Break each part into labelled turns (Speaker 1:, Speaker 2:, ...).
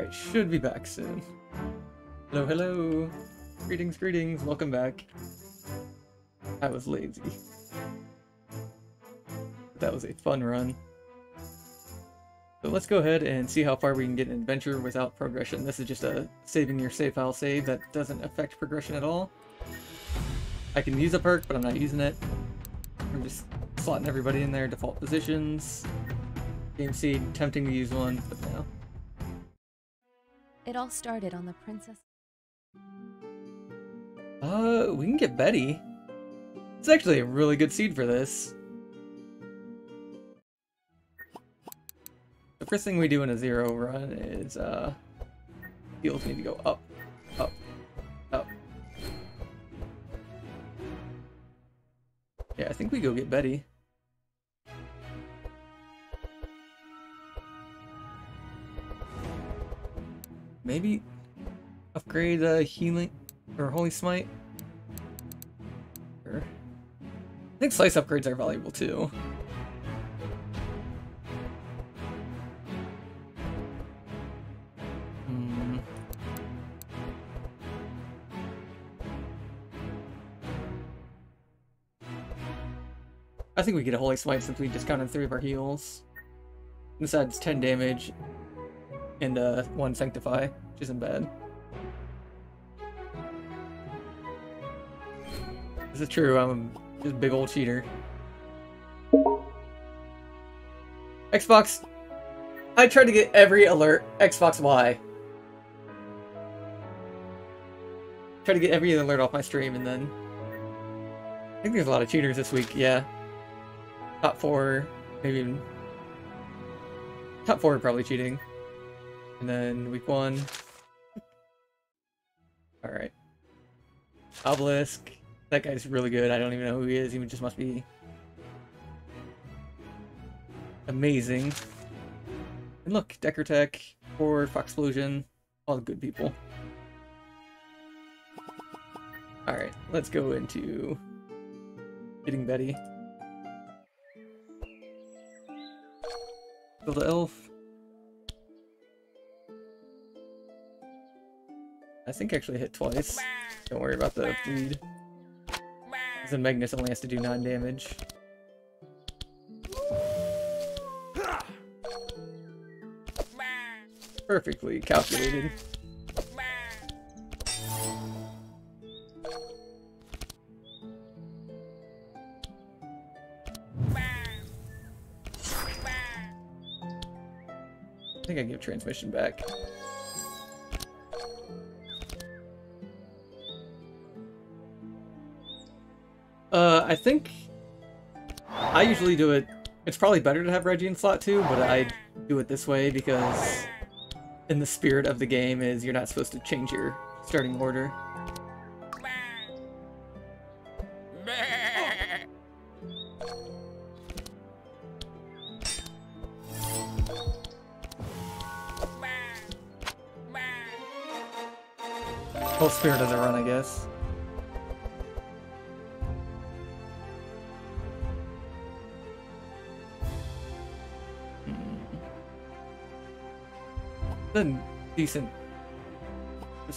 Speaker 1: Alright, should be back soon. Hello, hello. Greetings, greetings. Welcome back. I was lazy. That was a fun run. So let's go ahead and see how far we can get an Adventure without progression. This is just a saving your save file save that doesn't affect progression at all. I can use a perk, but I'm not using it. I'm just slotting everybody in their default positions. Game seed, tempting to use one, but no.
Speaker 2: It all started on the Princess.
Speaker 1: Uh, we can get Betty. It's actually a really good seed for this. The first thing we do in a zero run is, uh, heals need to go up, up, up. Yeah, I think we go get Betty. Maybe upgrade uh, healing or holy smite. Sure. I think slice upgrades are valuable too. Hmm. I think we get a holy smite since we discounted three of our heals. This adds 10 damage and uh, one sanctify, which isn't bad. This is true, I'm just a big old cheater. Xbox, I tried to get every alert Xbox Y. Try to get every alert off my stream and then... I think there's a lot of cheaters this week, yeah. Top four, maybe even... Top four probably cheating. And then week one. Alright. Obelisk. That guy's really good. I don't even know who he is. He just must be amazing. And look, Decker Tech, Ford, Foxplosion, all the good people. Alright, let's go into getting Betty. Build the elf. I think I actually hit twice. Don't worry about the bleed. Then Magnus only has to do 9 damage. Perfectly calculated. I think I give transmission back. I think I usually do it. It's probably better to have Reggie in slot 2, but I do it this way because in the spirit of the game is you're not supposed to change your starting order.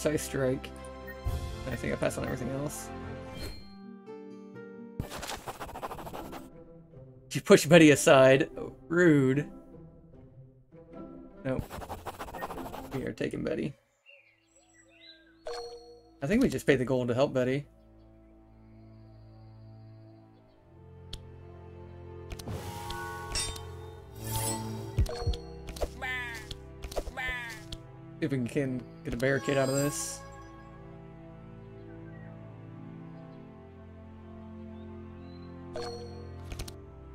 Speaker 1: Precise strike. I think I pass on everything else. You push Betty aside. Rude. Nope. We are taking Betty. I think we just paid the gold to help Betty. If we can get a barricade out of this.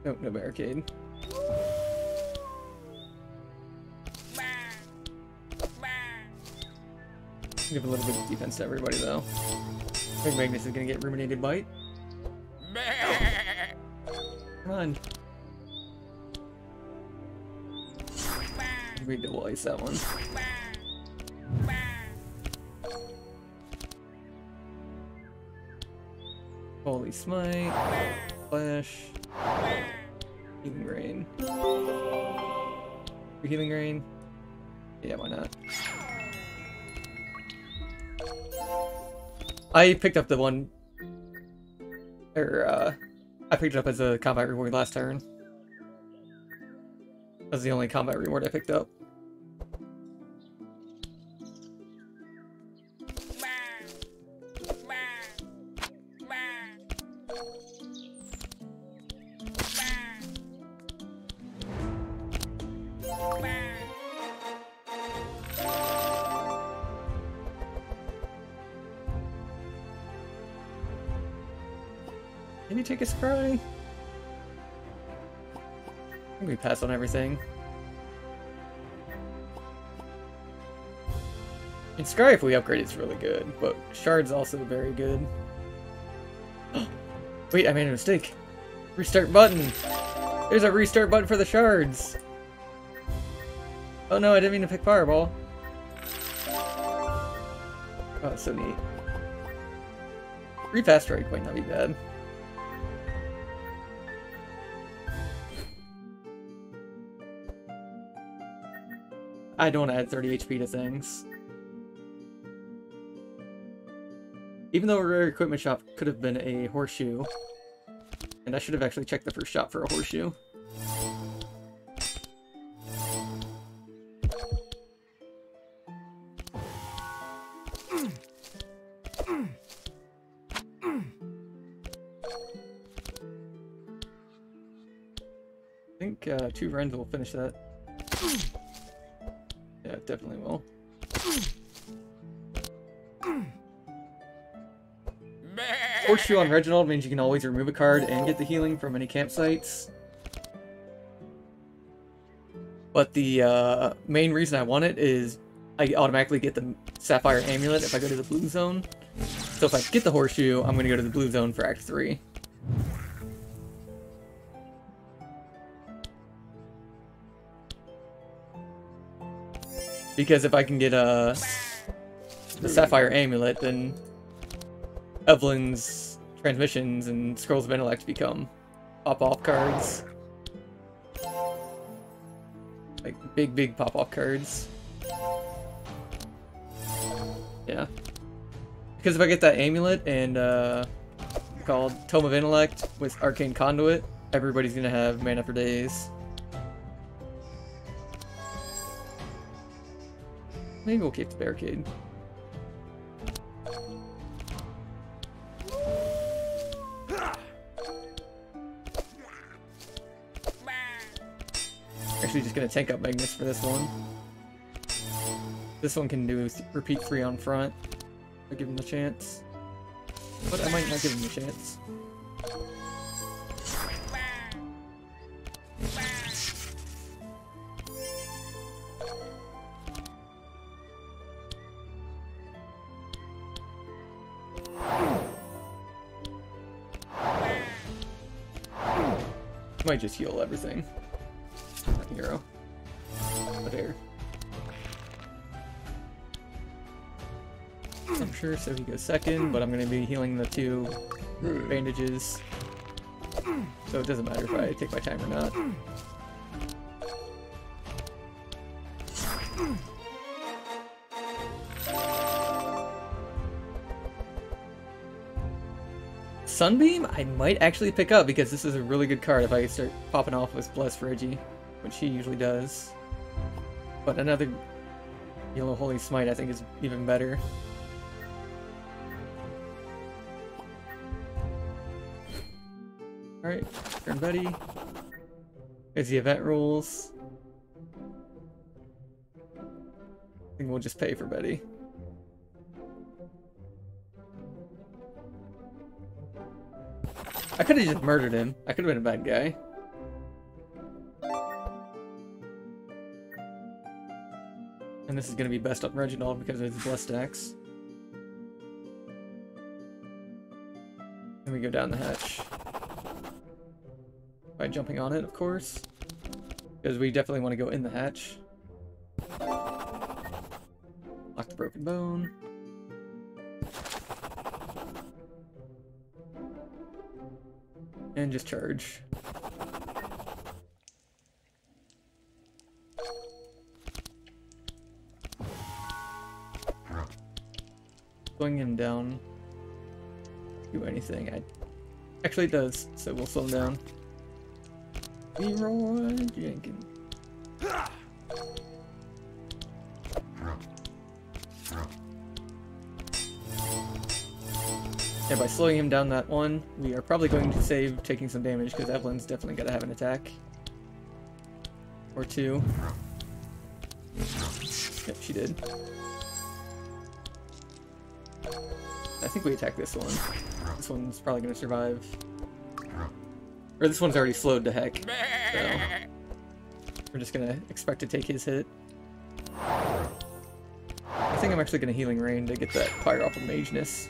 Speaker 1: Nope, no barricade. Give a little bit of defense to everybody, though. I think Magnus is gonna get ruminated bite. Come on. Read the voice that one. Holy Smite, Flash, Healing Rain. Healing Rain. Yeah, why not? I picked up the one, or uh, I picked it up as a combat reward last turn. That was the only combat reward I picked up. On everything. And Scry, if we upgrade, it's really good, but Shard's also very good. Wait, I made a mistake. Restart button! There's a restart button for the Shards! Oh no, I didn't mean to pick Fireball. Oh, that's so neat. Free Strike might not be bad. I don't add 30 HP to things. Even though a rare equipment shop could have been a horseshoe. And I should have actually checked the first shop for a horseshoe. I think uh, two runs will finish that. Definitely will. Horseshoe on Reginald means you can always remove a card and get the healing from any campsites. But the uh, main reason I want it is I automatically get the Sapphire Amulet if I go to the blue zone. So if I get the Horseshoe, I'm going to go to the blue zone for Act 3. Because if I can get uh, the Sapphire Amulet, then Evelyn's transmissions and Scrolls of Intellect become pop-off cards. Like, big, big pop-off cards. Yeah. Because if I get that Amulet and, uh, called Tome of Intellect with Arcane Conduit, everybody's gonna have mana for days. Maybe we'll keep the barricade. Actually just gonna tank up Magnus for this one. This one can do repeat three on front. I give him the chance. But I might not give him the chance. Just heal everything. Hero. But air. I'm sure, so he goes second, but I'm going to be healing the two bandages. So it doesn't matter if I take my time or not. Sunbeam, I might actually pick up because this is a really good card if I start popping off with Bless Reggie, which he usually does. But another Yellow Holy Smite I think is even better. Alright, turn Betty. Here's the event rules. I think we'll just pay for Betty. I could have just murdered him. I could have been a bad guy. And this is going to be best up Reginald because of his blessed stacks. Then we go down the hatch. By jumping on it, of course. Because we definitely want to go in the hatch. Lock the broken bone. And just charge. Swing him down. Do anything. I actually does, so we'll slow him down. Leroy Jenkins. By slowing him down that one, we are probably going to save taking some damage because Evelyn's definitely got to have an attack. Or two. Yep, she did. I think we attack this one. This one's probably going to survive. Or this one's already slowed to heck. So we're just going to expect to take his hit. I think I'm actually going to Healing Rain to get that fire off of Magnus.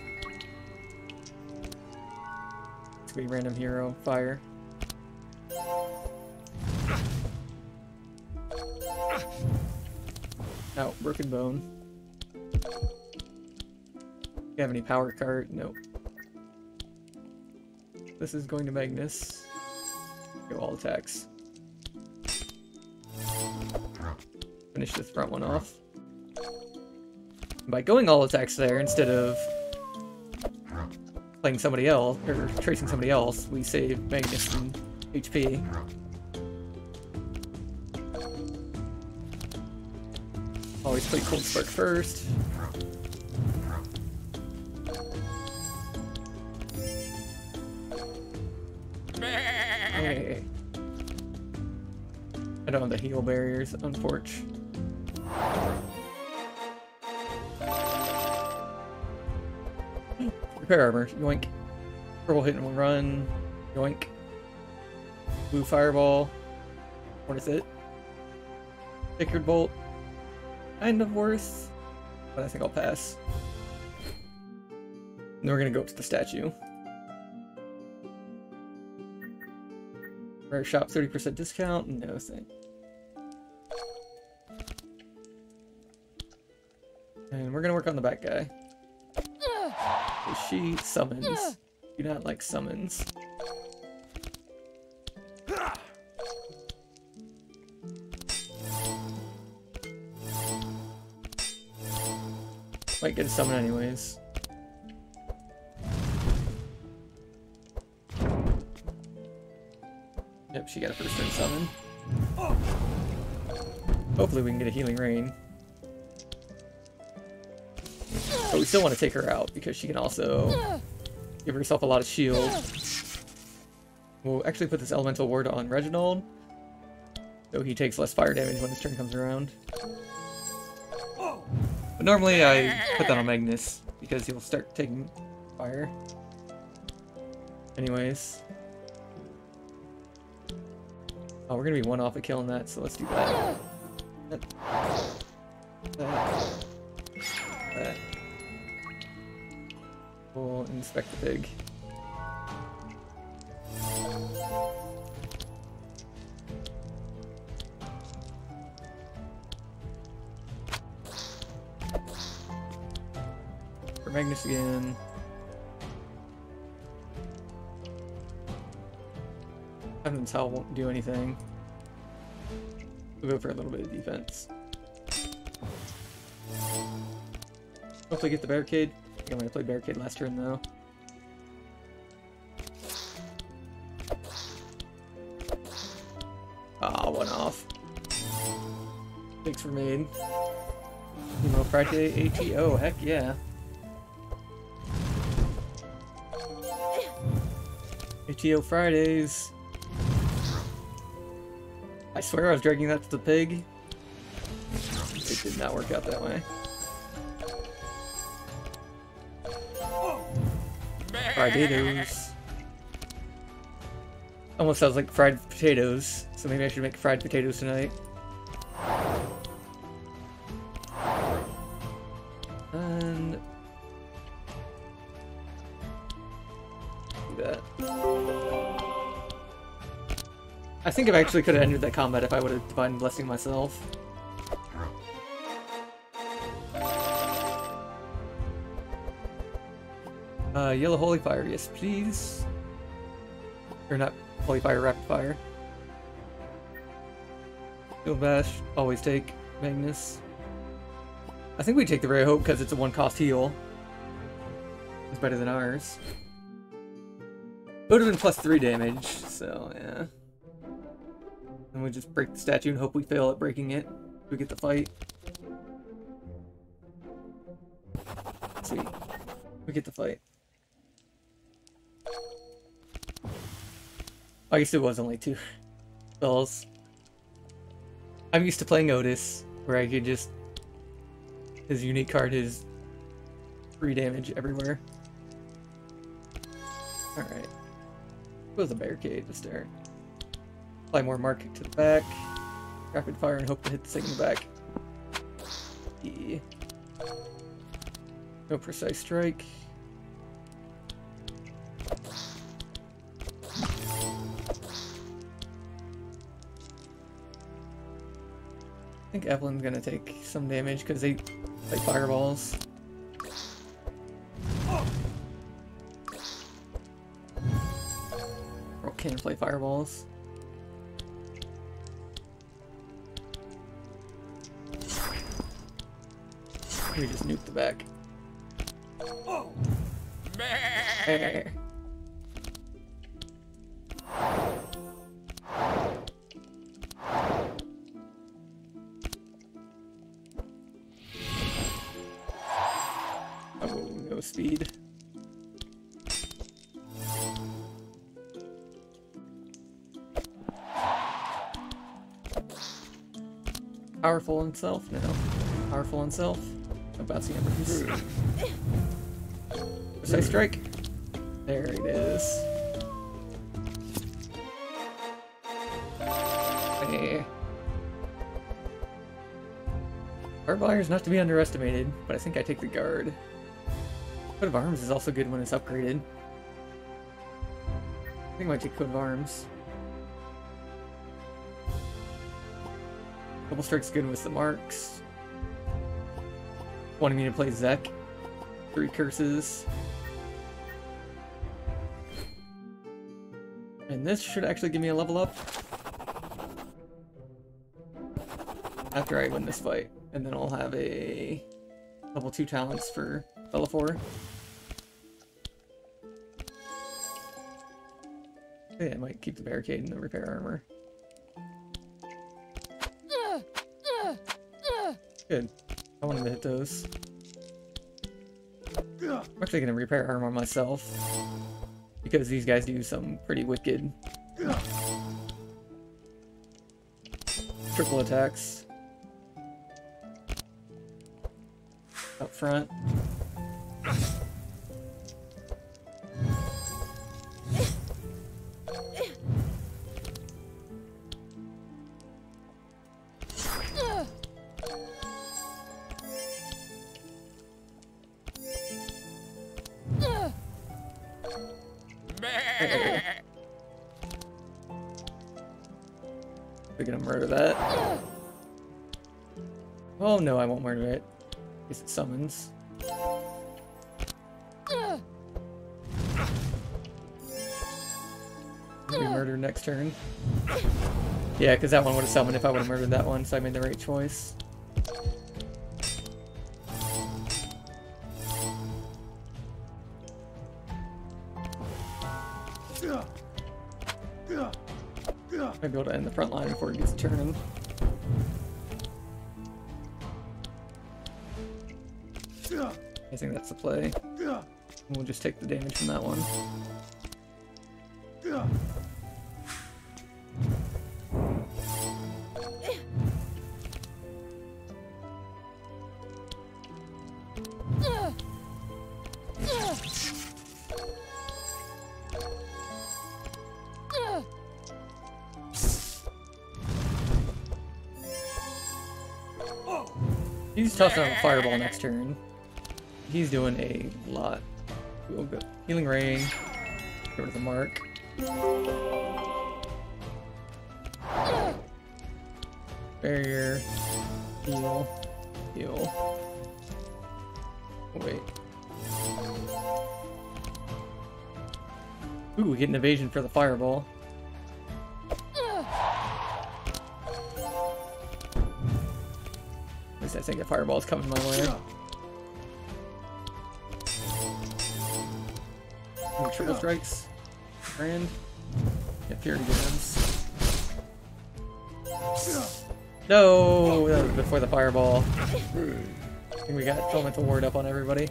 Speaker 1: Be random hero fire. Out, broken bone. You have any power card? Nope. This is going to Magnus. Go all attacks. Finish this front one off. By going all attacks there instead of playing somebody else, or tracing somebody else, we save Magnus and HP. Always play Cold Spark first. Hey. I don't have the heal barriers, unfortunately. Repair armor, yoink. Purple hit and run, yoink. Blue fireball, worth it. Sacred bolt, kind of worth, but I think I'll pass. Then we're gonna go up to the statue. Rare shop 30% discount? No thing. And we're gonna work on the back guy. She summons. Do not like summons. Might get a summon anyways. Yep, she got a first turn summon. Hopefully we can get a healing rain. But we still want to take her out because she can also give herself a lot of shield. We'll actually put this elemental ward on Reginald. So he takes less fire damage when his turn comes around. But normally I put that on Magnus because he'll start taking fire. Anyways. Oh, we're gonna be one off of killing that, so let's do that. That. That. that. We'll inspect the pig. For Magnus again. Heaven's Hell won't do anything. We'll go for a little bit of defense. Hopefully get the barricade. I think I might have played barricade last turn though. Ah, oh, one off. Thanks for made. Emo Friday ATO, heck yeah. ATO Fridays. I swear I was dragging that to the pig. It did not work out that way. Fried potatoes. Almost sounds like fried potatoes, so maybe I should make fried potatoes tonight. And... Do that. I think I actually could have ended that combat if I would have Divine Blessing myself. Uh, Yellow Holy Fire, yes please. Or not Holy Fire, Rapid Fire. Shield Bash, always take Magnus. I think we take the Ray Hope because it's a one cost heal. It's better than ours. It would have been plus three damage, so yeah. And we just break the statue and hope we fail at breaking it. We get the fight. Let's see. We get the fight. I guess it was only two spells. I'm used to playing Ottis, where I could just his unique card is free damage everywhere. Alright. Close the barricade to start. Apply more mark to the back. Rapid fire and hope to hit the thing in the back. E. No precise strike. Think Evelyn's gonna take some damage because they like fireballs. Or can play fireballs. We just nuke the back. Oh, Powerful in self? No. Powerful in self? No bouncing. Precise strike. There it is. Hey. Guard Wire is not to be underestimated, but I think I take the guard. Coat of Arms is also good when it's upgraded. I think I might take Coat of Arms. Double Strike's good with the marks. Wanting me to play Zek. Three curses. And this should actually give me a level up. After I win this fight. And then I'll have a level 2 talents for 4. Yeah, I might keep the barricade and the repair armor. Good. I wanted to hit those. I'm actually gonna repair armor myself. Because these guys do some pretty wicked triple attacks. Up front. Yeah, because that one would have summoned if I would have murdered that one, so I made the right choice. Might be able to end the front line before it gets a turn. I think that's the play. We'll just take the damage from that one. Tossing a fireball next turn. He's doing a lot. We'll go healing rain. Get the mark. Barrier. Heal. Heal. Wait. Ooh, we get an evasion for the fireball. Fireball's coming my way. Any triple strikes? Grand? Yeah, Fury Dance. No! That was before the fireball. I think we got Elemental Ward up on everybody.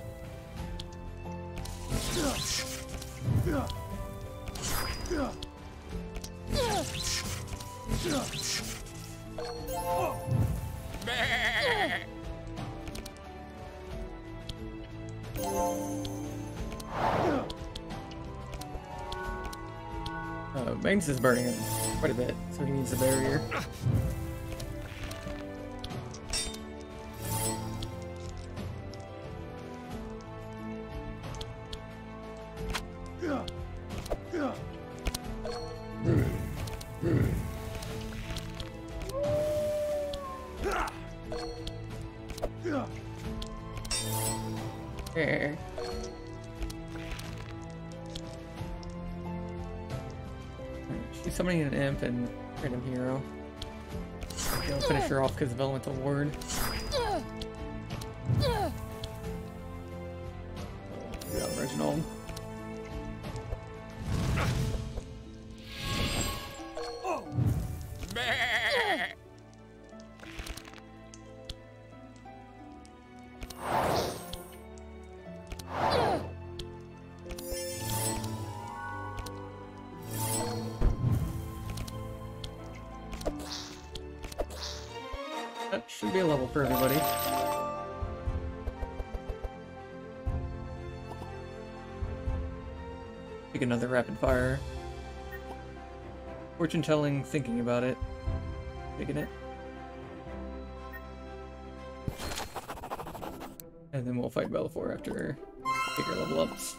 Speaker 1: Burning him quite a bit, so he needs a barrier. Because of elemental ward. Rapid fire. Fortune telling, thinking about it. Taking it. And then we'll fight Bellafor after our level ups.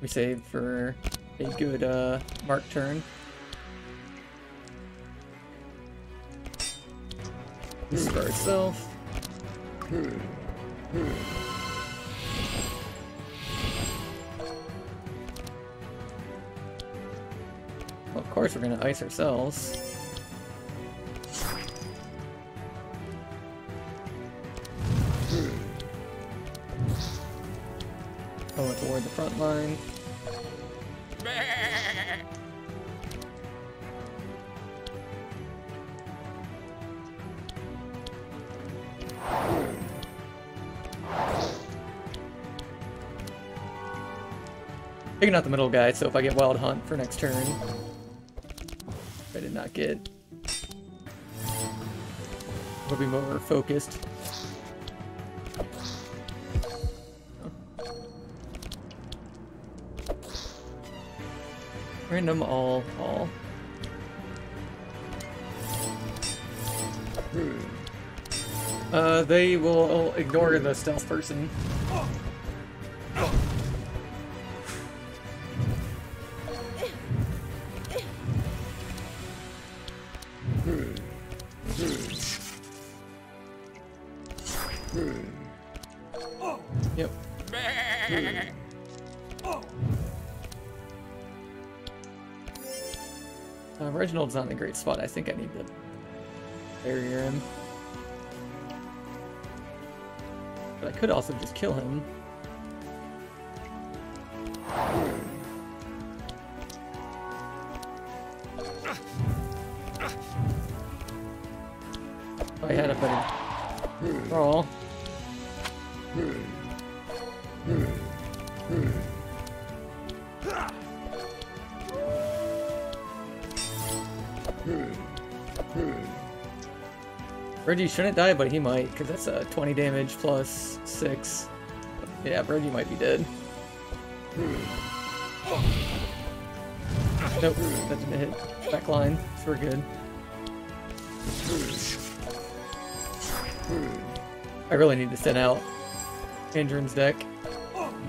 Speaker 1: We saved for good uh, mark turn. For itself. Well, of course, we're gonna ice ourselves. Going toward the front line. Taking out the middle guy, so if I get Wild Hunt for next turn, I did not get. We'll be more focused. Random all, all. Uh, they will ignore the stealth person. Not in a great spot. I think I need to barrier him. But I could also just kill him. Reggie shouldn't die, but he might, because that's a 20 damage plus 6. Yeah, Reggie might be dead. Nope, that didn't hit. Back line, so we're good. I really need to send out Andrin's deck.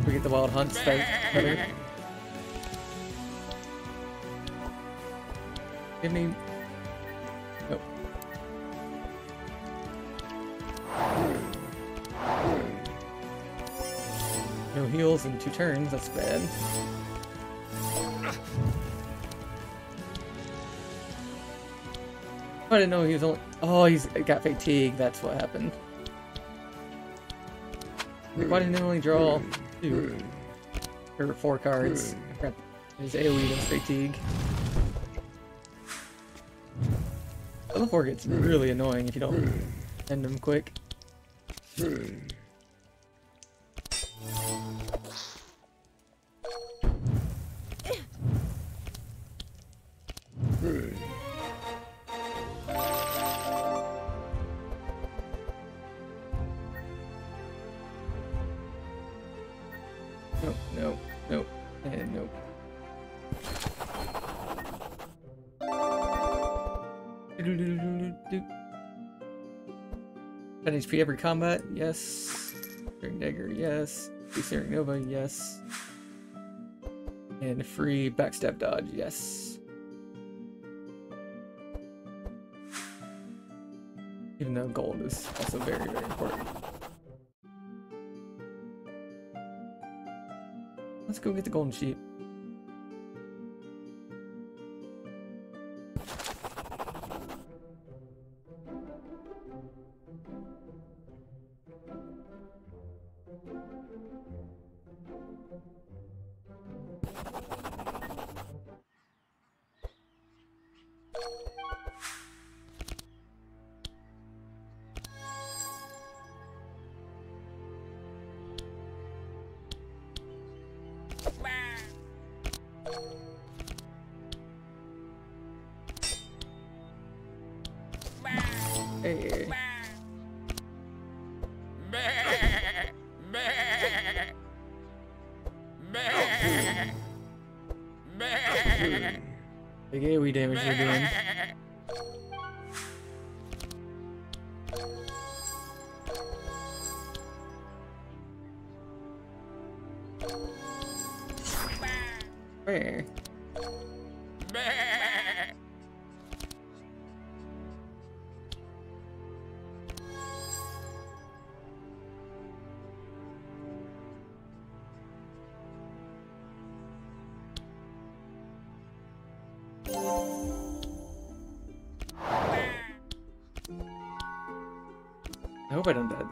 Speaker 1: We get the Wild Hunt start better. Give me... two turns, that's bad. I didn't know he was only. Oh, he's got fatigue. That's what happened. Why didn't he only draw two or four cards? His AoE does fatigue. 4 gets really annoying if you don't end them quick. 10 every combat, yes. Searing Dagger, yes. Free Searing Nova, yes. And free backstab dodge, yes. Even though gold is also very, very important. Let's go get the golden sheep.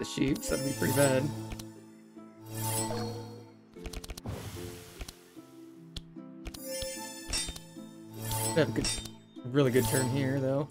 Speaker 1: The sheep, that'd be pretty bad. Have a good, really good turn here, though.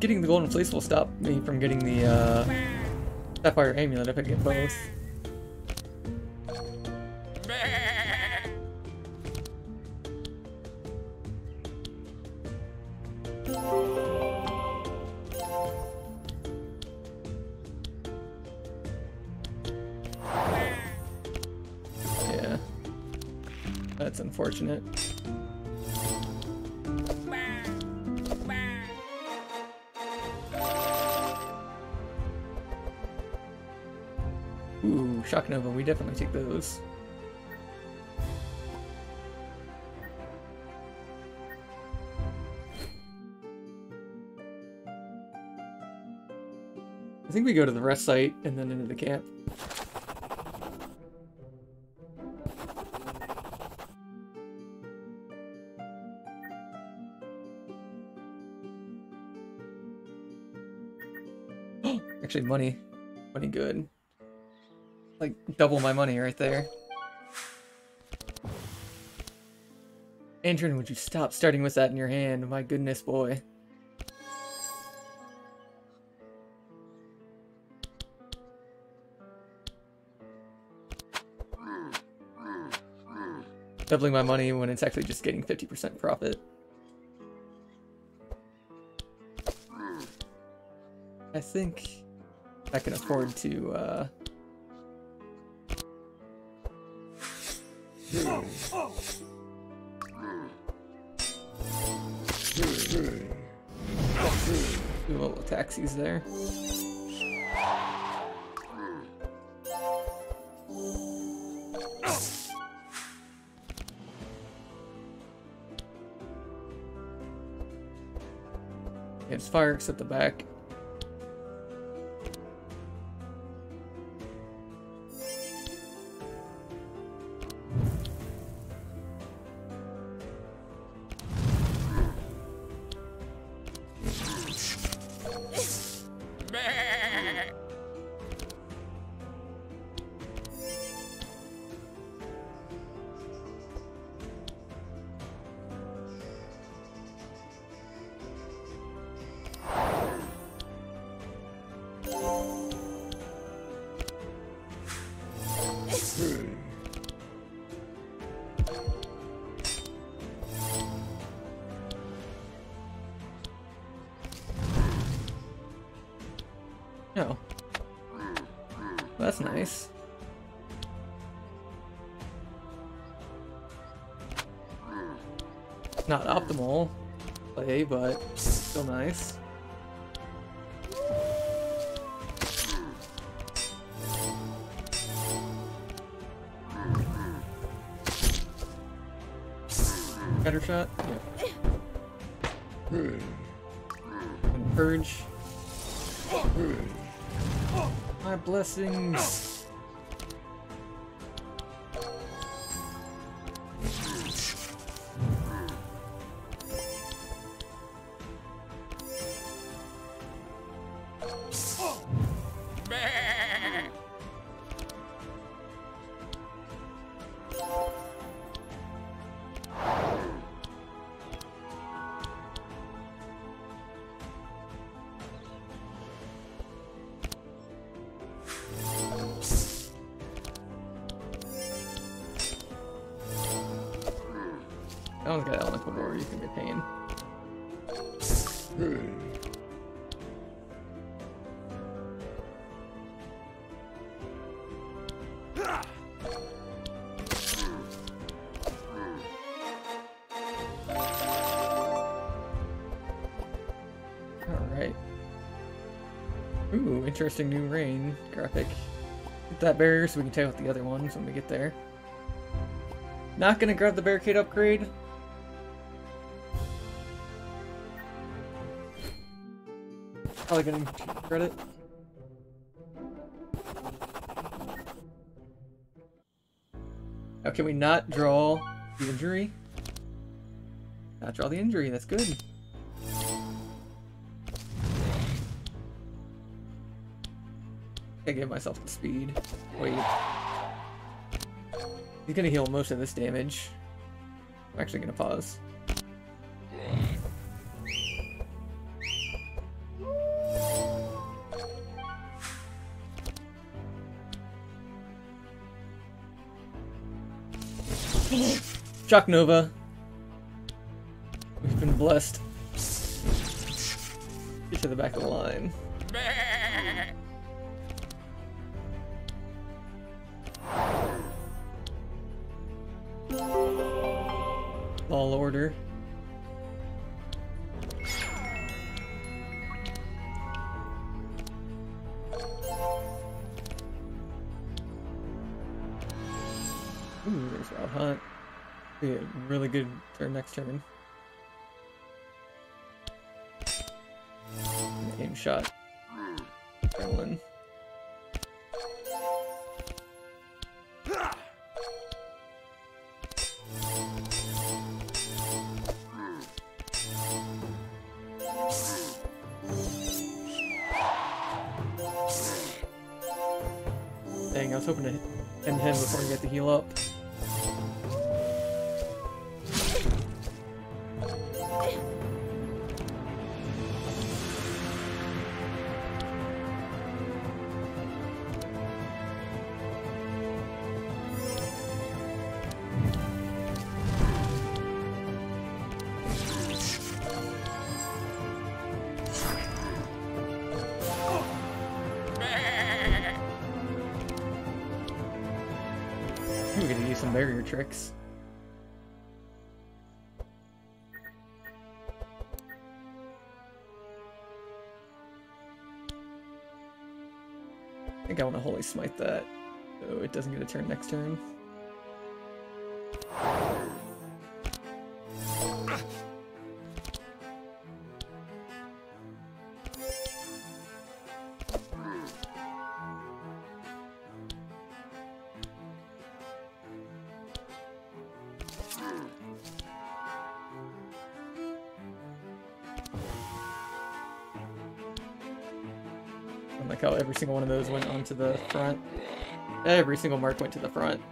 Speaker 1: Getting the golden fleece will stop me from getting the uh, sapphire amulet if I get both. We go to the rest site and then into the camp. Actually, money. Money good. Like, double my money right there. Andrin, would you stop starting with that in your hand? My goodness, boy. doubling my money when it's actually just getting 50% profit. I think I can afford to, uh... Do a little taxis there. Fire except the back. Not optimal play, but still nice. Better shot? Yeah. And purge. My blessings. Interesting new rain graphic. Get that barrier so we can take out the other ones when we get there. Not gonna grab the barricade upgrade. Probably gonna credit. Now can we not draw the injury? Not draw the injury, that's good. I give myself the speed. Wait. He's gonna heal most of this damage. I'm actually gonna pause. Shock Nova. We've been blessed. Get to the back of the line. Really good turn next turn. Aim shot. I think I want to Holy Smite that, Oh, it doesn't get a turn next turn. Single one of those went onto the front. Every single mark went to the front.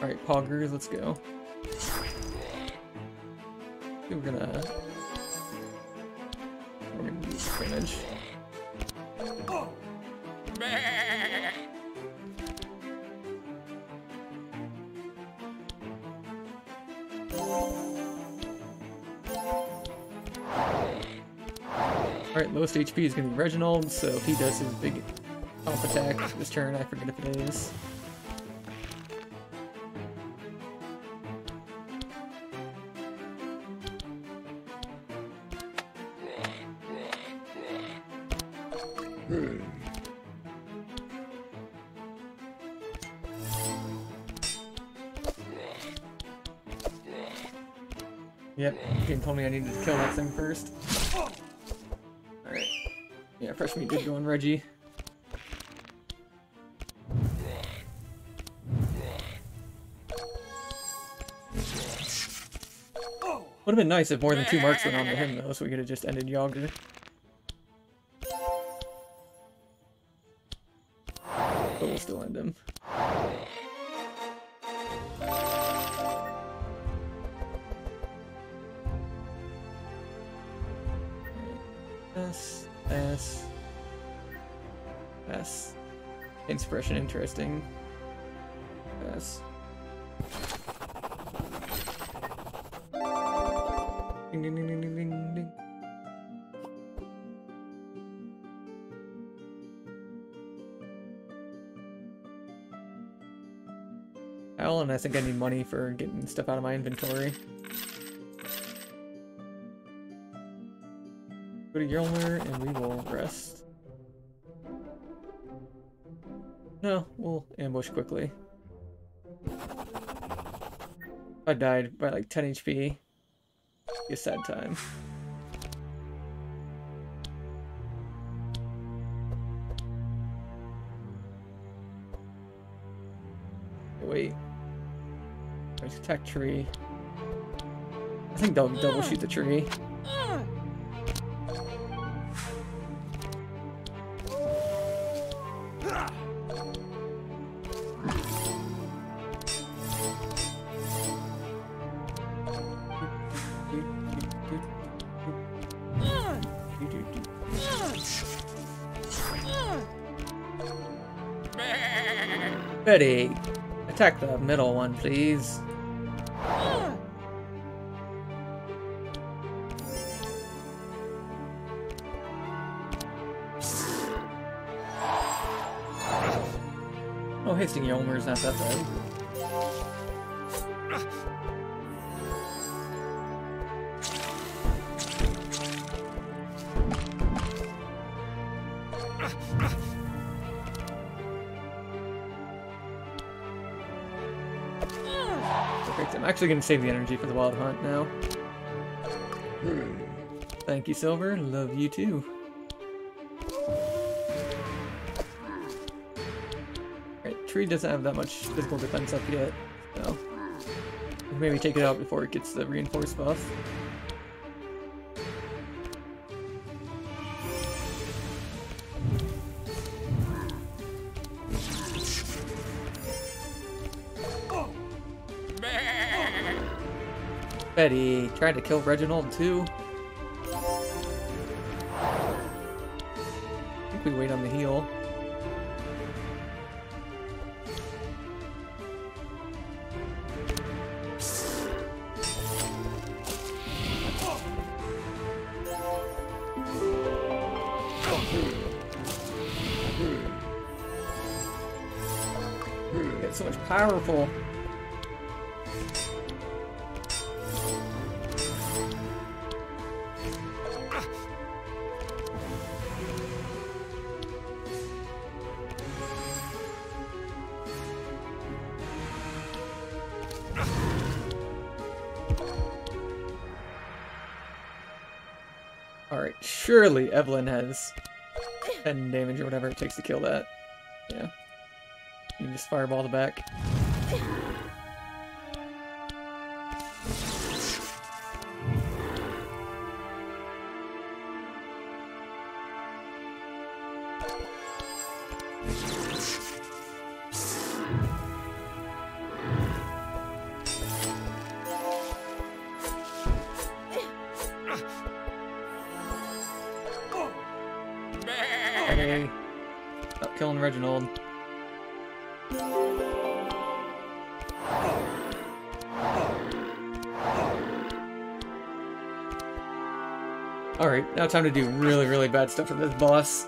Speaker 1: Alright, poggers, let's go. Lowest HP is gonna be Reginald, so if he does his big pump attack this turn, I forget if it is. Hmm. Yep, game told me I needed to kill that thing first. Fresh meat did go on Reggie. Would have been nice if more than two marks went on to him though, so we could have just ended Yager. But we'll still end him. Inspiration interesting. S Ding ding ding ding ding ding I think I need money for getting stuff out of my inventory. Go to Yelmer and we will rest. No, we'll ambush quickly. I died by like 10 HP. Be a sad time. Wait. There's attack tree. I think they'll ah. double shoot the tree. Ah. Betty, attack the middle one, please. Oh, Hasting Yolmer's not that bad. Actually going to save the energy for the wild hunt now. Thank you, Silver. Love you too. Tree doesn't have that much physical defense up yet, so maybe take it out before it gets the reinforced buff. Betty tried to kill Reginald too. It takes to kill that. Yeah. You can just fireball the back. Time to do really, really bad stuff to this boss.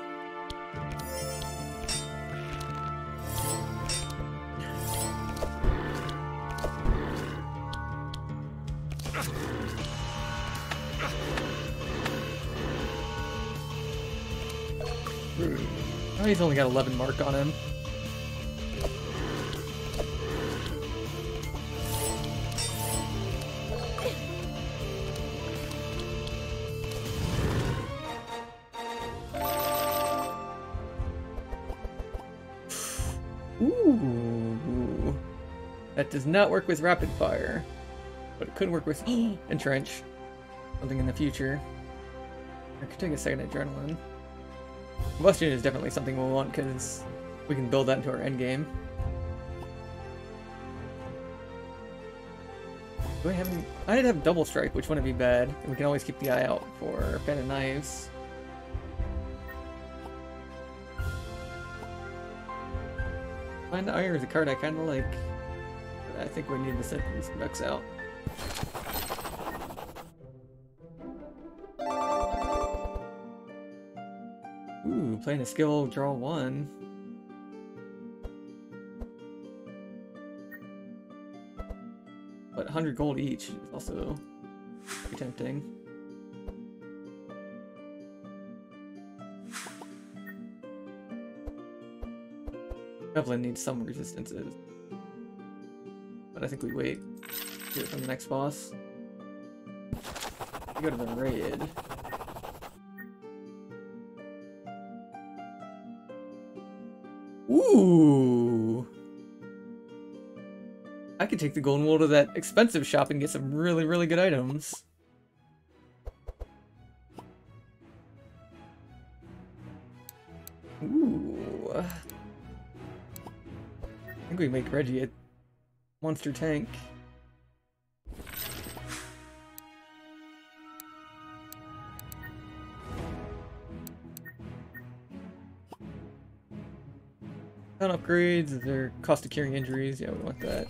Speaker 1: Oh, he's only got 11 mark on him. Not work with rapid fire. But it could work with entrench. Something in the future. I could take a second adrenaline. Combustion is definitely something we'll want because we can build that into our end game. Do I have any? I did have double strike, which wouldn't be bad. And we can always keep the eye out for pen and knives. Find Iron is a card I kind of like. Think we need to send these ducks out. Ooh, playing a skill, draw one. But 100 gold each is also pretty tempting. Evelyn needs some resistances. I think we wait. Do it from the next boss. We go to the raid. Ooh! I could take the golden wool to that expensive shop and get some really, really good items. Ooh. I think we make Reggie a monster tank. Town upgrades, their cost of curing injuries, yeah, we want that.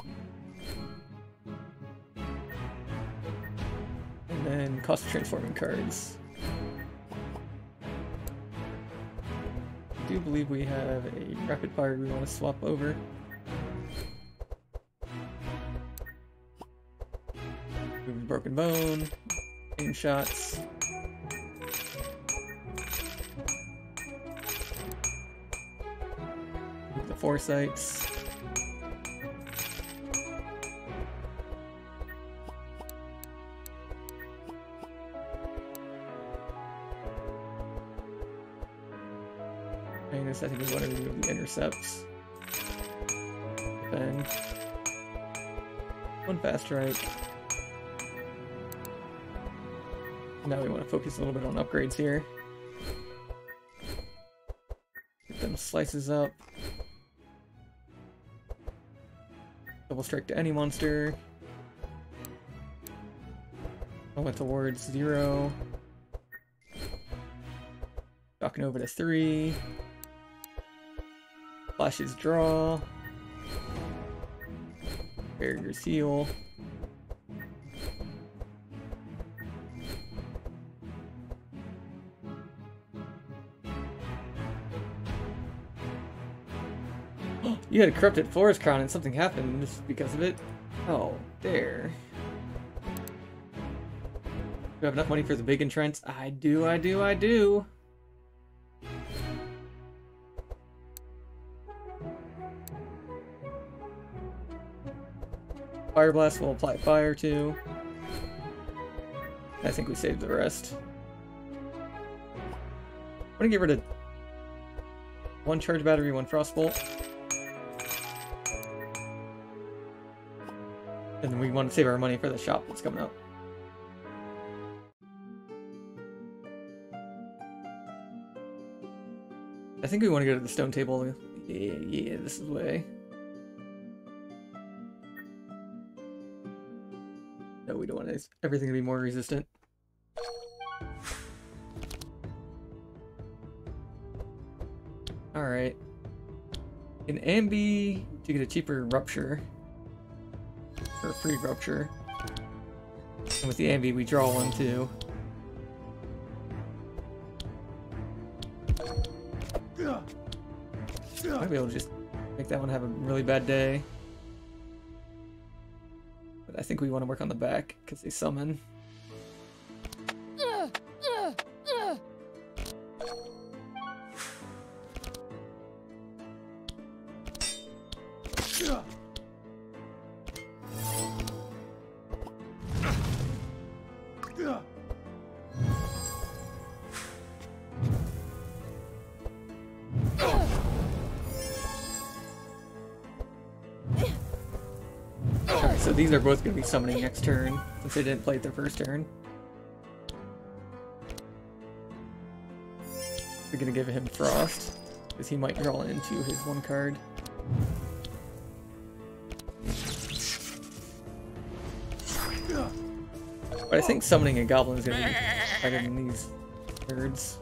Speaker 1: And then cost of transforming cards. I do believe we have a rapid fire we want to swap over. Broken bone, aim shots. the foresights. Magnus, I think we want to remove the intercepts. Then one fast strike. Now we want to focus a little bit on upgrades here. Get them slices up. Double strike to any monster. I went towards zero. Knocking over to three. Flashes draw. Barriers heal. You had a corrupted forest crown and something happened because of it. Oh, there. Do I have enough money for the big entrance? I do, I do, I do. Fire Blast will apply fire to. I think we saved the rest. I'm gonna get rid of one charge battery, one frostbolt. And want to save our money for the shop that's coming up. I think we want to go to the stone table. Yeah, yeah, this is the way. No, we don't want to everything to be more resistant. Alright. In Ambi, to get a cheaper rupture. Or free rupture. And with the Ambi, we draw one too. Might be able to just make that one have a really bad day. But I think we want to work on the back, because they summon. Are both going to be summoning next turn, since they didn't play it their first turn. We're going to give him Frost, because he might draw into his one card. But I think summoning a goblin is going to be better than these birds.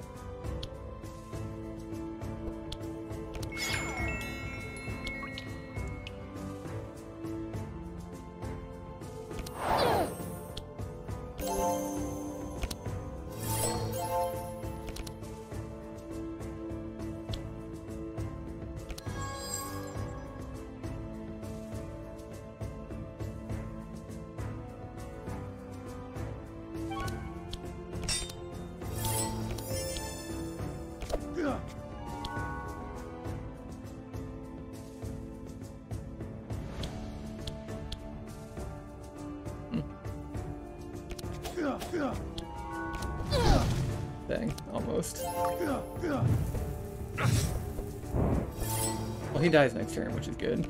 Speaker 1: Dies next turn, which is good.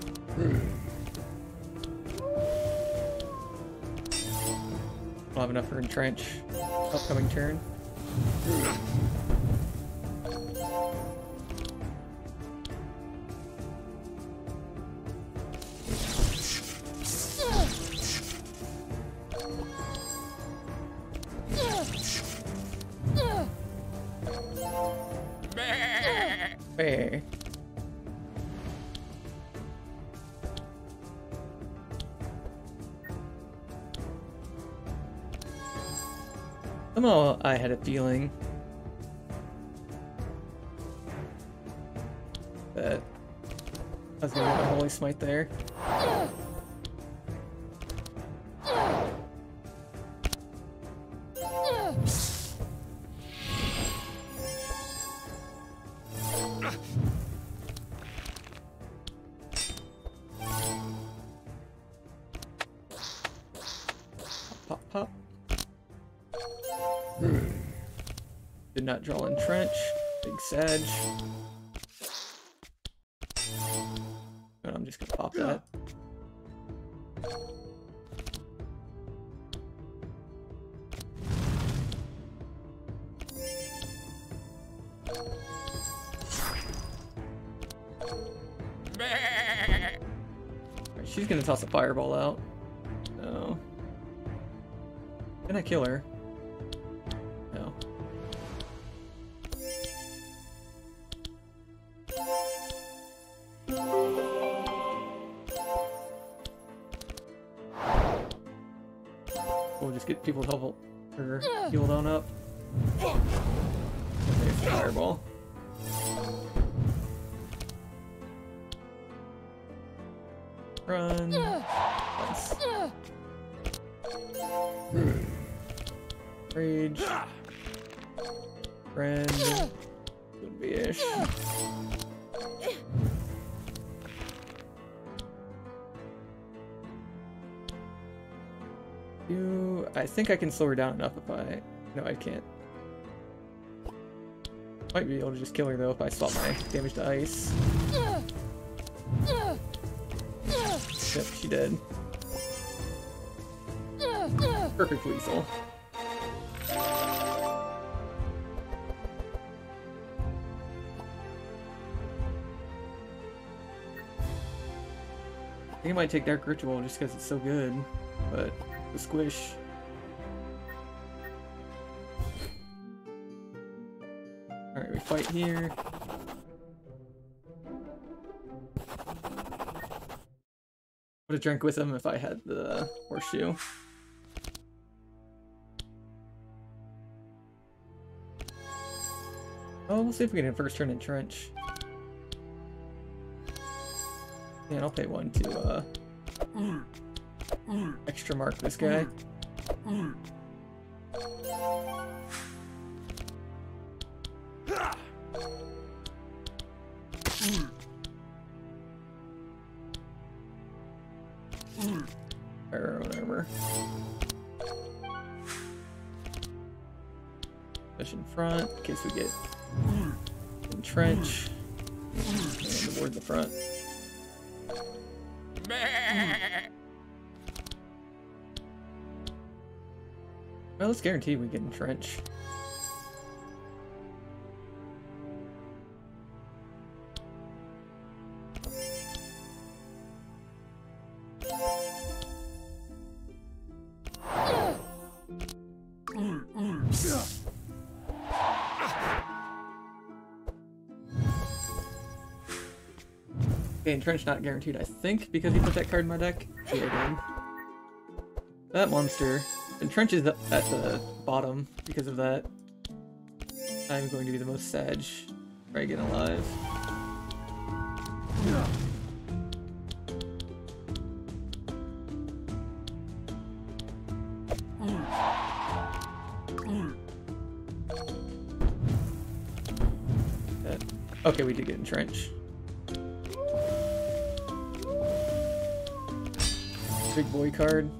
Speaker 1: I'll have enough for entrench upcoming turn. Feeling that I was gonna get a Holy Smite there. Gonna toss a fireball out. No. Can I kill her? No. We'll just get people to help her healed on up. The fireball. Run. Rage. Friend. Would be ish. You. I think I can slow her down enough if I. No, I can't. Might be able to just kill her though if I swap my damage to ice. Did. Perfect lethal. I think I might take Dark Ritual just because it's so good, but the squish. Alright, we fight here. Would have drank with him if I had the horseshoe. Oh, we'll see if we can first turn entrench. And I'll pay one to uh extra mark this guy. Well, let's we get entrench. Okay, not guaranteed, I think, because he put that card in my deck. Yeah. That monster. Entrench is at the bottom because of that. I'm going to be the most sag dragon alive. That- Okay, we did get entrench. Big boy card.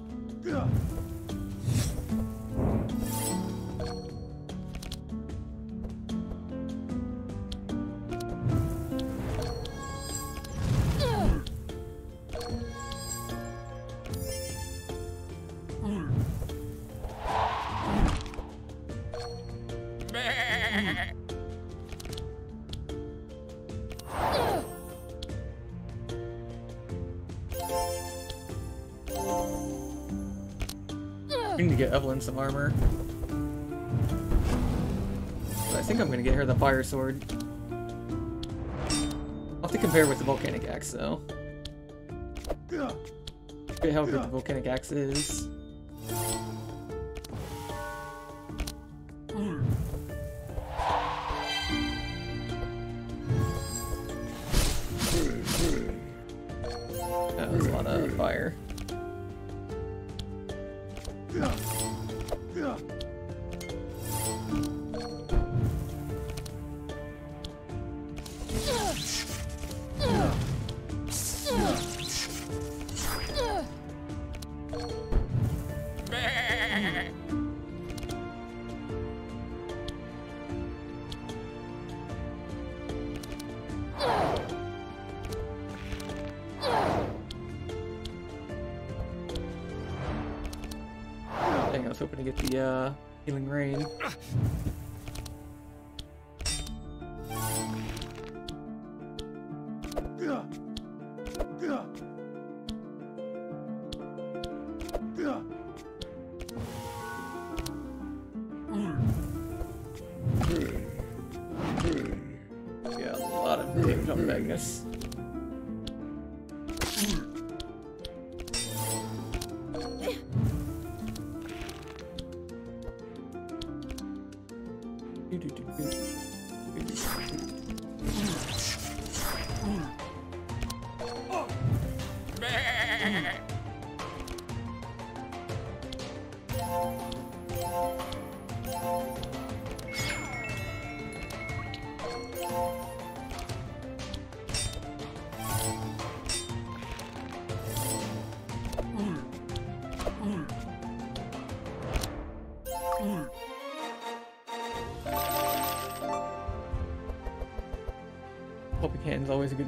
Speaker 1: Some armor. I think I'm gonna get her the fire sword. I'll have to compare with the volcanic axe though. Forget how good the volcanic axe is.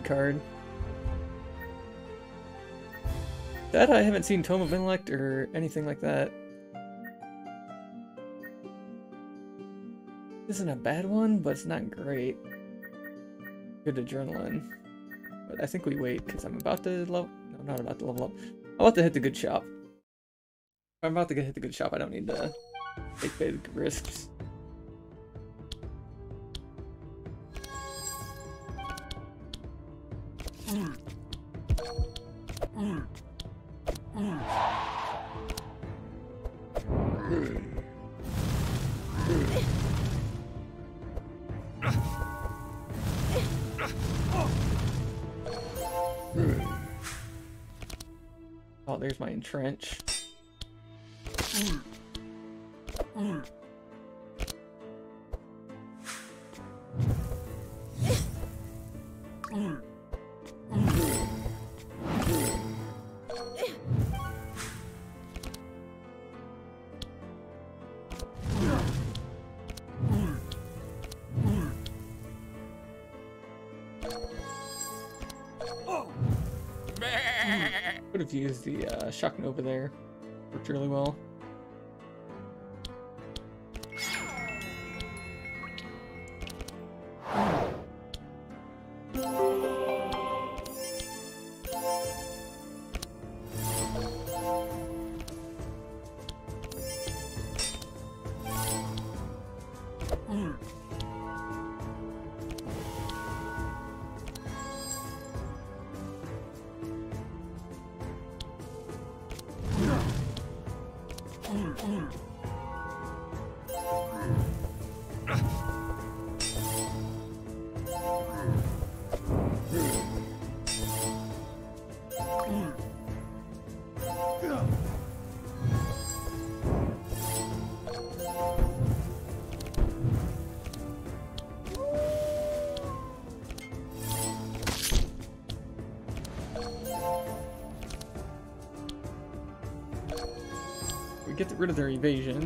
Speaker 1: Card. That I haven't seen Tome of Intellect or anything like that. Isn't a bad one, but it's not great. Good adrenaline. But I think we wait, because I'm about to level... No, I'm not about to level up. I'm about to hit the good shop. If I'm about to get hit the good shop, I don't need to take big risks. Oh, there's my entrench. Could used the uh, Shock Nova there. Worked really well. Get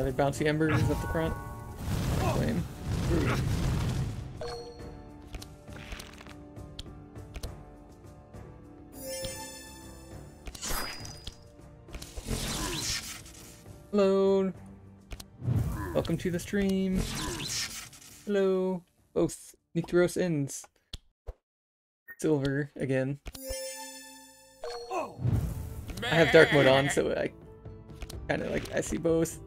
Speaker 1: another bouncy embers at the front. Flame. Hello. Welcome to the stream. Hello. Both Nycteros ends. Silver again. Oh, I have dark mode on, so I kind of like I see both.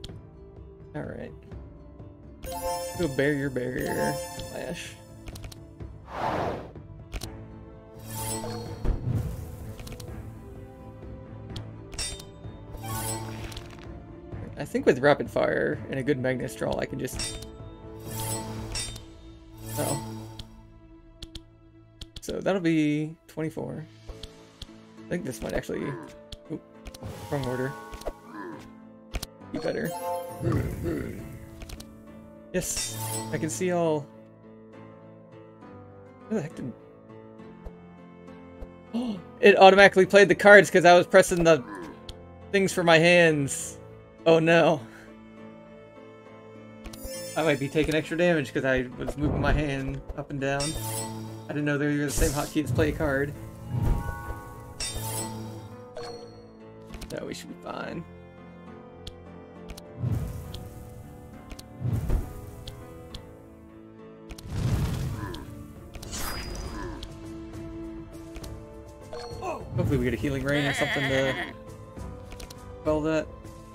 Speaker 1: Go barrier, barrier, flash. I think with rapid fire and a good Magnus draw, I can just. Oh. So that'll be 24. I think this might actually. Oop, wrong order. Be better. Yes, I can see all. Where the heck did? Oh, it automatically played the cards because I was pressing the things for my hands. Oh no. I might be taking extra damage because I was moving my hand up and down. I didn't know they were the same hotkey as play a card. No, we should be fine. We get a healing rain or something to spell that.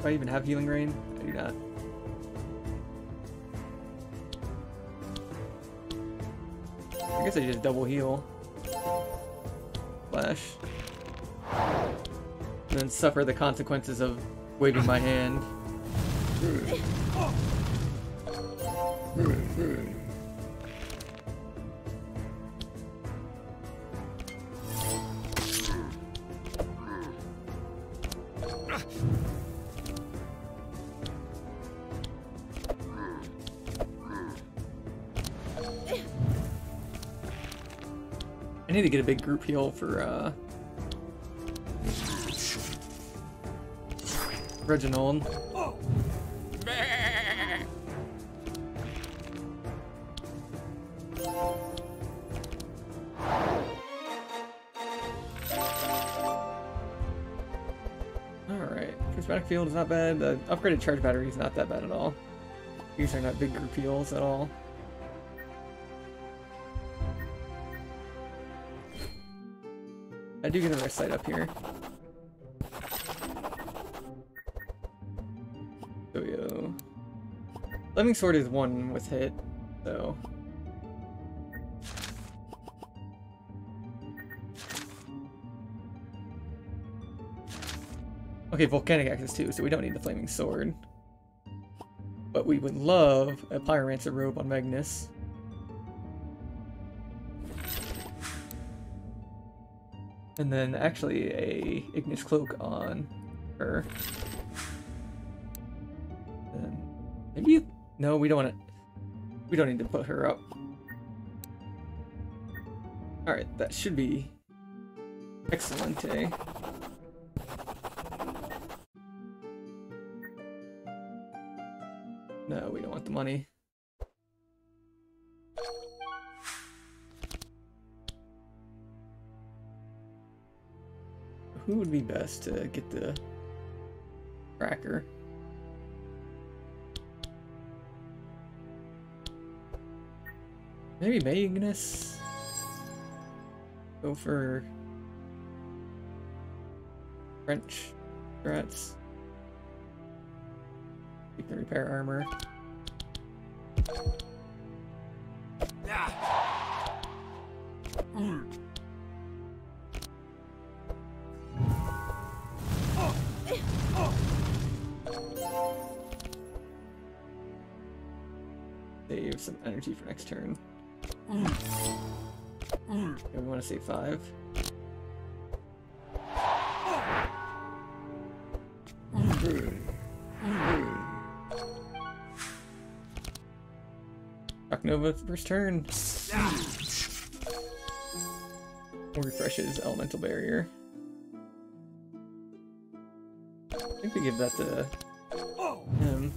Speaker 1: Do I even have healing rain? I do not. I guess I just double heal. Flash. And then suffer the consequences of waving my hand. need to get a big group heal for uh Reginald. Prismatic field is not bad. The upgraded charge battery is not that bad at all. These are not big group heals at all. I do get a rest site up here. So yo. Flaming Sword is one with hit, so. Okay, Volcanic Axe too, so we don't need the Flaming Sword. But we would love a Pyromancer robe on Magnus. And then actually a Ignis Cloak on her. Then maybe no, we don't want to. We don't need to put her up. All right, that should be excellent. Eh? No, we don't want the money. Who would be best to get the tracker? Maybe Magnus? Go for French strats. Keep the repair armor. Want to save five. Rock Nova first turn. Refreshes elemental barrier. I think we give that to him.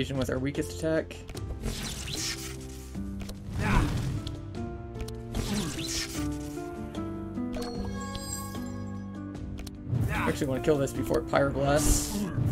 Speaker 1: Evasion with our weakest attack. I Actually want to kill this before it pyroblasts.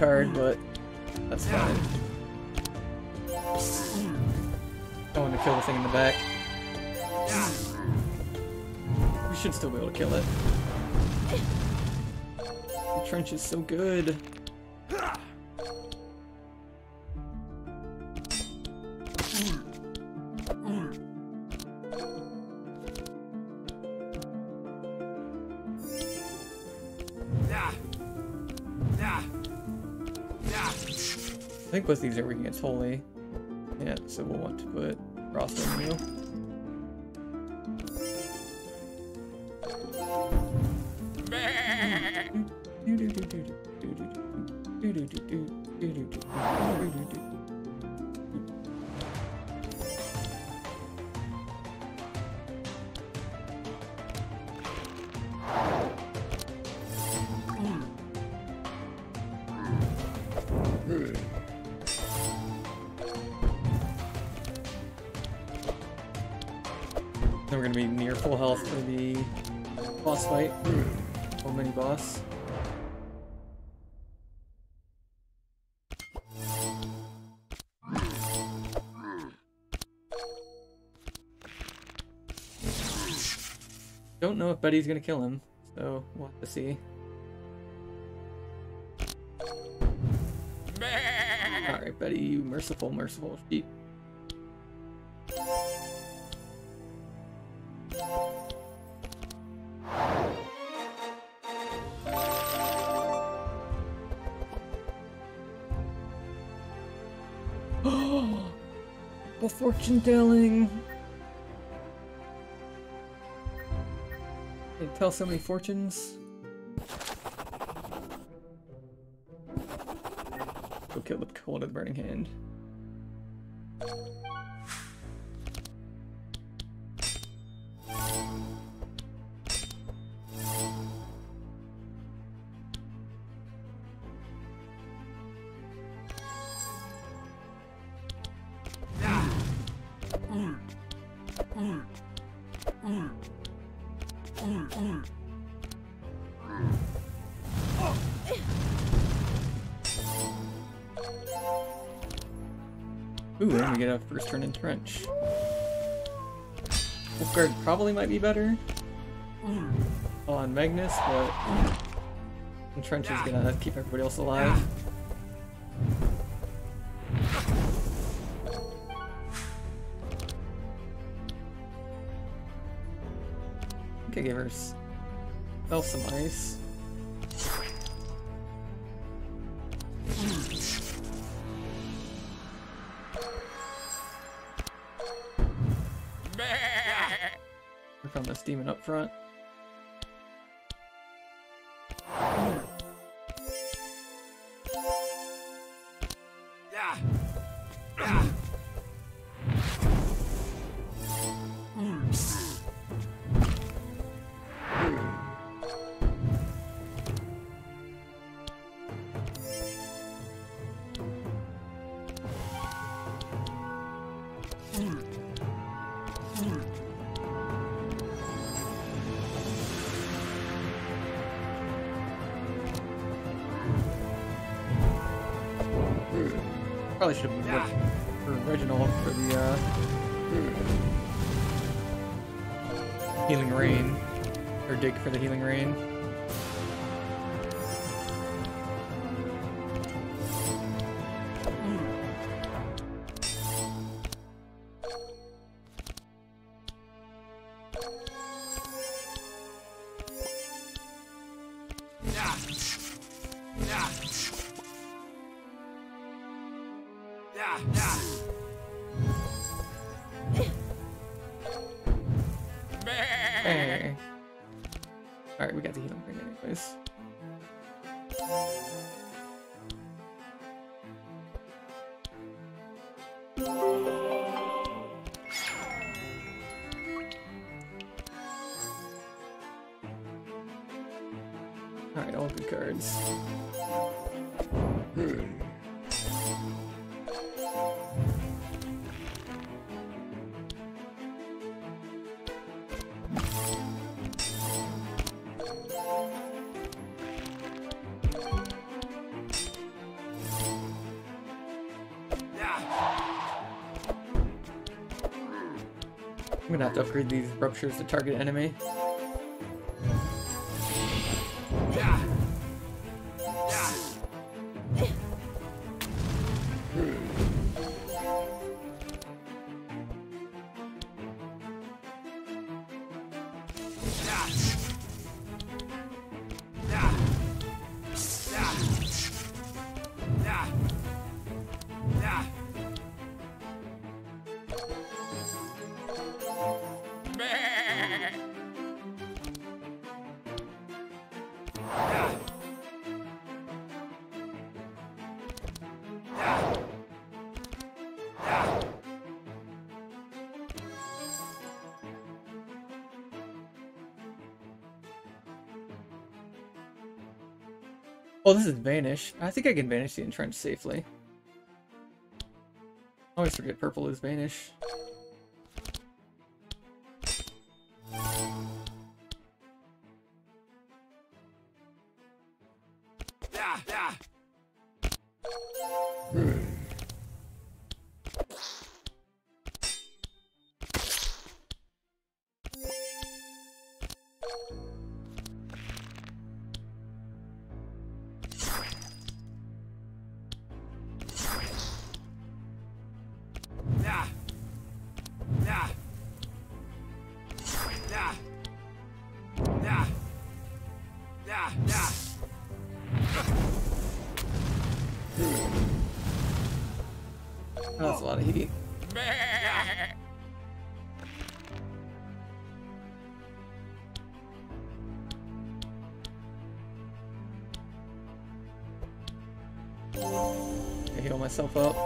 Speaker 1: Card, but that's fine. I want to kill the thing in the back. We should still be able to kill it. The trench is so good. Both these against Holy. Yeah, so we'll know if Betty's gonna kill him, so we'll have to see. Alright, Betty, you merciful, merciful sheep. the fortune telling. Tell so many fortunes. Go kill the cold of the burning hand. First turn Entrench. Wolf Guard probably might be better on Magnus, but Trench is gonna keep everybody else alive. I think I gave her s- Elf some ice. Demon up front. Probably cards. Hmm. I'm gonna have to upgrade these ruptures to target enemy. Oh, this is Vanish. I think I can Vanish the Entrench safely. I always forget purple is Vanish. Myself up.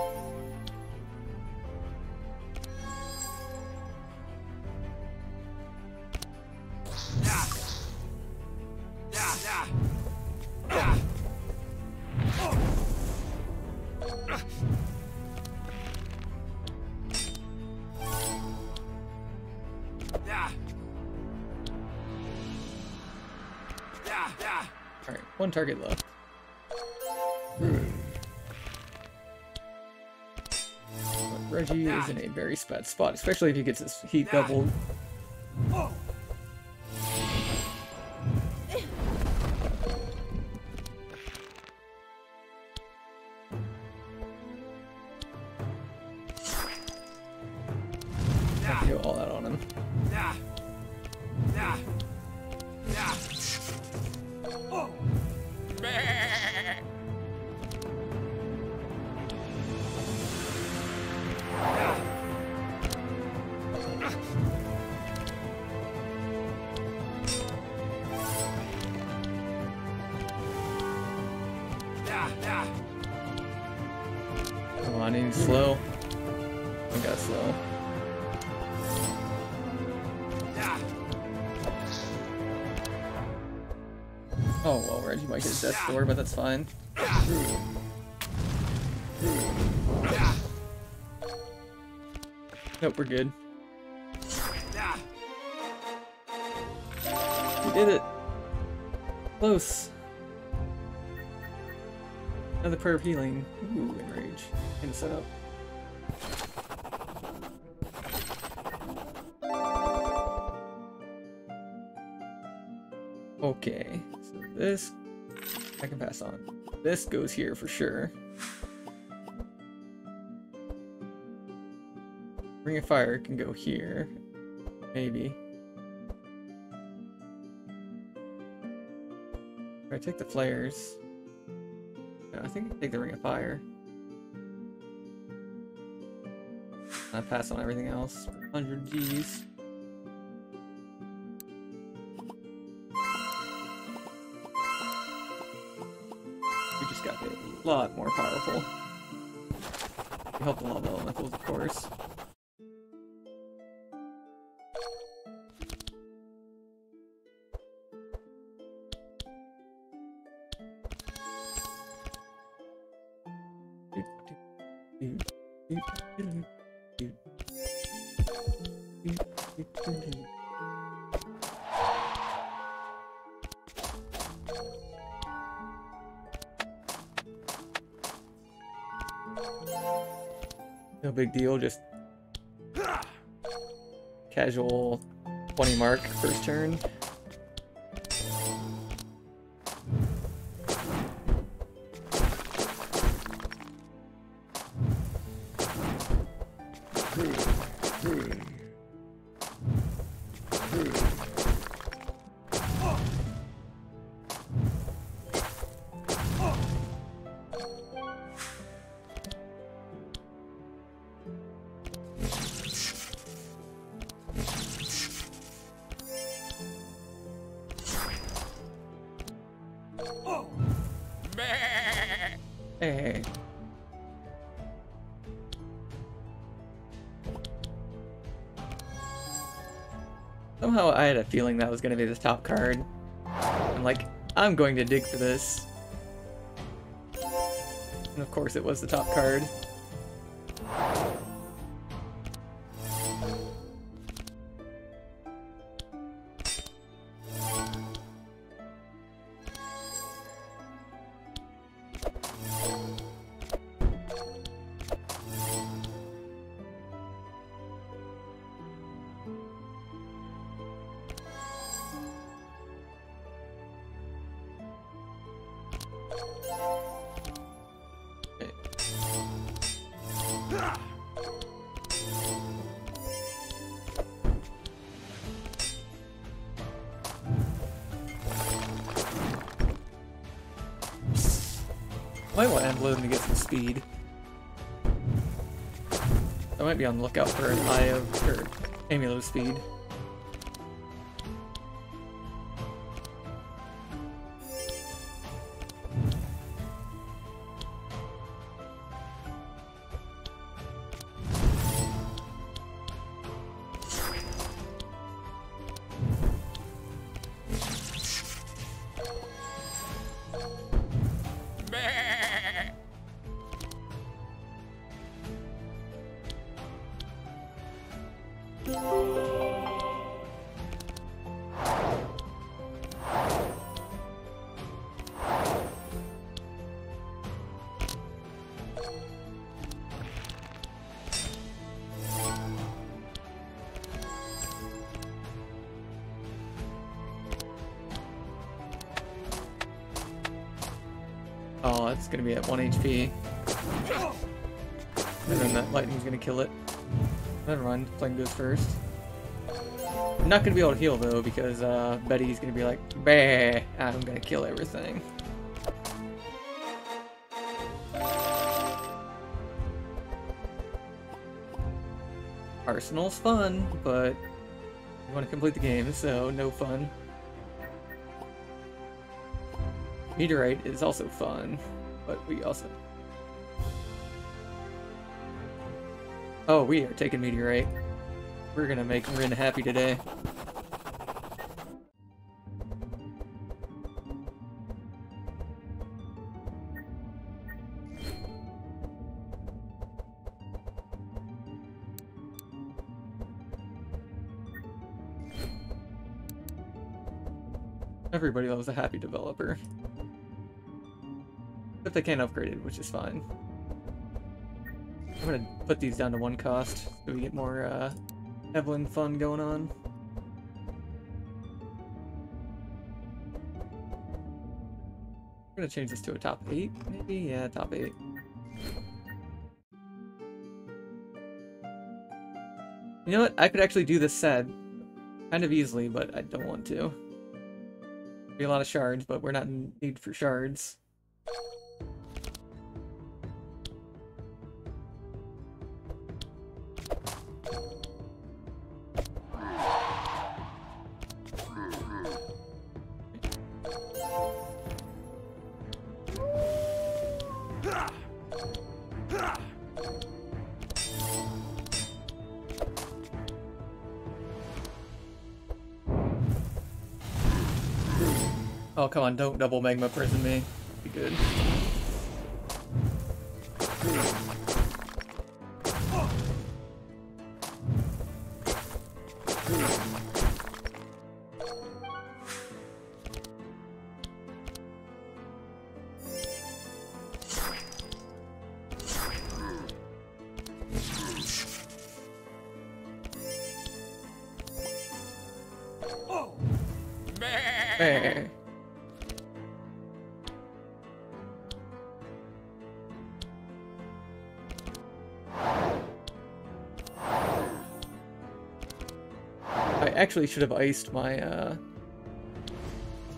Speaker 1: Alright, one target left. Reggie is in a very bad spot, especially if he gets his heat doubled. Door, but that's fine. Nope, we're good. We did it! Close! Another prayer of healing. Ooh, enrage. Can set up. I can pass on. This goes here for sure. Ring of Fire can go here. Maybe. I take the flares. No, I think I take the Ring of Fire. I pass on everything else. 100 G's. Lot more powerful. We helped the lava elementals, of course. Big deal, just casual 20 mark first turn. That was going to be the top card. I'm like, I'm going to dig for this. And of course it was the top card. Be on the lookout for an Eye of, or Amulet of Speed. Gonna be at 1 HP. And then that lightning's gonna kill it. Never mind, flame goes first. I'm not gonna be able to heal though because uh, Betty's gonna be like, Bah! I'm gonna kill everything. Arsenal's fun, but you want to complete the game, so no fun. Meteorite is also fun, but we also... Oh, we are taking Meteorite. We're gonna make Rin happy today. Everybody loves a happy developer. They can't upgrade it, which is fine. I'm gonna put these down to one cost so we get more uh, Evelyn fun going on. I'm gonna change this to a top 8, maybe? Yeah, top 8. You know what? I could actually do this set kind of easily, but I don't want to. Be a lot of shards, but we're not in need for shards. Actually should have iced my uh,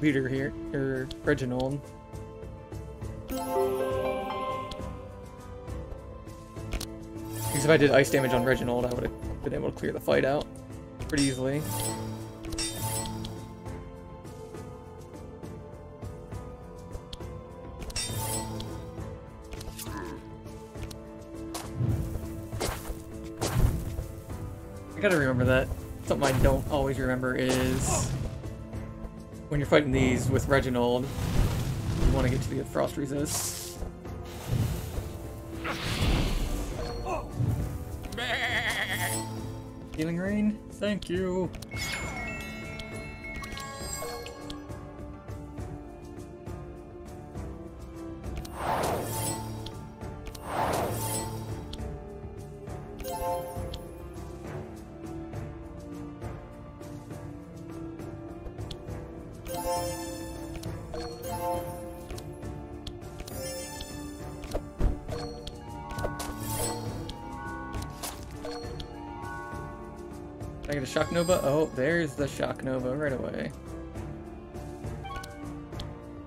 Speaker 1: leader here, or Reginald. Because if I did ice damage on Reginald, I would have been able to clear the fight out pretty easily. I gotta remember that. Something I don't always remember is when you're fighting these with Reginald, you want to get to the frost resist. Healing rain? Thank you. Nova? Oh, there's the Shock Nova right away.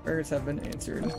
Speaker 1: Prayers have been answered.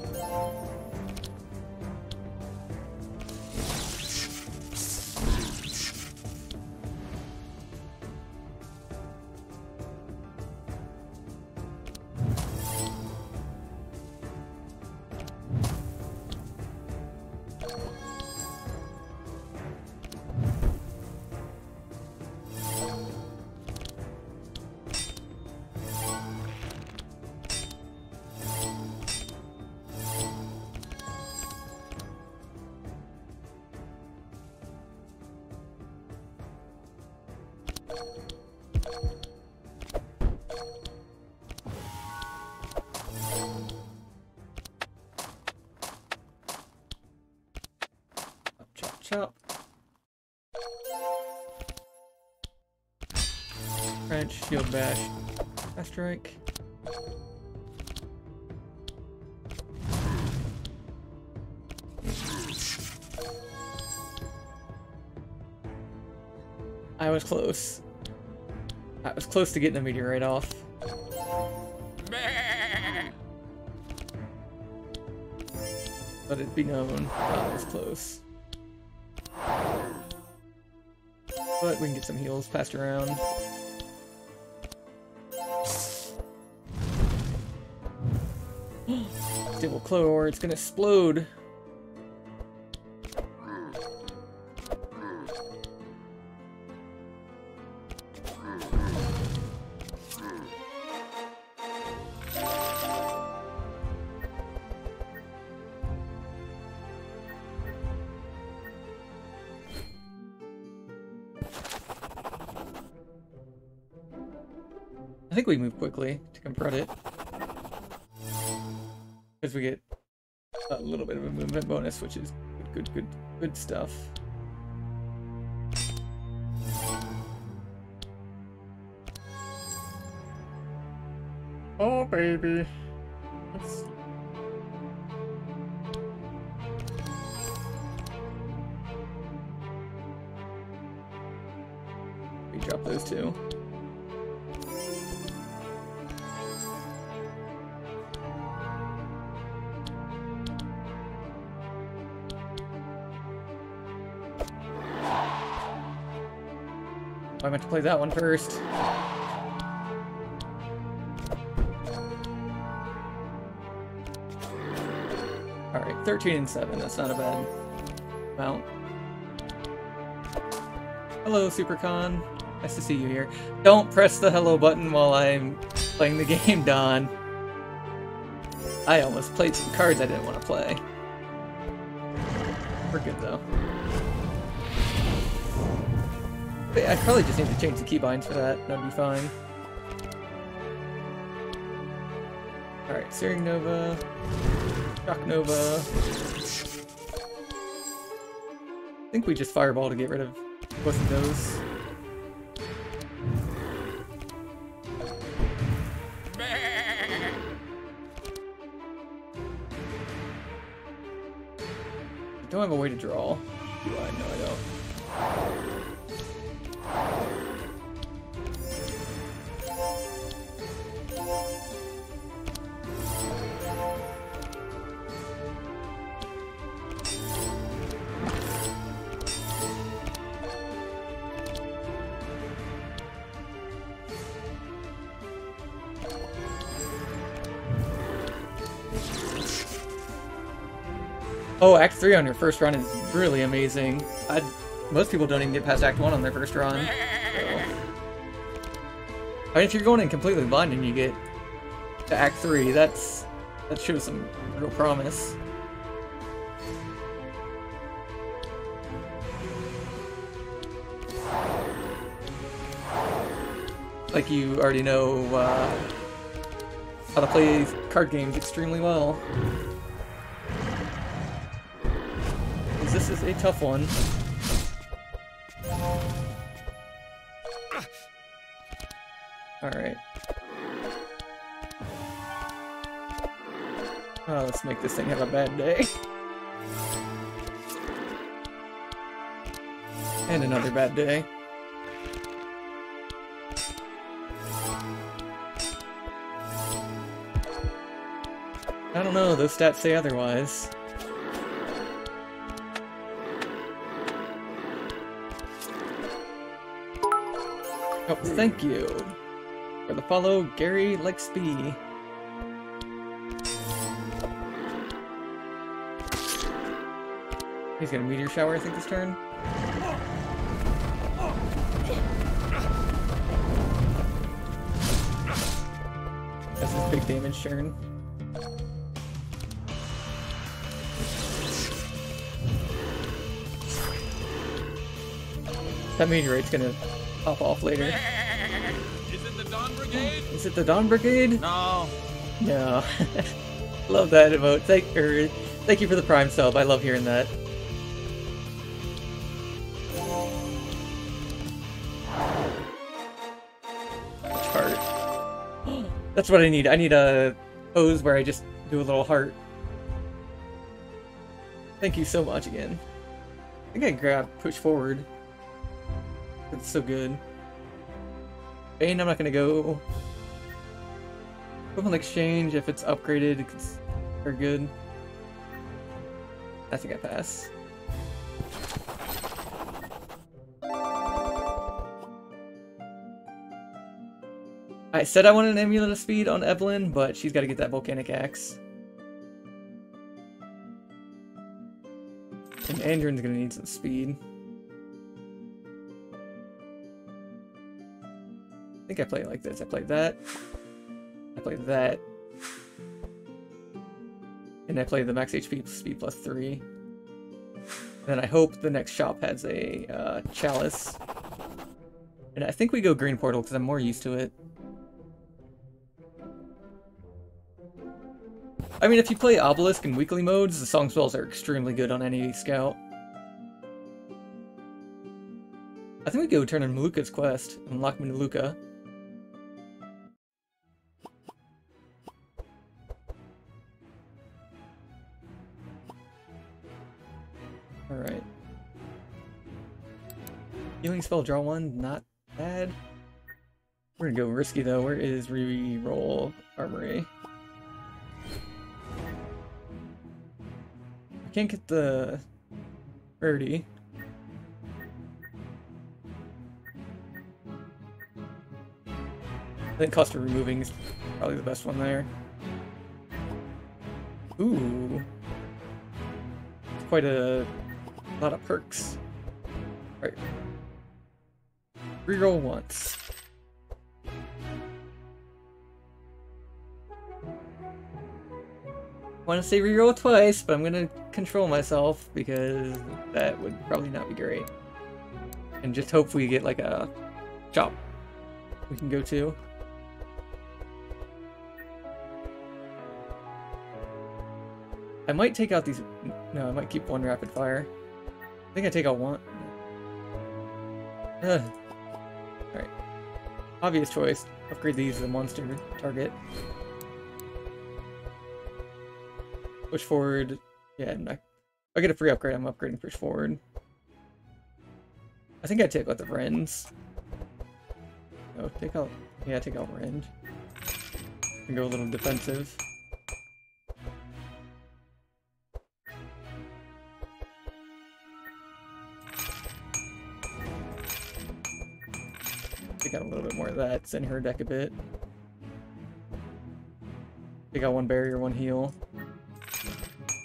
Speaker 1: Fast strike. I was close. I was close to getting the meteorite off. Let it be known, I was close. But we can get some heals passed around. Clore, it's gonna explode. Which is good, good, good, good stuff. Oh, baby. That one first. Alright, 13 and 7, that's not a bad amount. Hello, Supercon. Nice to see you here. Don't press the hello button while I'm playing the game, Don. I almost played some cards I didn't want to play. We're good, though. I probably just need to change the keybinds for that. That'd be fine. Alright, Searing Nova, Shock Nova. I think we just Fireball to get rid of both of those. Don't have a way to draw. 3 on your first run is really amazing. I'd, most people don't even get past Act 1 on their first run. So. I mean, if you're going in completely blind and you get to Act 3, that's that shows some real promise. Like you already know uh, how to play card games extremely well. Tough one. Alright. Oh, let's make this thing have a bad day. And another bad day. I don't know, those stats say otherwise. Oh, thank you for the follow, Gary Lexby. He's gonna meteor shower, I think, this turn. That's his big damage turn. That meteorite's gonna pop off later.
Speaker 2: Is it the Dawn Brigade?
Speaker 1: Is it the Dawn Brigade?
Speaker 2: No.
Speaker 1: No. love that emote. Thank, er, thank you for the Prime sub. I love hearing that. Heart. That's what I need. I need a pose where I just do a little heart. Thank you so much again. I think I grab push forward. It's so good. Bane, I'm not gonna go. Equivalent exchange, if it's upgraded, it's are good. I think I pass. I said I wanted an amulet of speed on Evelyn, but she's got to get that volcanic axe. And Andrin's gonna need some speed. Think I play it like this. I play that. I play that. And I play the max HP speed plus 3. And then I hope the next shop has a uh, chalice. And I think we go green portal because I'm more used to it. I mean, if you play Obelisk in weekly modes, the song spells are extremely good on any scout. I think we go turn in Malukah's quest, unlock Malukah. Alright. Healing spell, draw one, not bad. We're gonna go risky though. Where is re-roll armory? I can't get the rarity. I think of removing is probably the best one there. Ooh. It's Quite a lot of perks. Right. Reroll once. want to say reroll twice, but I'm gonna control myself because that would probably not be great. And just hope we get like a chop we can go to. I might take out these... No, I might keep one rapid fire. I think I take out one. Ugh. Alright. Obvious choice. Upgrade these to the monster target. Push forward. Yeah, I get a free upgrade, I'm upgrading push forward. I think I take out the Rends. Oh, take out... Yeah, take out Rend. And go a little defensive. Out a little bit more of that, send her deck a bit. Take out one barrier, one heal.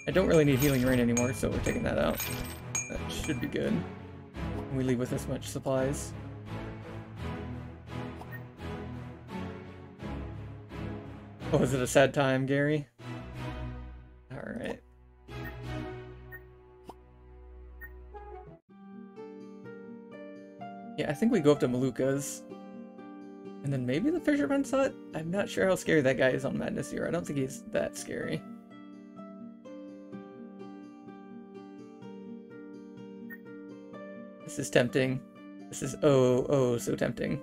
Speaker 1: I don't really need healing rain anymore, so we're taking that out. That should be good. We leave with this much supplies. Oh, is it a sad time, Gary? Alright. Yeah, I think we go up to Malukah's. And then maybe the Fisherman's Hut? I'm not sure how scary that guy is on Madness Zero. I don't think he's that scary. This is tempting. This is oh, oh, so tempting.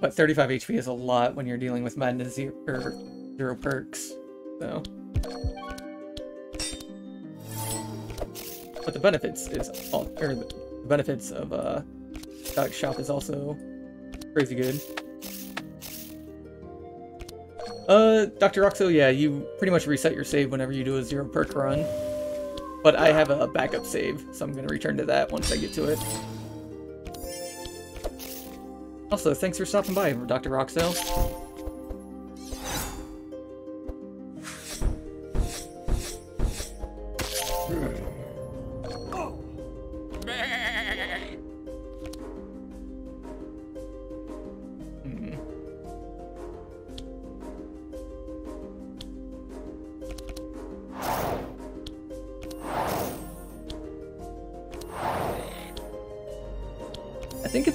Speaker 1: But 35 HP is a lot when you're dealing with Madness Zero, or er, zero perks, so... But the benefits is all, or the benefits of uh, Dark Shop is also crazy good. Uh, Dr. Roxo, yeah, you pretty much reset your save whenever you do a zero perk run. But I have a backup save, so I'm going to return to that once I get to it. Also, thanks for stopping by, Dr. Roxo.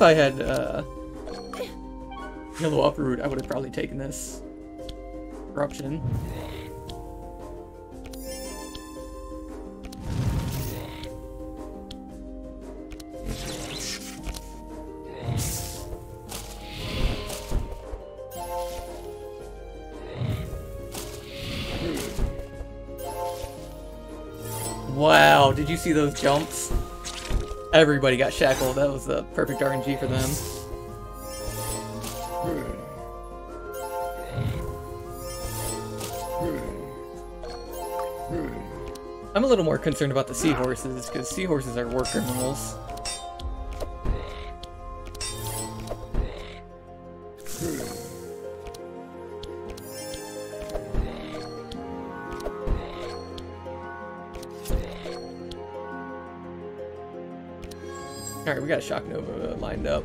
Speaker 1: I had uh, yellow uproot, I would have probably taken this corruption. Wow, did you see those jumps? Everybody got shackled. That was the perfect RNG for them. I'm a little more concerned about the seahorses, because seahorses are war criminals. We got a Shock Nova lined up.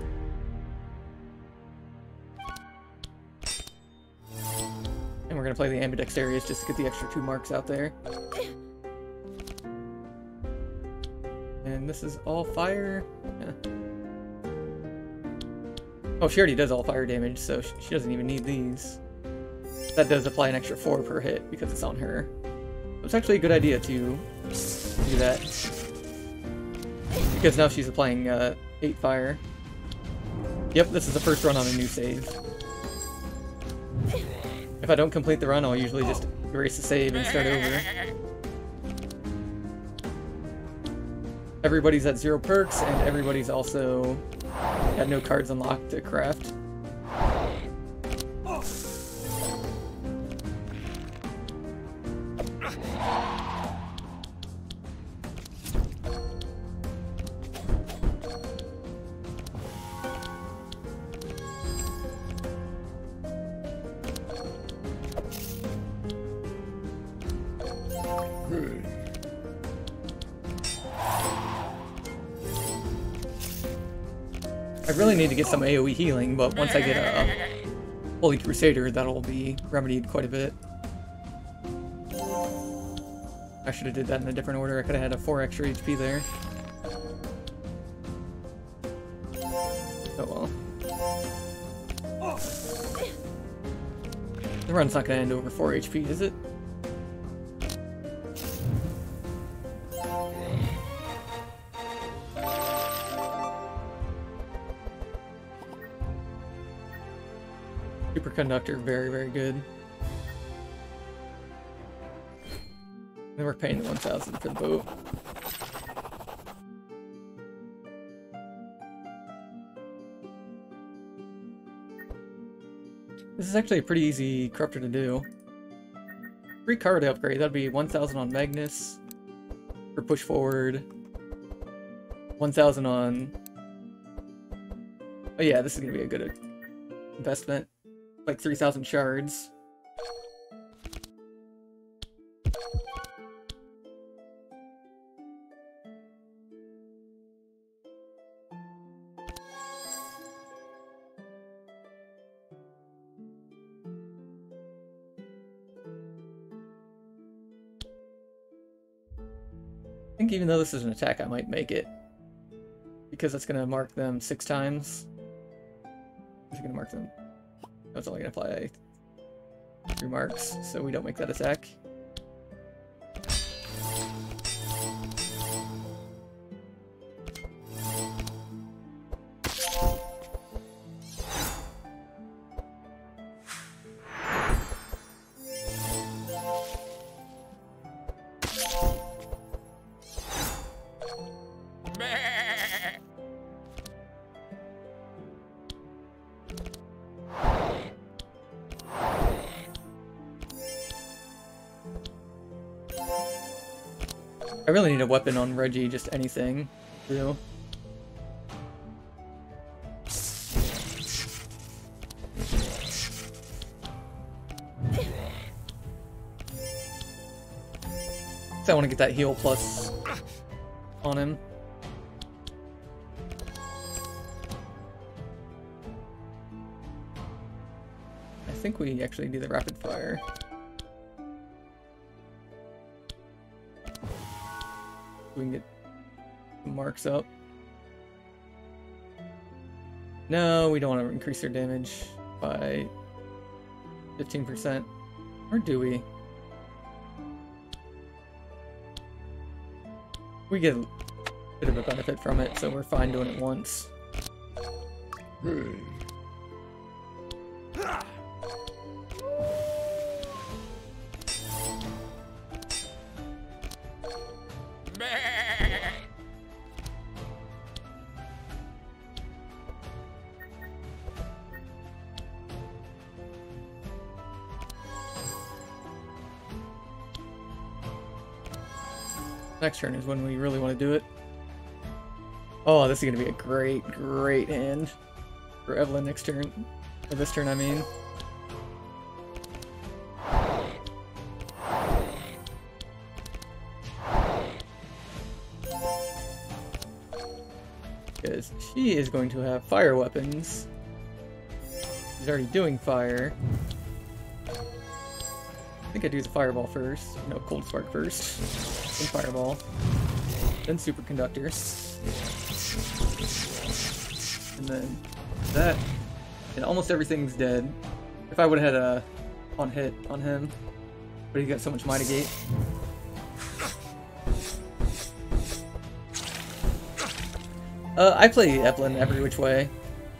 Speaker 1: And we're gonna play the Ambidexterious just to get the extra two marks out there. And this is all fire. Yeah. Oh, she already does all fire damage, so she doesn't even need these. That does apply an extra 4 per hit because it's on her. It's actually a good idea to do that. Because now she's applying uh, 8 fire. Yep, this is the first run on a new save. If I don't complete the run, I'll usually just erase the save and start over. Everybody's at zero perks, and everybody's also had no cards unlocked to craft. Some AoE healing, but once I get a Holy Crusader, that'll be remedied quite a bit. I should have did that in a different order. I could have had a 4 extra HP there. Oh well. The run's not gonna end over 4 HP, is it? Superconductor, very, very good. Then we're paying the 1,000 for the boat. This is actually a pretty easy corruptor to do. Free card upgrade, that'd be 1,000 on Magnus for push forward. 1,000 on... Oh yeah, this is gonna be a good investment. Like 3,000 shards. I think even though this is an attack, I might make it. Because it's gonna mark them six times. It's gonna mark them. That's only gonna apply three marks, so we don't make that attack. A weapon on Reggie, just anything. Too. So I want to get that heal plus on him. I think we actually do the rapid fire. We can get marks up. No, we don't want to increase their damage by 15%. Or do we? We get a bit of a benefit from it, so we're fine doing it once. Turn is when we really want to do it. Oh, this is going to be a great, great hand for Evelyn next turn. Or this turn, I mean. Because she is going to have fire weapons. She's already doing fire. I think I do the fireball first. No, cold spark first. Then fireball. Then superconductor. And then that. And almost everything's dead. If I would have had a on hit on him. But he's got so much mitigate. Uh, I play Evelyn every which way.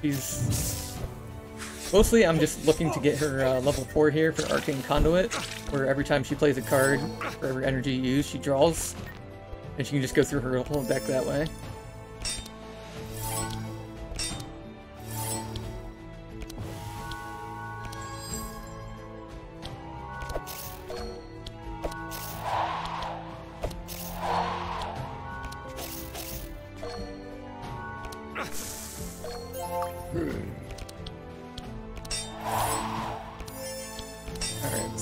Speaker 1: She's mostly I'm just looking to get her uh, level four here for Arcane Conduit, where every time she plays a card, for every energy used, she draws, and she can just go through her whole deck that way. Alright,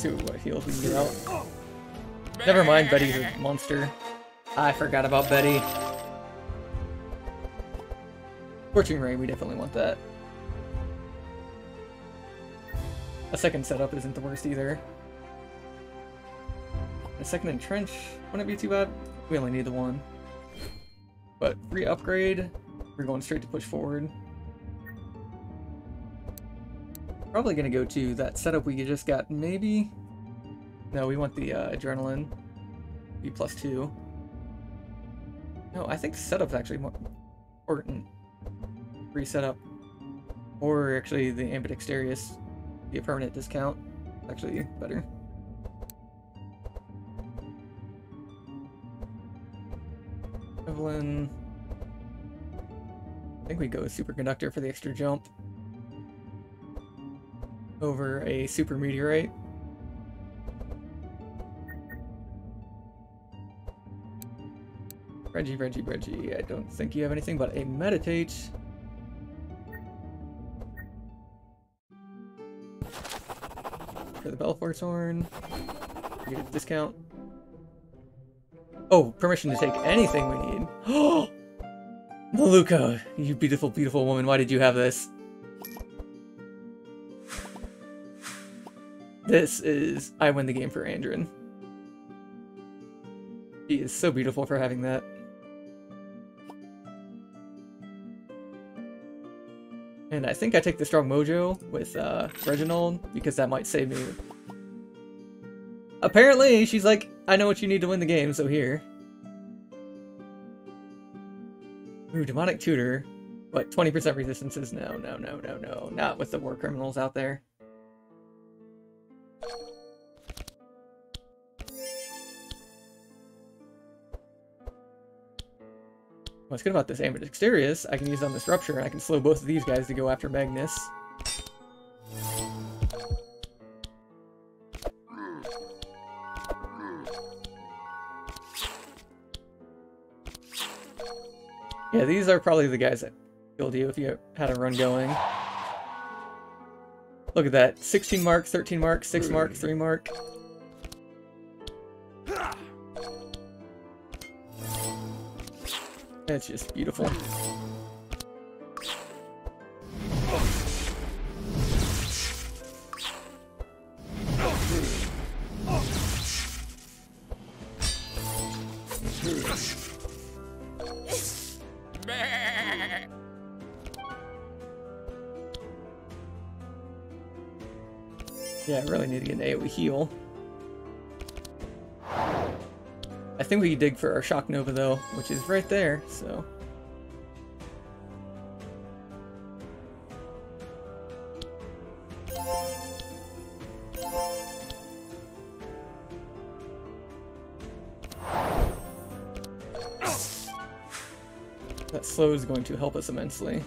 Speaker 1: what heals we can out. Never mind, Betty's a monster. I forgot about Betty. Scorching Ray, we definitely want that. A second setup isn't the worst either. A second entrench wouldn't be too bad. We only need the one. But free upgrade, we're going straight to push forward. Probably gonna go to that setup we just got, maybe? No, we want the uh, adrenaline. B plus two. No, I think setup's actually more important. Free setup. Or actually the ambidexterious, be a permanent discount. Actually better. Javelin. I think we go with Superconductor for the extra jump. Over a Super Meteorite. Reggie, Reggie, Reggie, I don't think you have anything but a Meditate. For the Belfort's Horn. You get a discount. Oh, permission to take anything we need. Oh! Malukah, you beautiful, beautiful woman, why did you have this? This is... I win the game for Andrin. She is so beautiful for having that. And I think I take the Strong Mojo with uh, Reginald, because that might save me. Apparently, she's like, I know what you need to win the game, so here. Ooh, Demonic Tutor. What, 20% resistances? No, no, no, no, no. Not with the war criminals out there. What's good about this Ambidextrous, I can use it on this Rupture, and I can slow both of these guys to go after Magnus. Yeah, these are probably the guys that killed you if you had a run going. Look at that. 16 mark, 13 mark, 6 mark, 3 mark. That's just beautiful. Yeah, I really need to get an AoE heal. Think we can dig for our Shock Nova though, which is right there, so... That slow is going to help us immensely.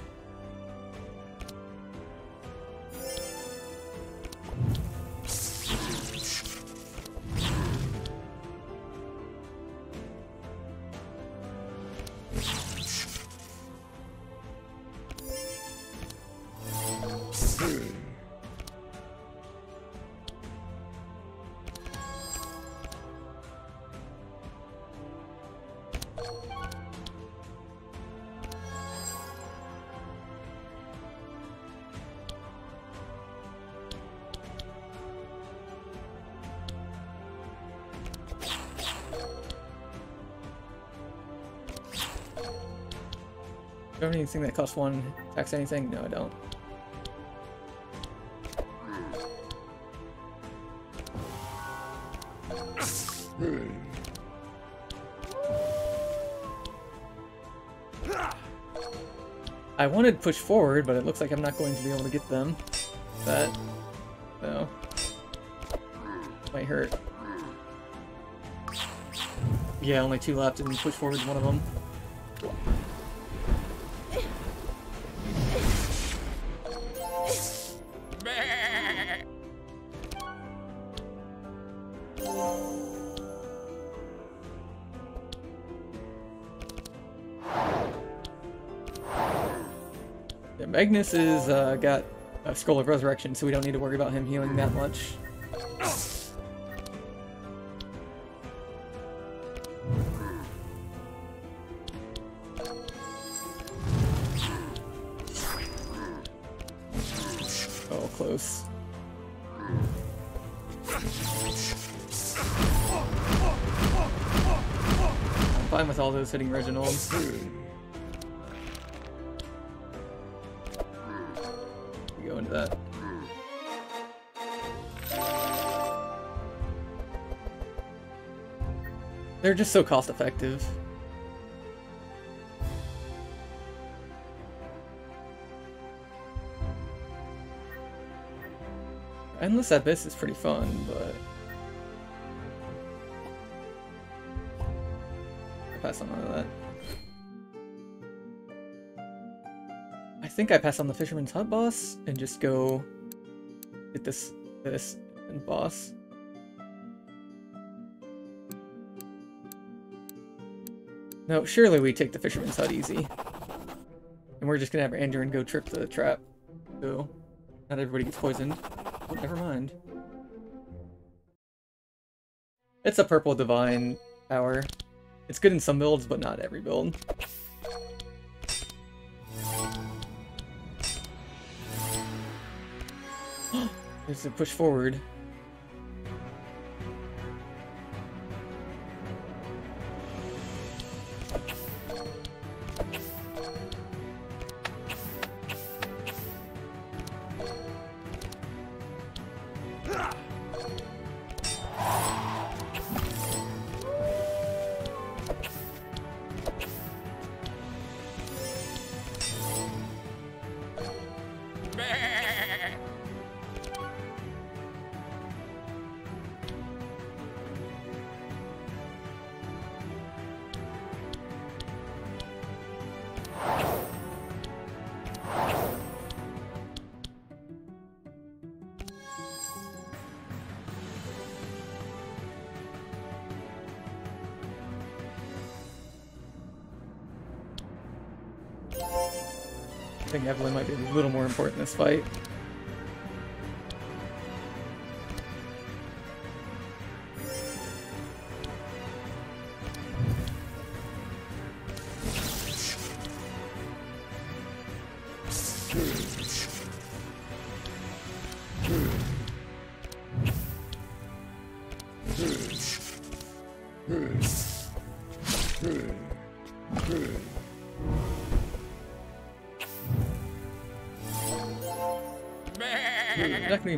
Speaker 1: Anything that costs one tax anything? No, I don't. I wanted to push forward, but it looks like I'm not going to be able to get them. That, so, might hurt. Yeah, only two left, and push forward one of them. Magnus is uh, got a Scroll of Resurrection, so we don't need to worry about him healing that much. Oh, close. I'm fine with all those hitting Reginald. they're just so cost effective. Endless Abyss is pretty fun, but... I pass on that. I think I pass on the Fisherman's Hut boss and just go get this, this, and boss. No, surely we take the Fisherman's Hut easy. And we're just gonna have Andrin go trip to the trap. So, not everybody gets poisoned. Oh, never mind. It's a purple divine power. It's good in some builds, but not every build. There's a push forward. In this fight.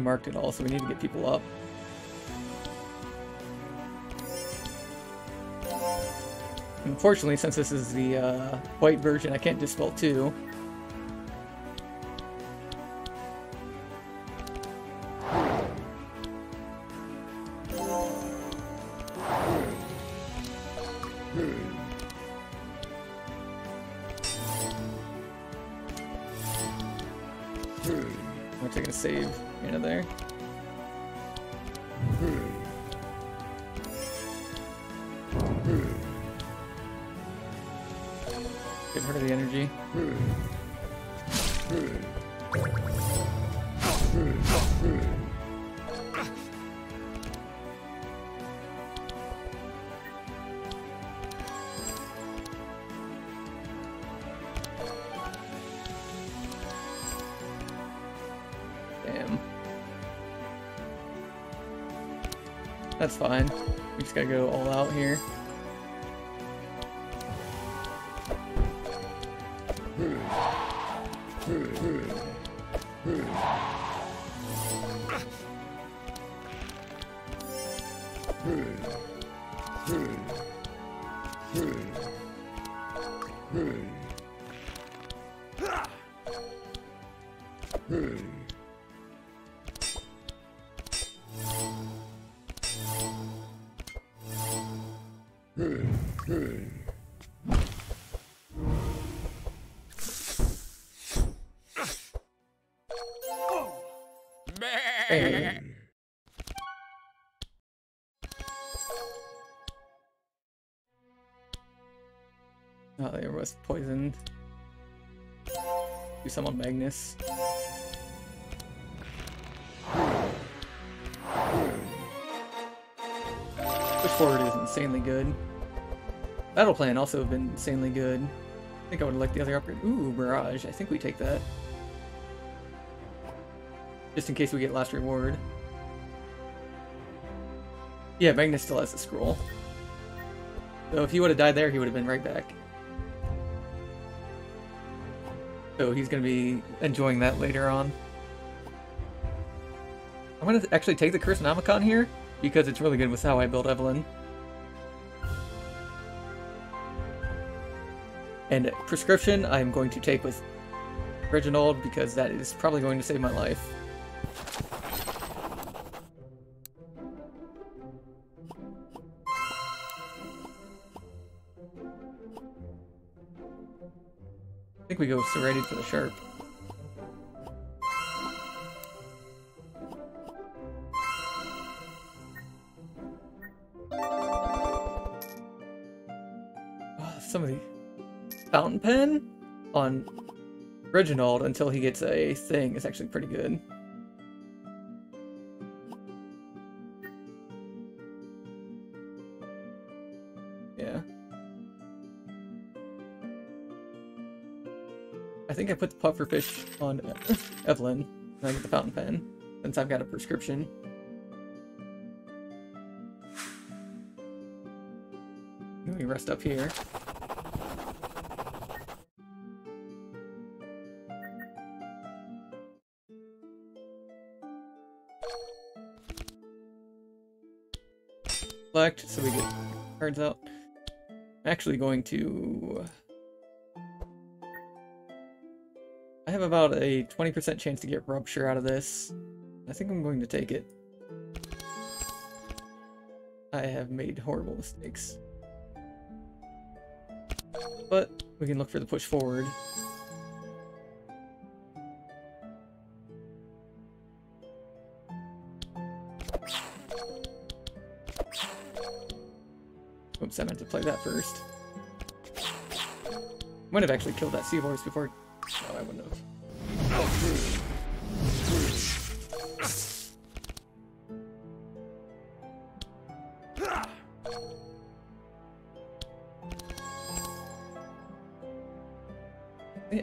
Speaker 1: Marked at all, so we need to get people up. Unfortunately, since this is the uh, white version, I can't dispel two. Fine. We just gotta go all out here. Both poisoned. Do some on Magnus. Push forward is insanely good. Battle plan also have been insanely good. I think I would like the other upgrade. Ooh, Barrage. I think we take that. Just in case we get last reward. Yeah, Magnus still has the scroll. So if he would have died there, he would have been right back. So he's going to be enjoying that later on. I'm going to actually take the Curse Nomicon here, because it's really good with how I build Evelyn. And Prescription, I'm going to take with Reginald, because that is probably going to save my life. we go serrated for the sharp. Ah, somebody fountain pen on Reginald until he gets a thing is actually pretty good. Pufferfish on Evelyn, and I get the fountain pen, since I've got a prescription. Let me rest up here. Select, so we get cards out. I'm actually going to... have about a 20% chance to get Rupture out of this. I think I'm going to take it. I have made horrible mistakes. But we can look for the push forward. Oops, I meant to play that first. Might have actually killed that seahorse before... I wouldn't have.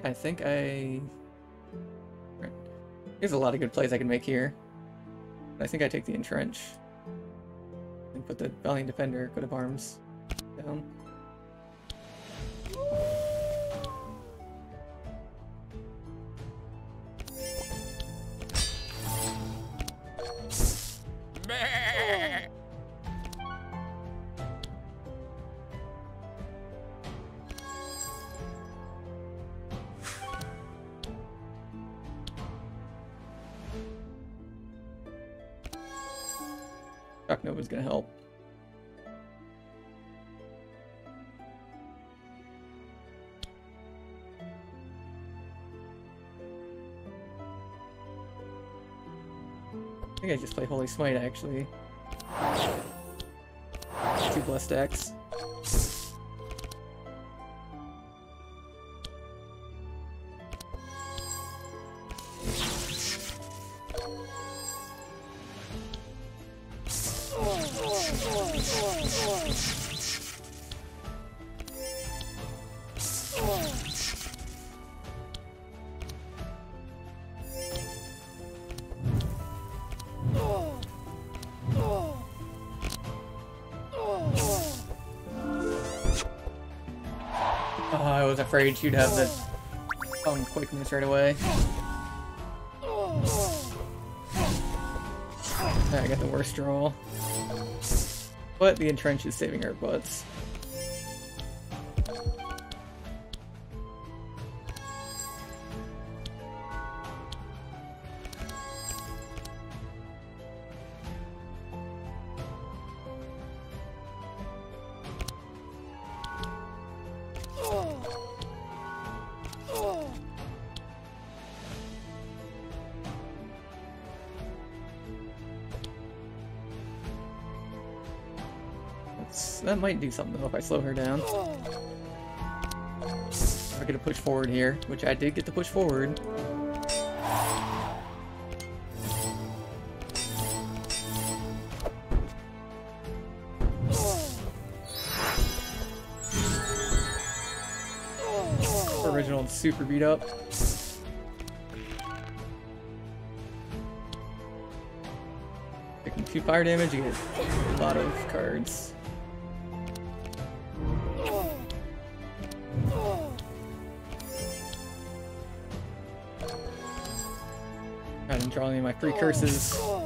Speaker 1: I think I... There's a lot of good plays I can make here. I think I take the entrench. And put the Valiant Defender, coat of arms down. Holy Smite actually. Two blessed decks. Afraid she'd have the tongue quickness right away. I got the worst draw. But the entrench is saving our butts. Might do something though if I slow her down. I get to push forward here, which I did get to push forward. Original super beat up. Taking two fire damage, you get a lot of cards. Free curses. Oh,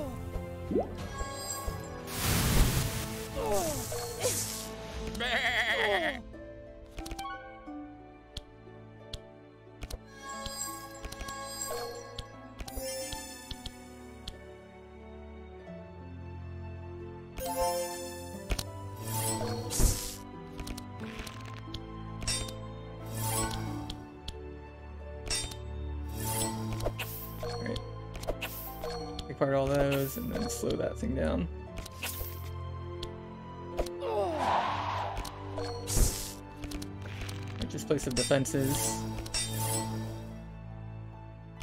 Speaker 1: defenses.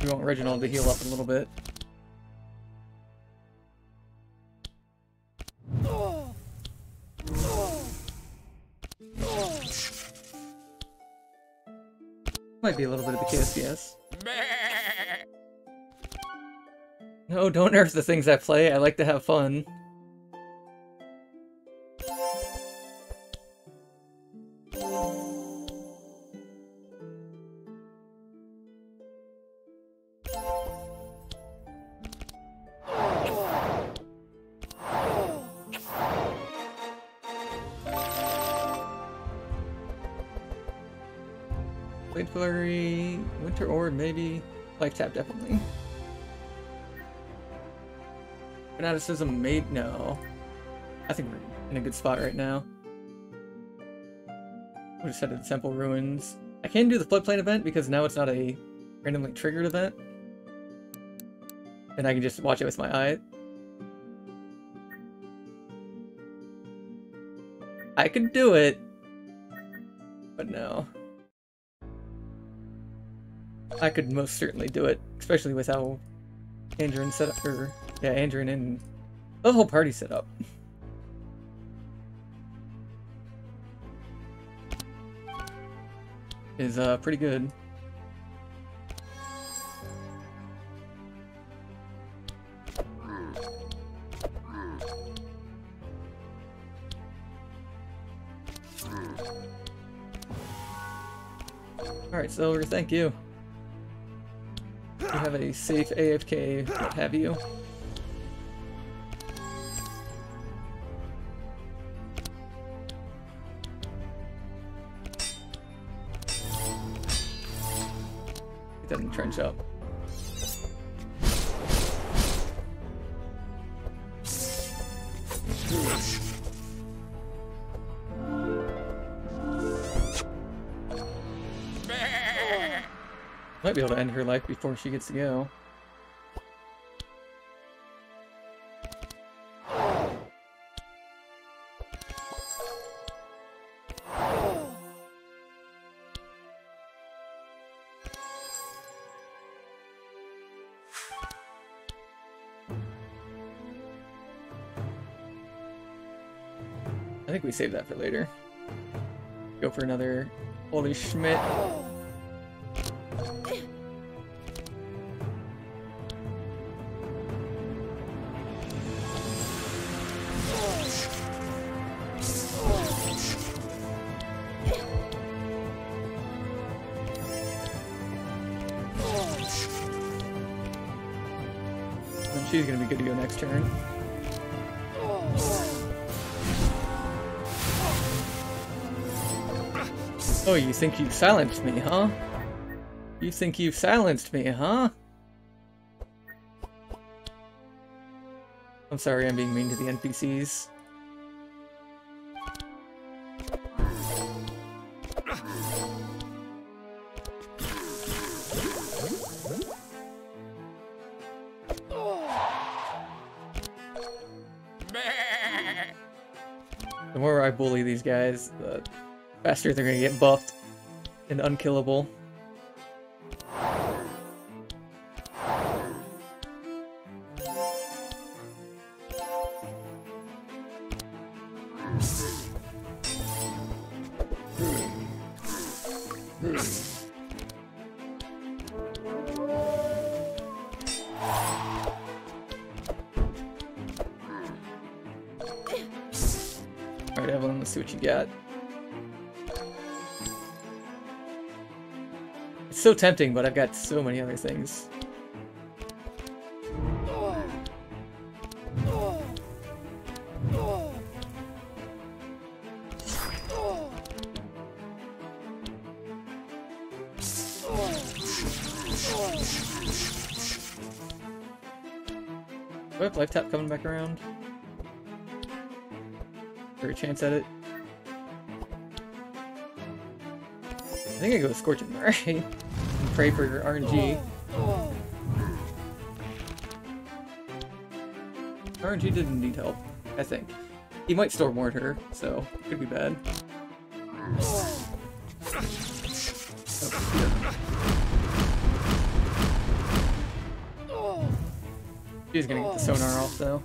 Speaker 1: We want Reginald to heal up a little bit. Might be a little bit of the KSPS. No, don't nerf the things I play. I like to have fun. Fanaticism, made no. I think we're in a good spot right now. We'll just head to the Temple Ruins. I can do the Floodplain event because now it's not a randomly triggered event. And I can just watch it with my eye. I could do it, but no. I could most certainly do it, especially with how Andrew set up, or yeah, Andrew and the whole party set up. Is uh pretty good. Alright, Silver, thank you. You have a safe AFK, what have you. Might be able to end her life before she gets to go. I think we save that for later. Go for another Holy Smite. Turn. Oh, you think you've silenced me, huh? You think you've silenced me, huh? I'm sorry I'm being mean to the NPCs. Guys, the faster they're gonna get buffed and unkillable. So tempting, but I've got so many other things. I have life tap coming back around? For a chance at it? I think I go with Scorching Ray pray for your RNG. RNG didn't need help, I think. He might still ward her, so it could be bad. She's gonna get the sonar off though.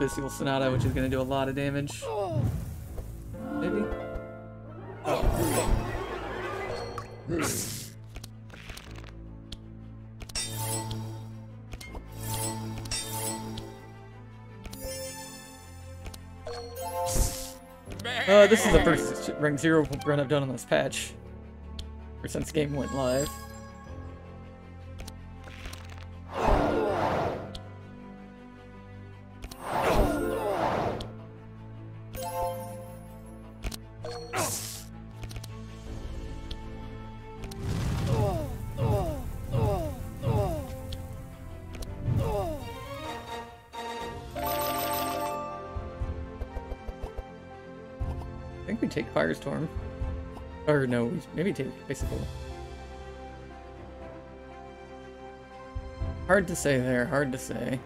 Speaker 1: Abyssal Sonata, which is gonna do a lot of damage. Maybe? Uh, this is the first rank zero run I've done on this patch. Or since game went live. Firestorm. Or no, maybe take Icicle. Hard to say there, hard to say.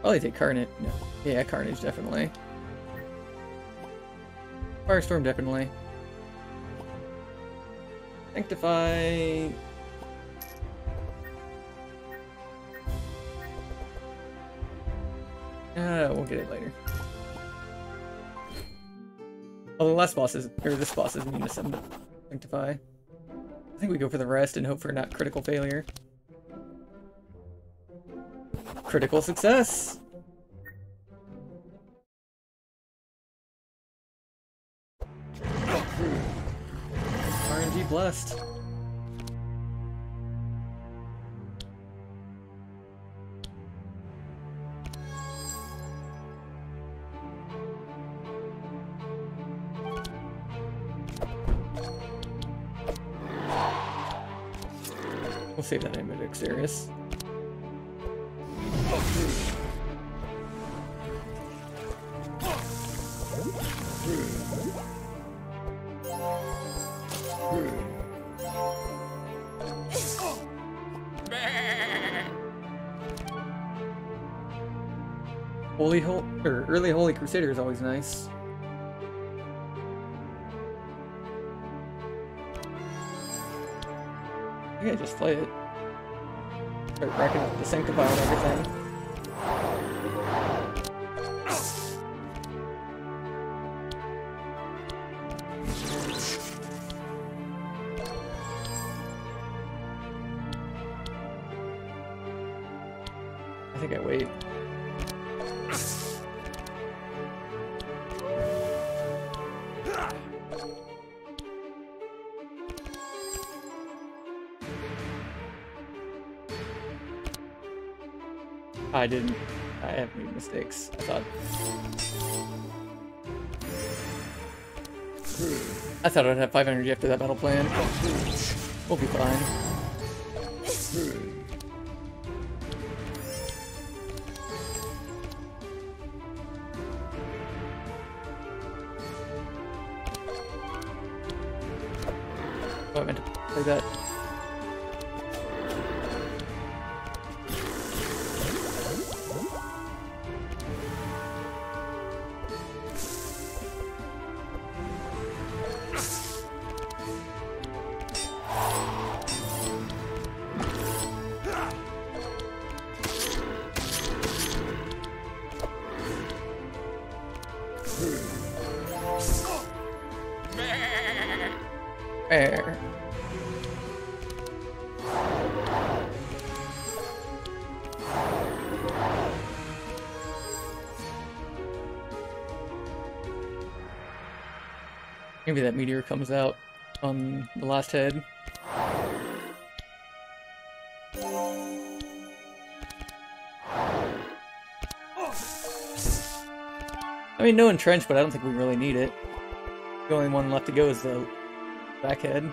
Speaker 1: Probably take Carnage. No. Yeah, Carnage definitely. Firestorm definitely. Sanctify. Uh, we'll get it later. Well, the last boss is, or this boss is immune to some Sanctify. I think we go for the rest and hope for not critical failure. Critical success! Crusader is always nice. I think I just play it. Start racking up the Sanctify and everything. I didn't. I have made mistakes. I thought. I thought I'd have 500 after that battle plan. We'll be fine. Oh, I meant to play that. Maybe that meteor comes out on the last head. I mean, no entrench, but I don't think we really need it. The only one left to go is the back head.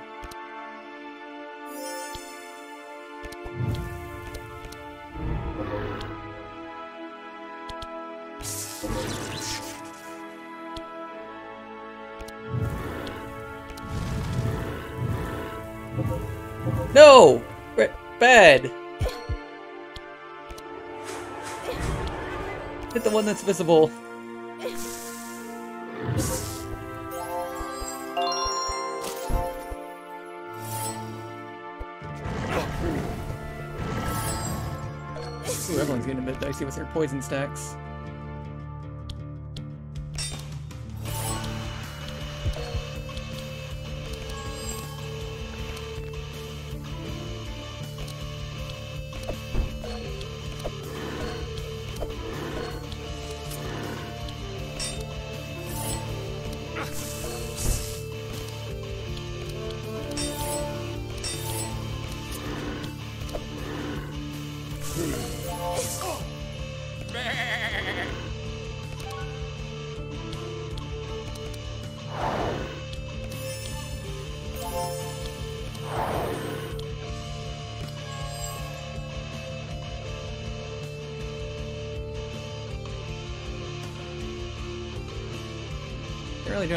Speaker 1: Visible. Ooh, everyone's getting a bit dicey with their poison stacks.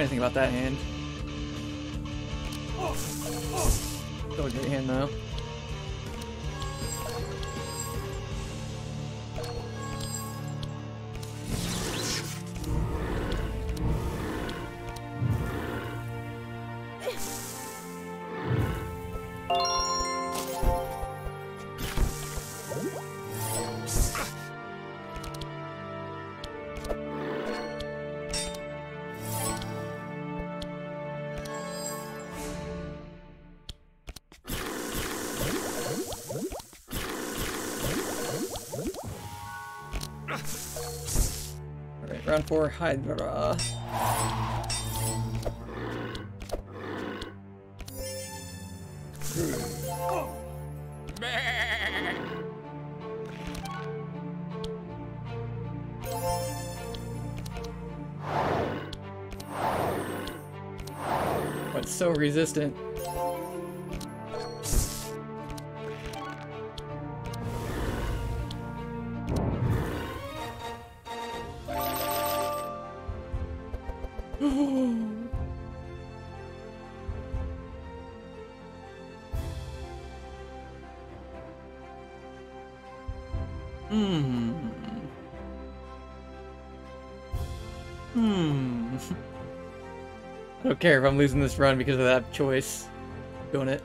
Speaker 1: Anything about that hand. Four, Hydra. But so resistant. Care if I'm losing this run because of that choice. Doing it.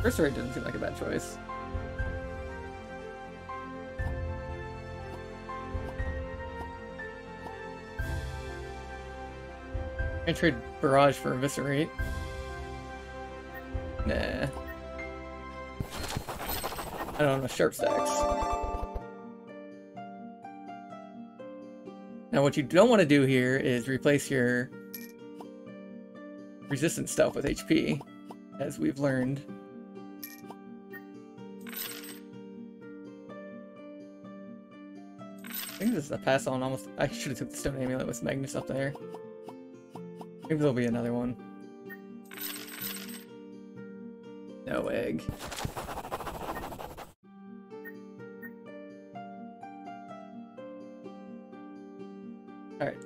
Speaker 1: First rate doesn't seem like a bad choice. I trade Barrage for Eviscerate. I don't know, sharp stacks. Now what you don't want to do here is replace your resistance stuff with HP, as we've learned. I think this is a pass on almost I should have took the stone amulet with Magnus up there. Maybe there'll be another one. No egg.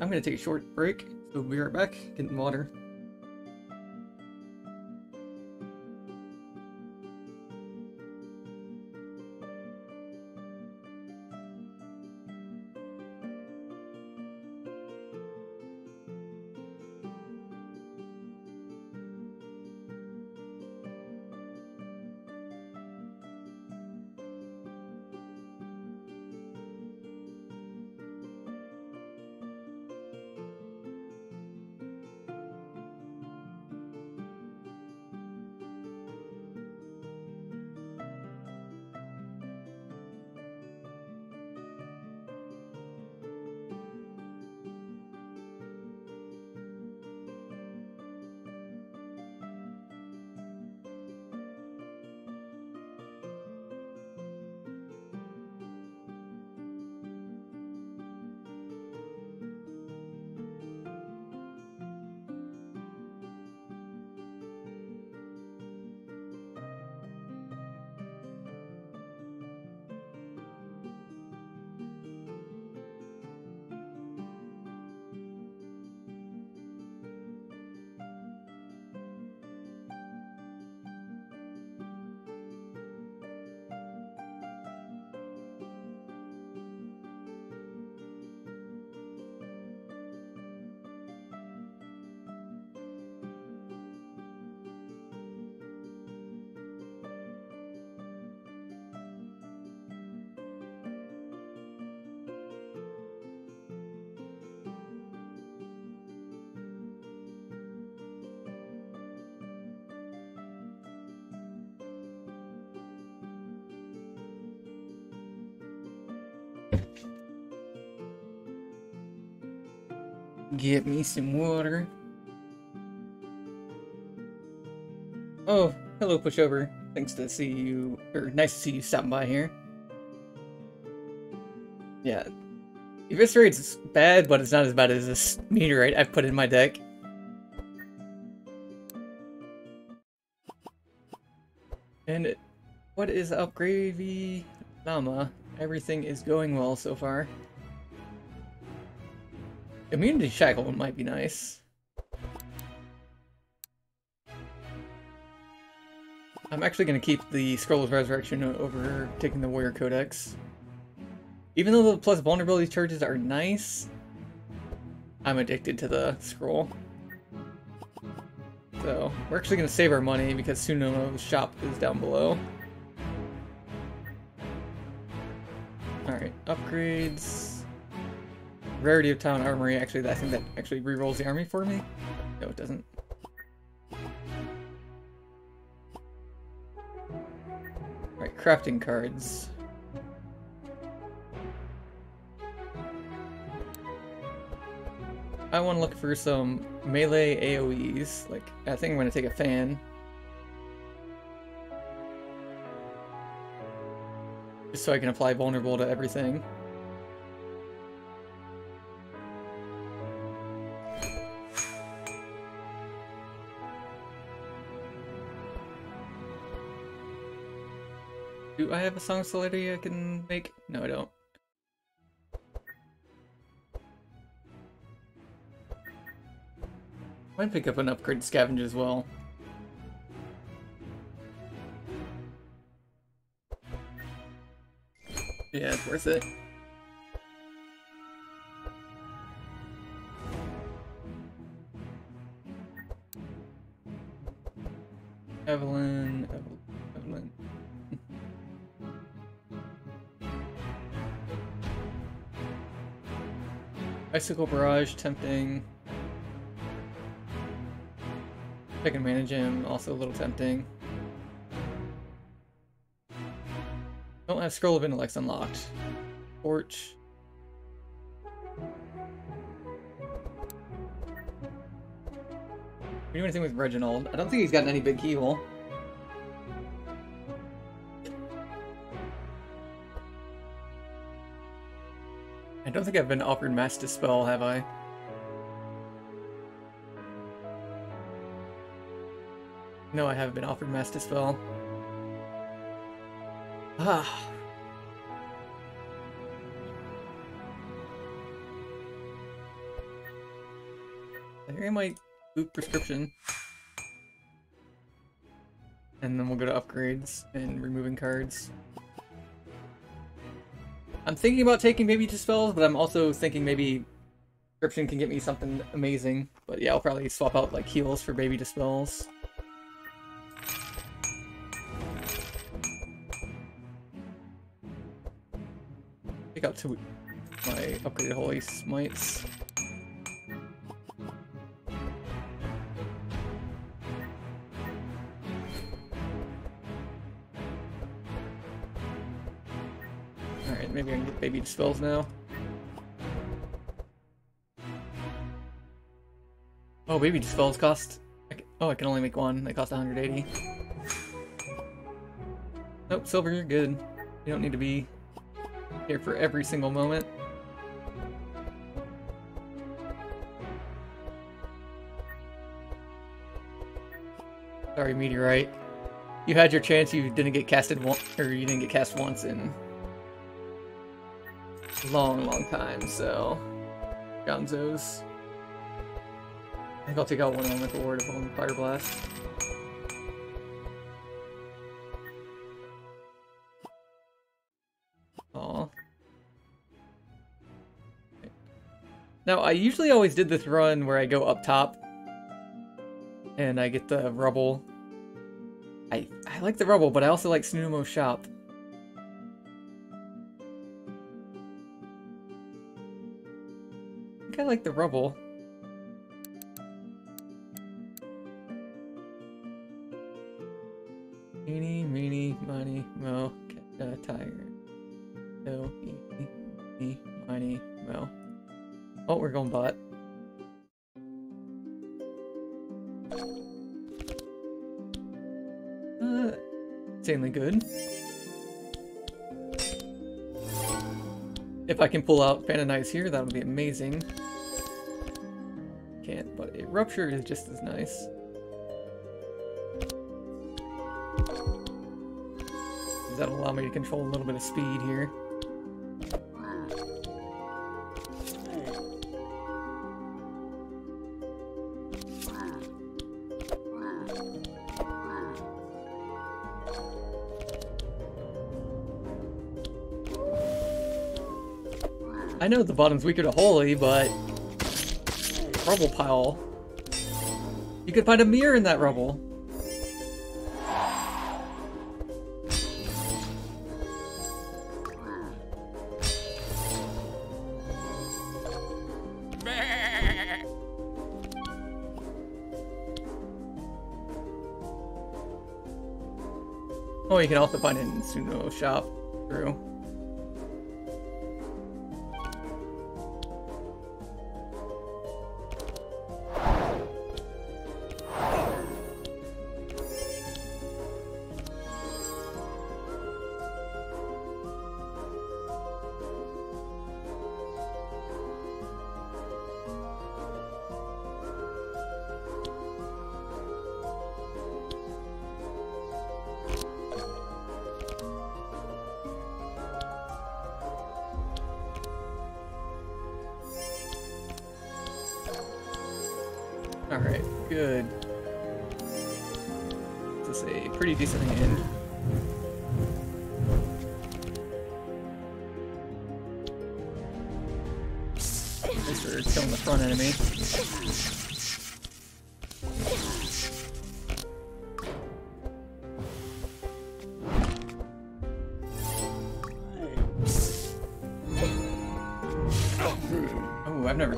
Speaker 1: I'm gonna take a short break, so we'll be right back, getting water. Get me some water. Oh, hello, pushover. Thanks to see you, or nice to see you stopping by here. Yeah, Eviscerate's bad, but it's not as bad as this meteorite I've put in my deck. And what is up, Gravy Llama? Everything is going well so far. Immunity Shackle might be nice. I'm actually going to keep the Scroll of Resurrection over taking the Warrior Codex. Even though the plus vulnerability charges are nice, I'm addicted to the scroll. So, we're actually going to save our money because Sunomo's shop is down below. Alright, upgrades. Rarity of Town Armory, actually, I think that actually rerolls the army for me. No, it doesn't. Alright, crafting cards. I want to look for some melee AoEs. Like, I think I'm going to take a fan. Just so I can apply vulnerable to everything. Have a song celebrity I can make? No, I don't. Might pick up an upgrade scavenge as well. Yeah, it's worth it. Icicle Barrage, tempting. I can manage him, also a little tempting. Don't have Scroll of Intellects unlocked. Porch. Can we do anything with Reginald? I don't think he's gotten any big keyhole. Think I've been offered Mass Dispel, have I? No, I haven't been offered Mass Dispel. Ah. I think I might boot prescription. And then we'll go to upgrades and removing cards. I'm thinking about taking maybe spells, but I'm also thinking maybe prescription can get me something amazing. But yeah, I'll probably swap out like heals for baby dispels. Pick up two my upgraded holy smites. Baby spells now. Oh, baby spells cost... Oh, I can only make one. They cost 180. Nope, silver, you're good. You don't need to be here for every single moment. Sorry, Meteorite. You had your chance, you didn't get casted once, or you didn't get cast once in long, long time, so... Gonzos. I think I'll take out one element reward of on Fire Blast. Aw. Now, I usually always did this run where I go up top and I get the rubble. I, I like the rubble, but I also like Sunomo's shop. Like the rubble. Eeny, meeny, miny, mo, uh, tiger. No, eeny, meeny, miny, mo. Oh, we're going bot. Uh, insanely good. If I can pull out Fan of here, that would be amazing. Rupture is just as nice. Does That'll allow me to control a little bit of speed here. I know the bottom's weaker to Holy, but... Rubble pile. You could find a mirror in that rubble. Oh, you can also find it in Suno shop. True.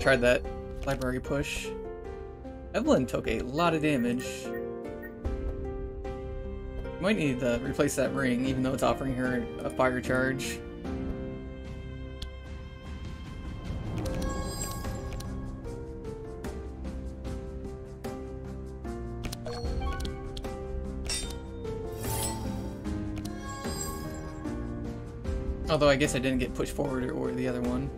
Speaker 1: Tried that library push. Evelyn took a lot of damage. Might need to replace that ring, even though it's offering her a fire charge. Although I guess I didn't get pushed forward or, or the other one.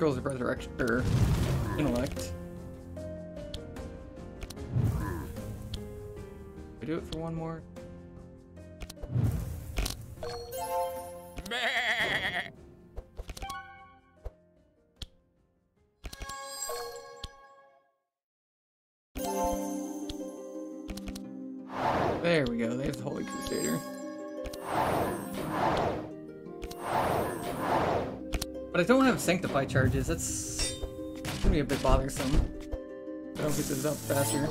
Speaker 1: Scrolls of Resurrection, or Sanctify charges, that's gonna be a bit bothersome. I don't get this up faster.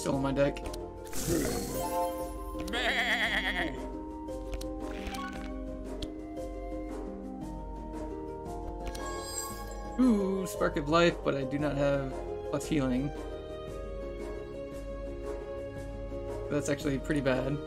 Speaker 1: Still in my deck. Ooh, Spark of Life, but I do not have plus healing. That's actually pretty bad.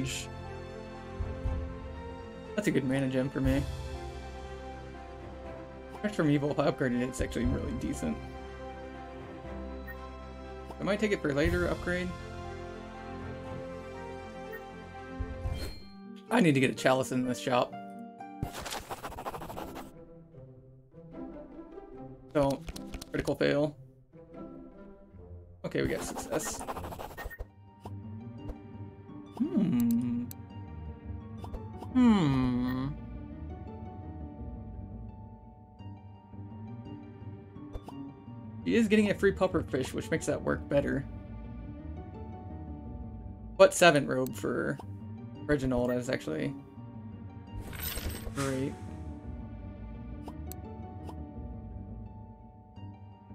Speaker 1: That's a good. That's a good mana gem for me. Fresh from Evil, if I upgraded it, it's actually really decent. I might take it for later upgrade. I need to get a chalice in this shop. Don't. Critical fail. Okay, we got success. Hmm. He is getting a free pupper fish, which makes that work better. But seven robe for Reginald is actually great.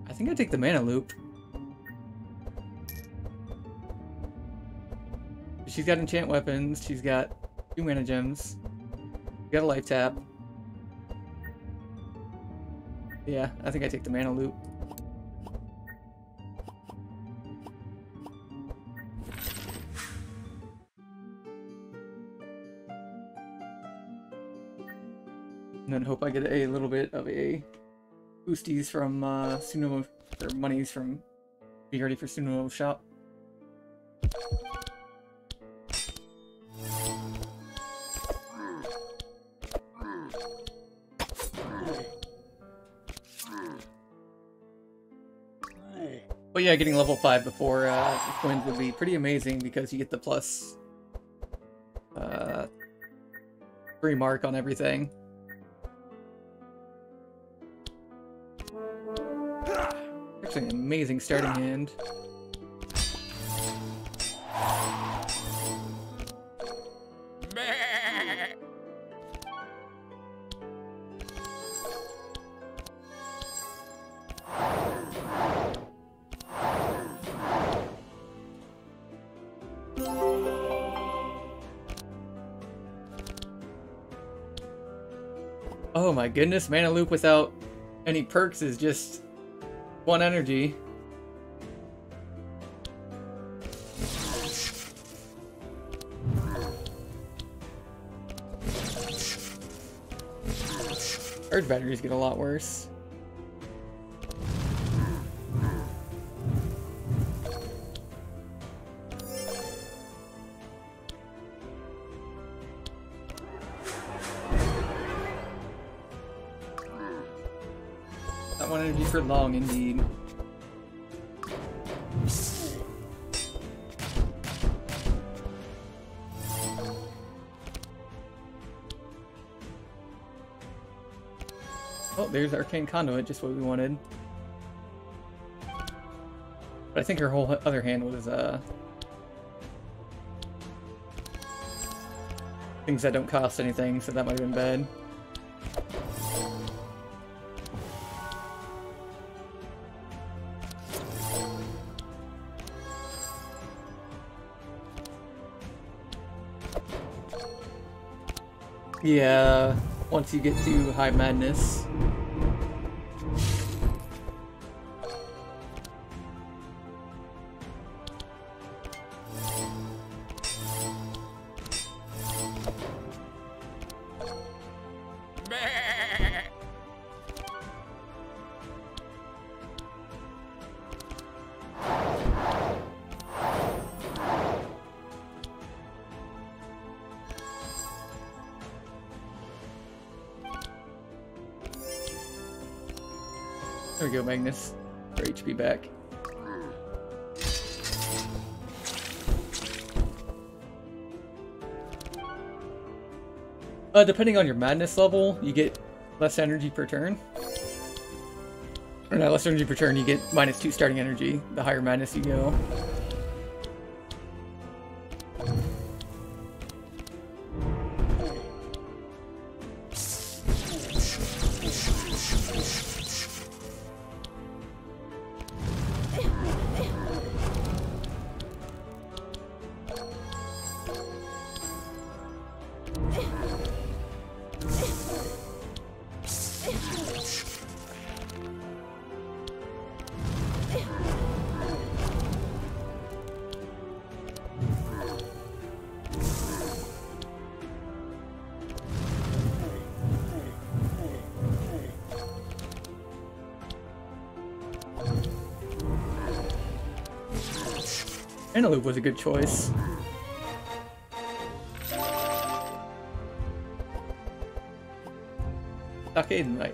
Speaker 1: I think I take the mana loop. She's got enchant weapons. She's got two mana gems. Got a life tap. Yeah, I think I take the mana loop. And then hope I get a little bit of a boosties from uh, Suno, or monies from Be Ready for Suno shop. Yeah, getting level 5 before uh, coins would be pretty amazing because you get the plus uh, free mark on everything. Actually, an amazing starting hand. Goodness, Mana Loop without any perks is just one energy. Charge batteries get a lot worse. For long, indeed. Oh, there's Arcane Conduit, just what we wanted. But I think her whole other hand was, uh... Things that don't cost anything, so that might have been bad. Yeah, once you get to High Madness. Depending on your madness level, you get less energy per turn. Or not less energy per turn, you get minus two starting energy, the higher madness you go. Antelope was a good choice. Not,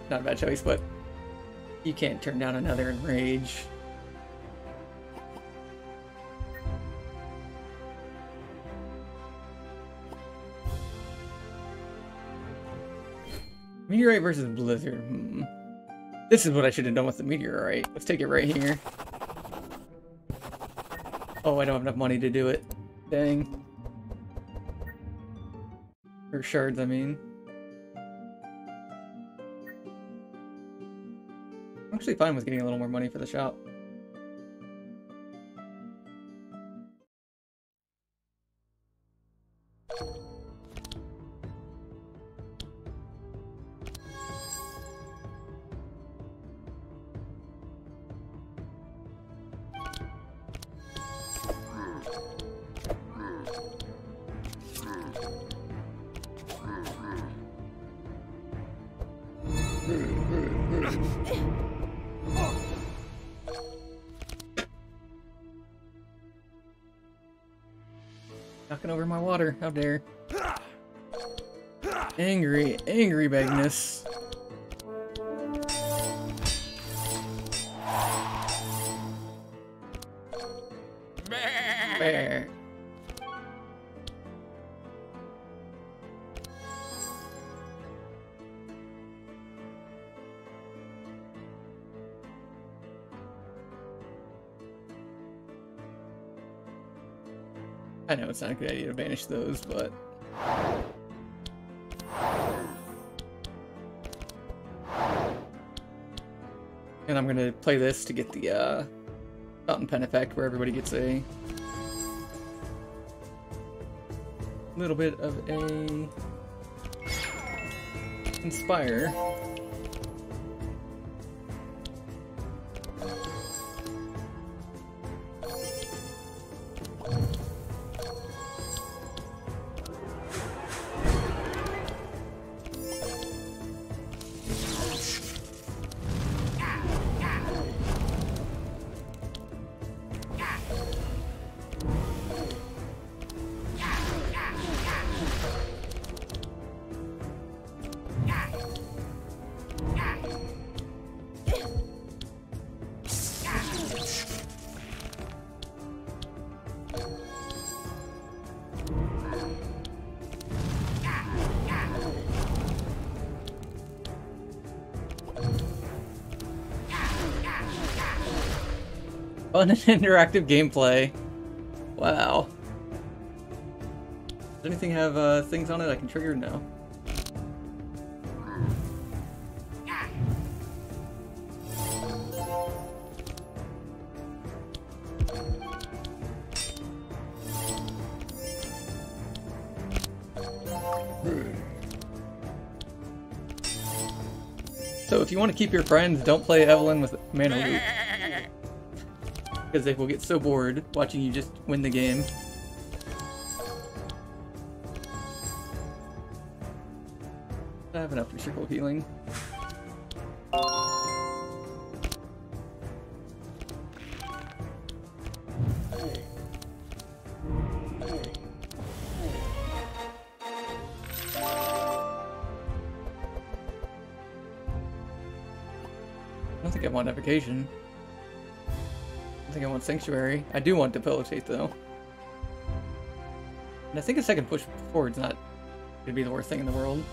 Speaker 1: not a bad choice, but you can't turn down another Enrage. Meteorite versus Blizzard. Hmm. This is what I should have done with the Meteorite. Let's take it right here. Oh, I don't have enough money to do it. Dang. Or shards, I mean. I'm actually fine with getting a little more money for the shop. Angry, angry Magnus. I know it's not a good idea to banish those, but... And I'm gonna play this to get the uh, fountain pen effect where everybody gets a little bit of a inspire. And interactive gameplay. Wow. Does anything have uh, things on it I can trigger? No. So if you want to keep your friends, don't play Evelyn with Mana Loop. Because they will get so bored watching you just win the game. I have enough for circle healing. I don't think I want Evocation. Sanctuary. I do want Debilitate, though. And I think a second push forward's not gonna be the worst thing in the world.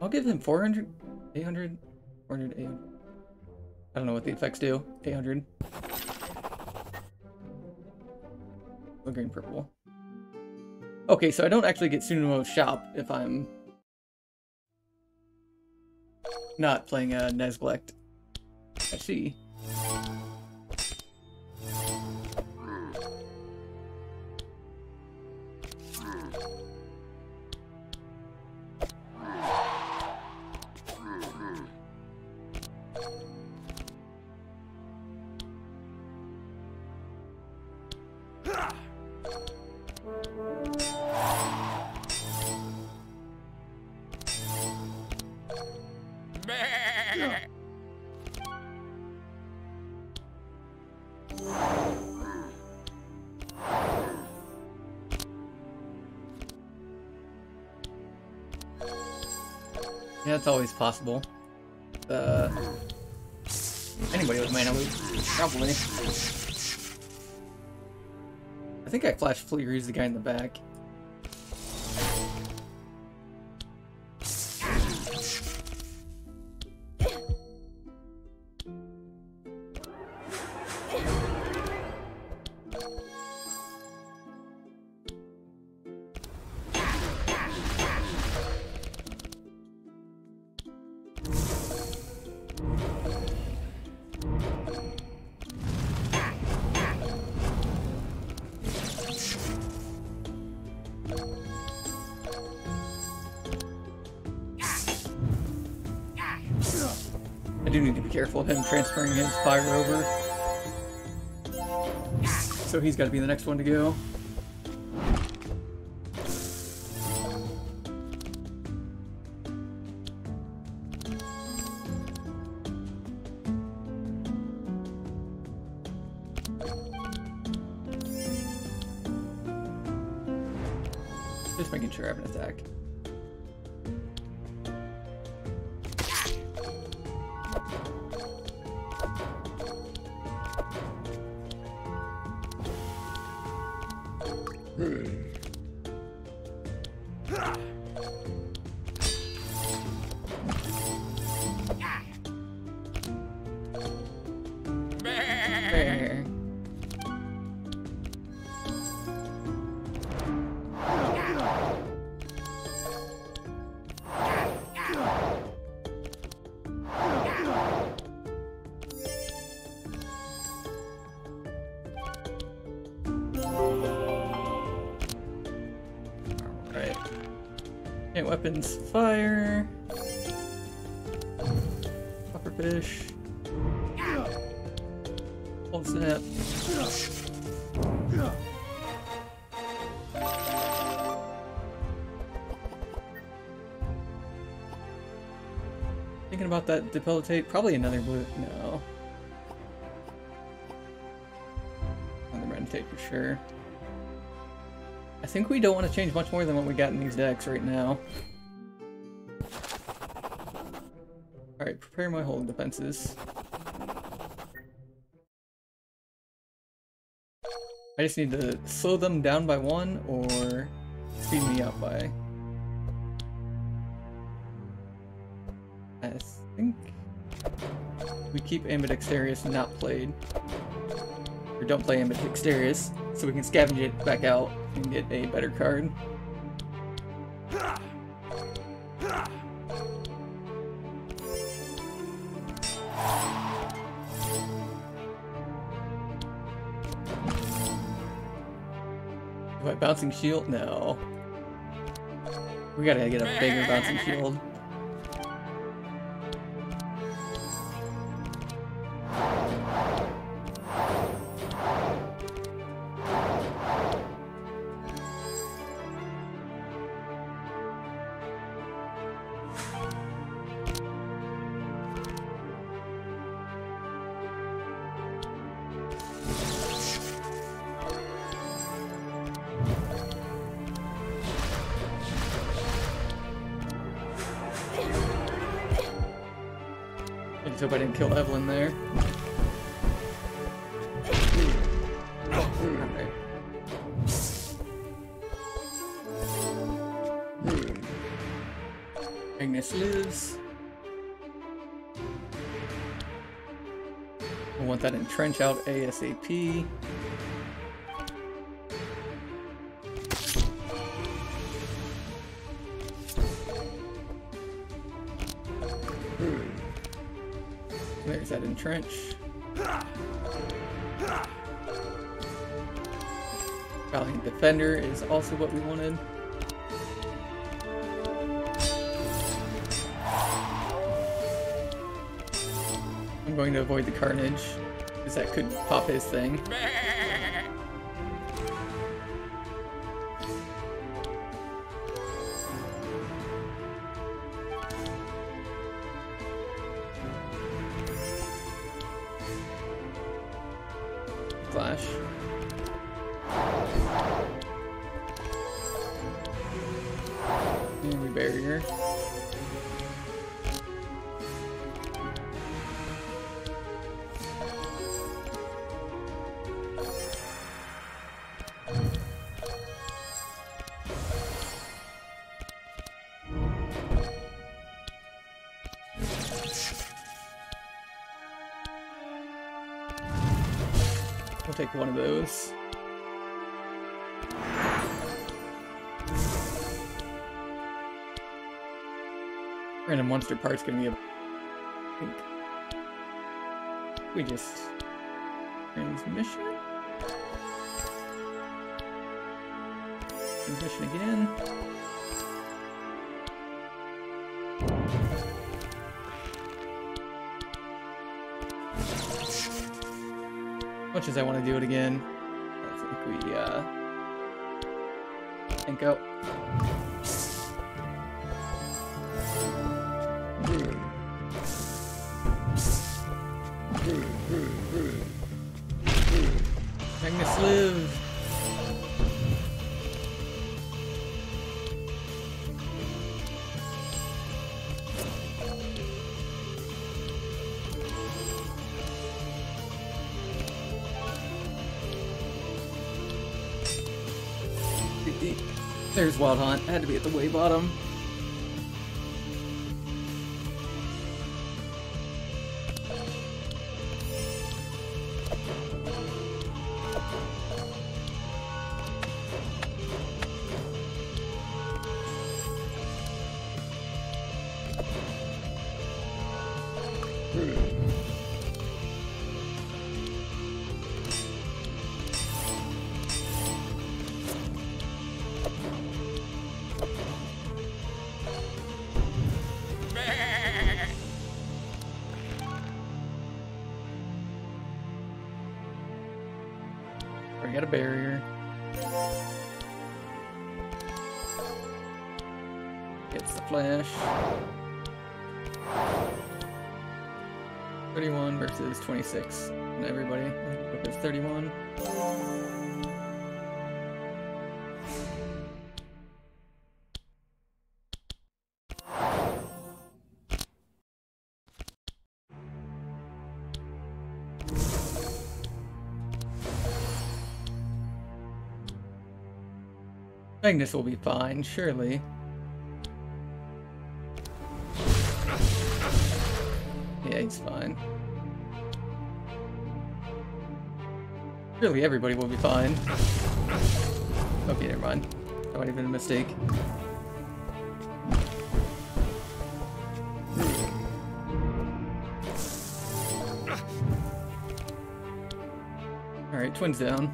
Speaker 1: I'll give him 400, 800, 400, 800. I don't know what the effects do. 800. Blue, green, purple. Okay, so I don't actually get Tsunomo's shop if I'm not playing a uh. I see. Possible. Uh, anybody with mana loop, probably. I think I flash Fleer, the guy in the back. Got to be the next one to go. Debilitate, probably another blue. No. Another meditate for sure. I think we don't want to change much more than what we got in these decks right now. Alright, prepare my whole defenses. I just need to slow them down by one or speed me up by... think we keep Ambidexterious not played. Or don't play Ambidexterious, so we can scavenge it back out and get a better card. Do I bouncing shield? No. We gotta get a bigger bouncing shield. Trench out ASAP. There's hmm. that entrench. Valiant Defender is also what we wanted. I'm going to avoid the carnage, that could pop his thing. Part's gonna be a. We just. Transmission? Transmission again. As much as I want to do it again, Wild Hunt. Had to be at the way bottom. 26. And everybody, it's 31. Magnus will be fine, surely. Surely everybody will be fine. Okay, never mind. That might have been a mistake. Alright, twins down.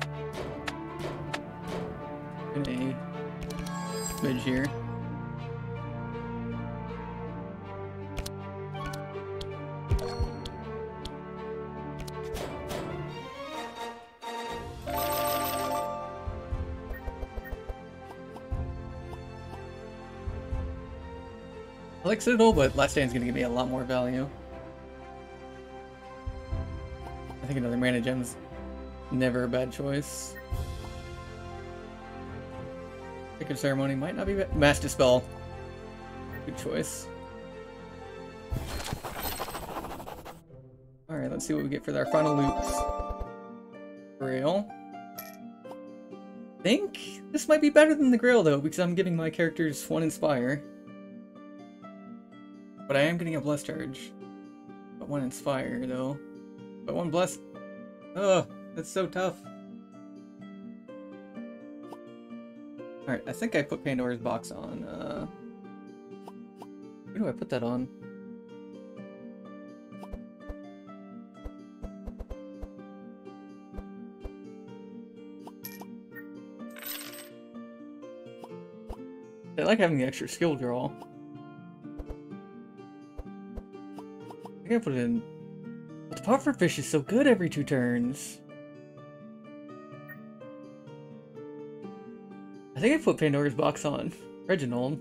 Speaker 1: In a smidge here. Like Citadel, but Last Stand's gonna give me a lot more value. I think another mana gem's never a bad choice. Sacred Ceremony might not be bad. Mass Dispel. Good choice. Alright, let's see what we get for our final loops. Grail. I think this might be better than the Grail though, because I'm giving my characters one Inspire. But I am getting a Bless Charge. But one Inspire though. But one Bless... Ugh, that's so tough. Alright, I think I put Pandora's box on. Uh, where do I put that on? I like having the extra skill draw. I gotta put it in. But the pufferfish is so good every two turns. I think I put Pandora's box on Reginald.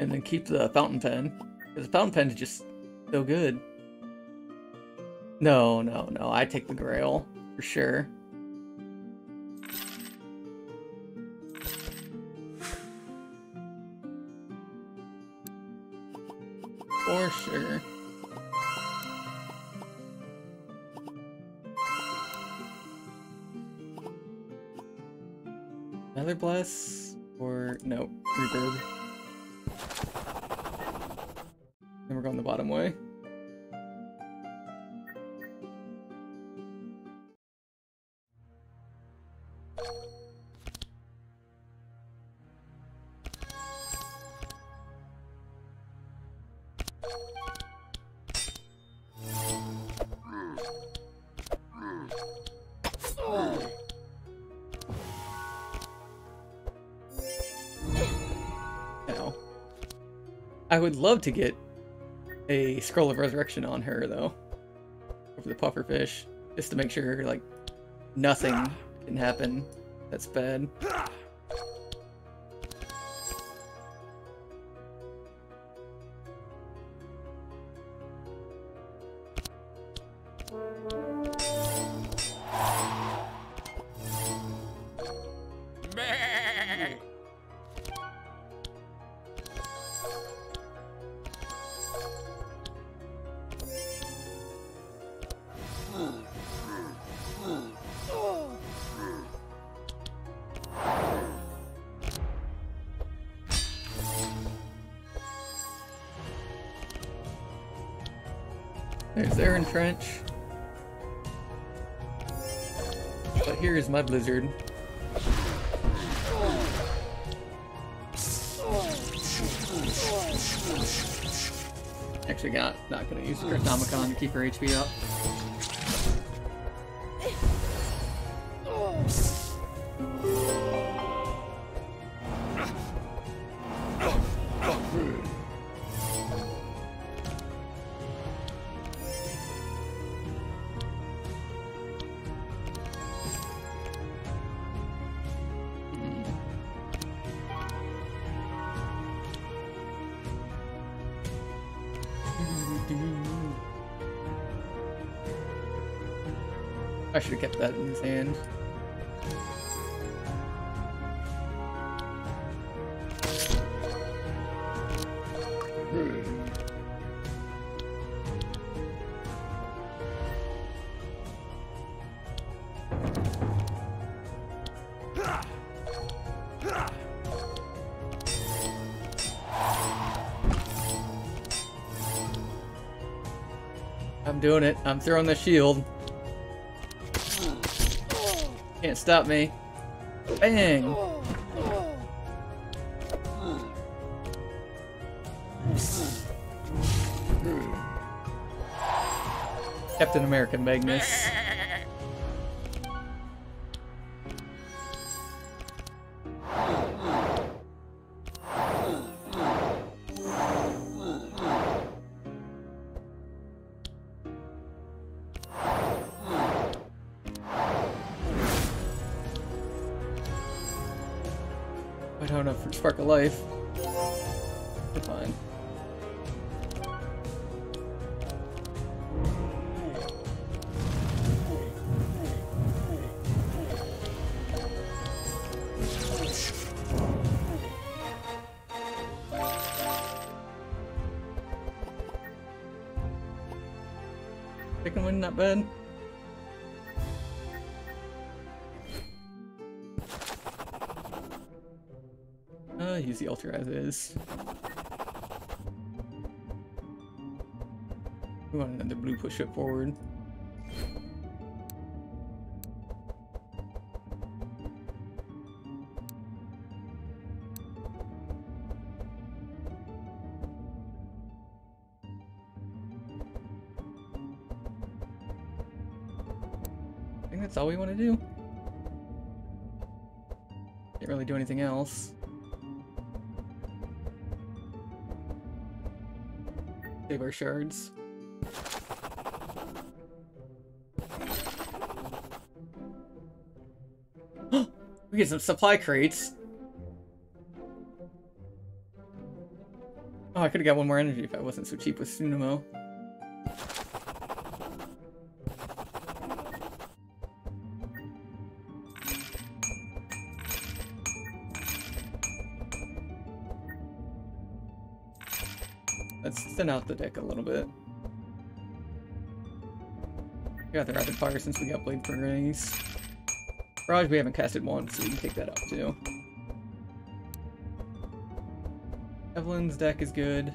Speaker 1: And then keep the fountain pen. Because the fountain pen is just so good. No, no, no. I take the grail. For sure. For sure. Another bless? Or no, reverb. Then we're going the bottom way. I would love to get a Scroll of Resurrection on her, though. Over the pufferfish. Just to make sure, like, nothing can happen that's bad. Blizzard. Actually, got not gonna use the Chronomicon to keep her HP up. Doing it. I'm throwing the shield. Can't stop me. Bang! Captain America Magnus. Altar as is. We want another blue push it forward. I think that's all we want to do. Can't really do anything else. Our shards. we get some supply crates. Oh, I could have got one more energy if I wasn't so cheap with Tsunamo. Let's thin out the deck a little bit. We got the rapid fire since we got blade furnace. Barrage we haven't casted once, so we can take that up too. Evelyn's deck is good.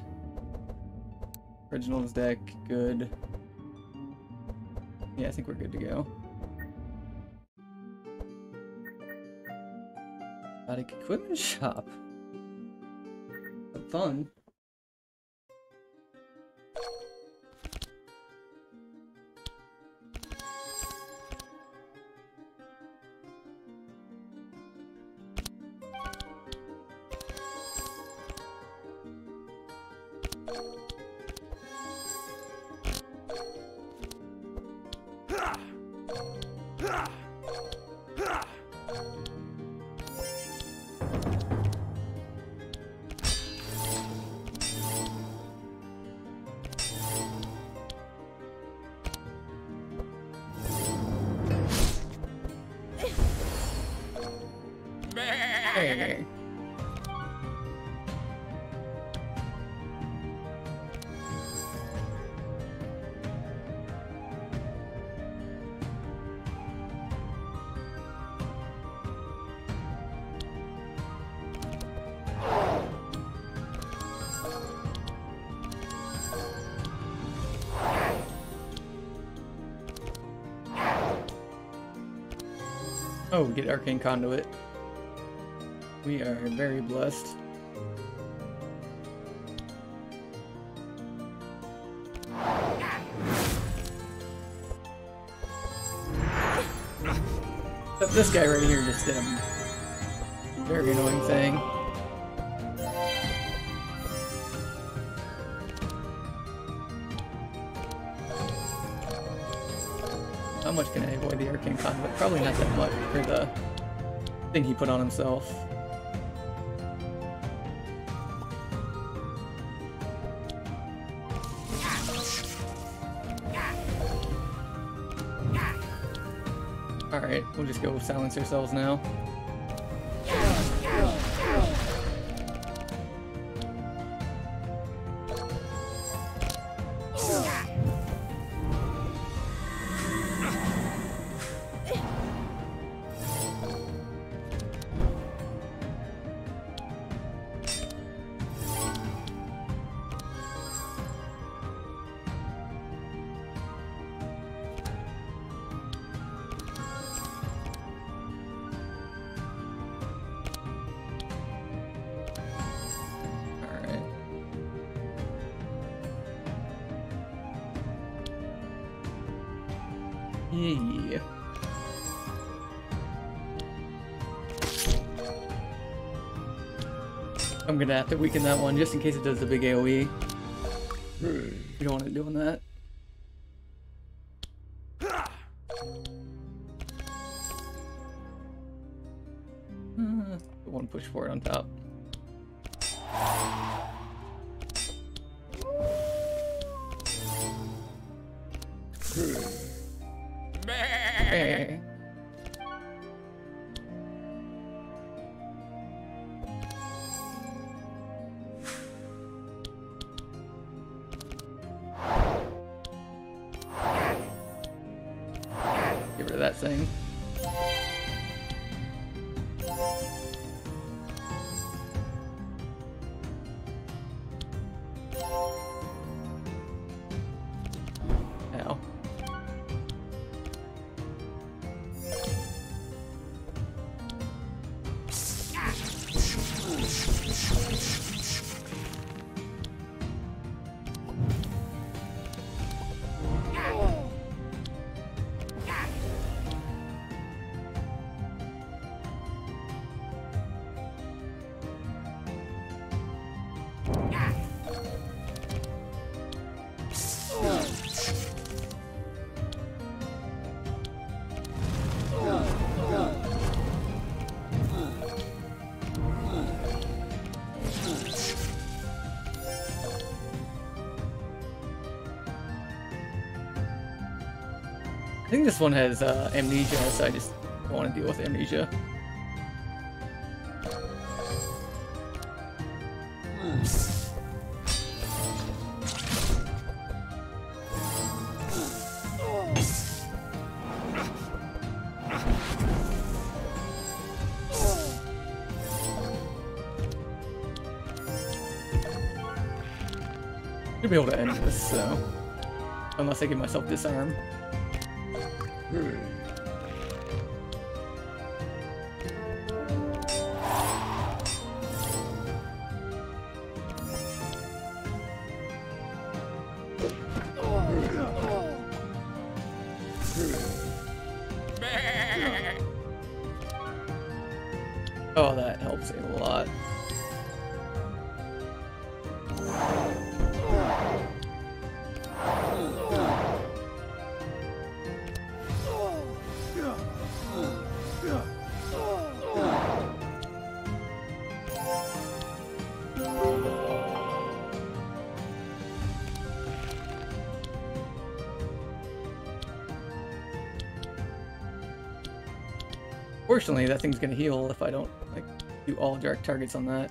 Speaker 1: Reginald's deck, good. Yeah, I think we're good to go. Exotic equipment shop. Have fun. Oh, get Arcane Conduit. We are very blessed. This guy right here just did a very annoying thing. Probably not that much for the thing he put on himself. Alright, we'll just go silence ourselves now. Gonna to weaken that one just in case it does the big AoE. We don't want it doing that. Think this one has uh, amnesia, so I just don't want to deal with amnesia. Should be able to end this, so unless I give myself disarm. Oh, That thing's gonna heal if I don't like do all direct targets on that.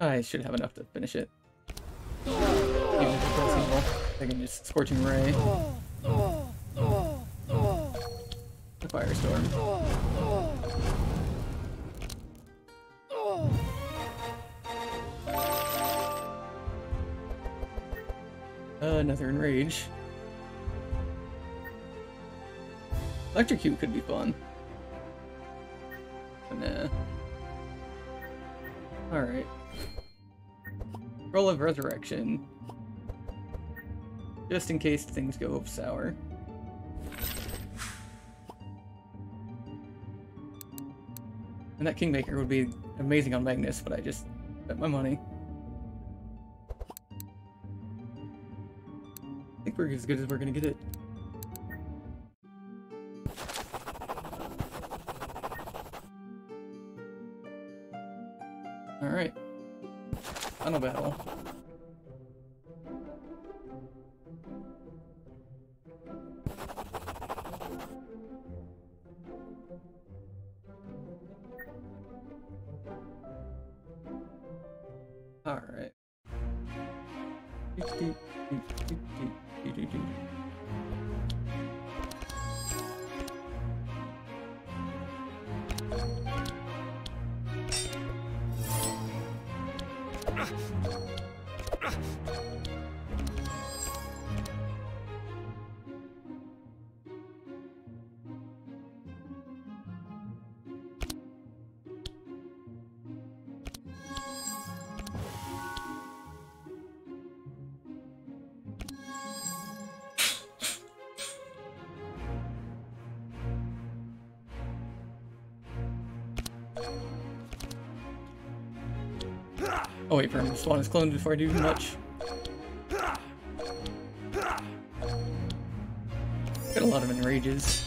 Speaker 1: I should have enough to finish it. I can just scorching ray. The firestorm. Another enrage. Electrocute could be fun. But nah. Alright. Roll of Resurrection. Just in case things go sour. And that Kingmaker would be amazing on Magnus, but I just bet my money. Think we're as good as we're gonna get it. For spawn his clone before I do much. Got a lot of enrages.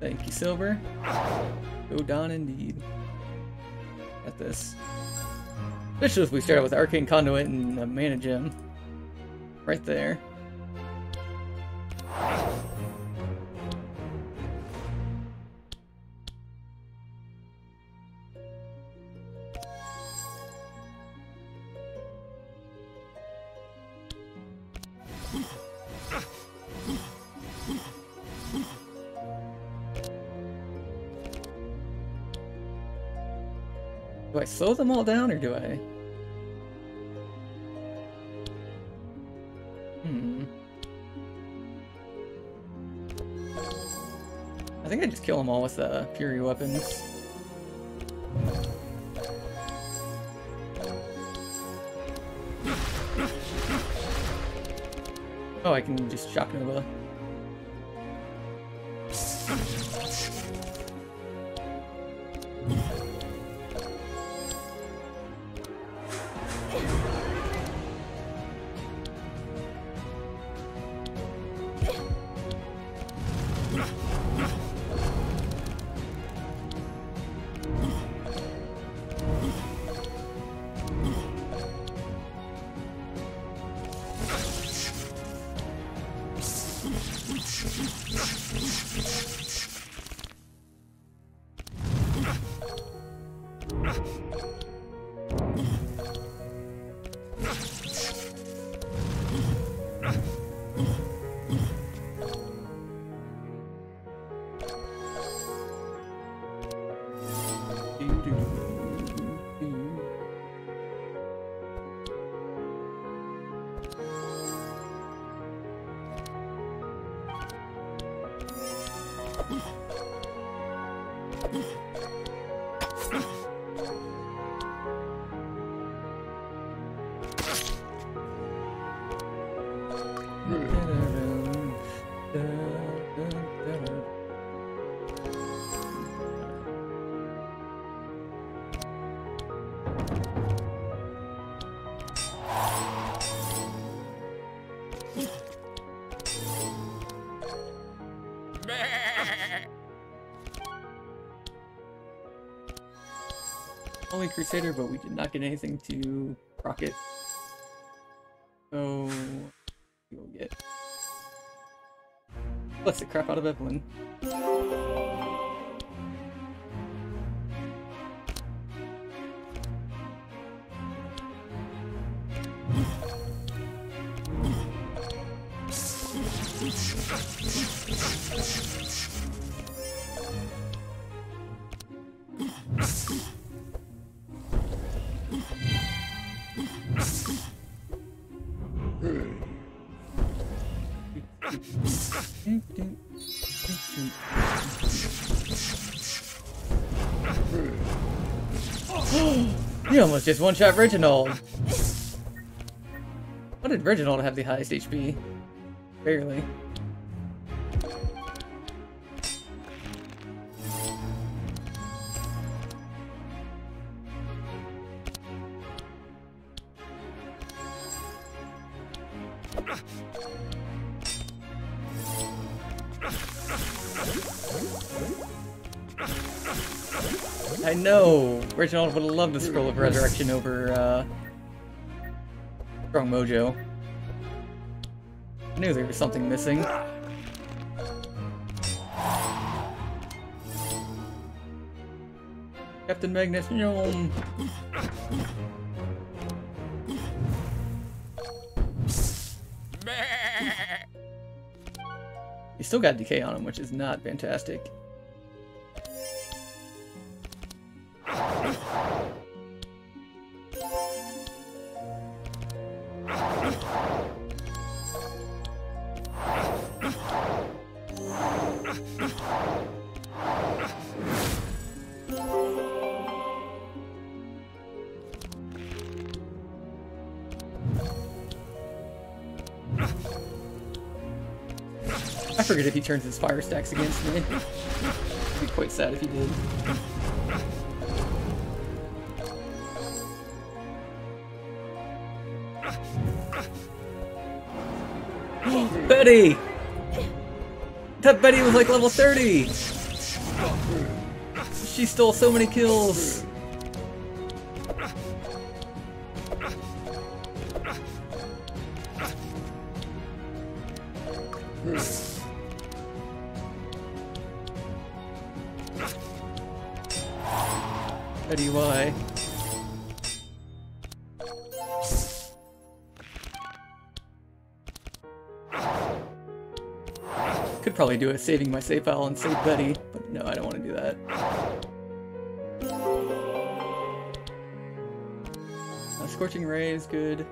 Speaker 1: Thank you, Silver. Go down indeed this. if we start out with Arcane Conduit and the Mana Gem. Right there. Slow them all down or do I? Hmm. I think I just kill them all with the uh, Fury weapons. Oh, I can just shock Nova. Crusader, but we did not get anything to rocket. So we'll get bless the crap out of Evelyn. Just one-shot Reginald. What did Reginald have the highest HP? Barely. I know! Reginald would love the Scroll of Resurrection over, uh... Strong Mojo. I knew there was something missing. Captain Magnesium! He still got decay on him, which is not fantastic. I forget if he turns his fire stacks against me. It'd be quite sad if he did. Betty! That Betty was like level 30! She stole so many kills! Do a saving my save file and save Betty, but no, I don't want to do that. Uh, Scorching Ray is good.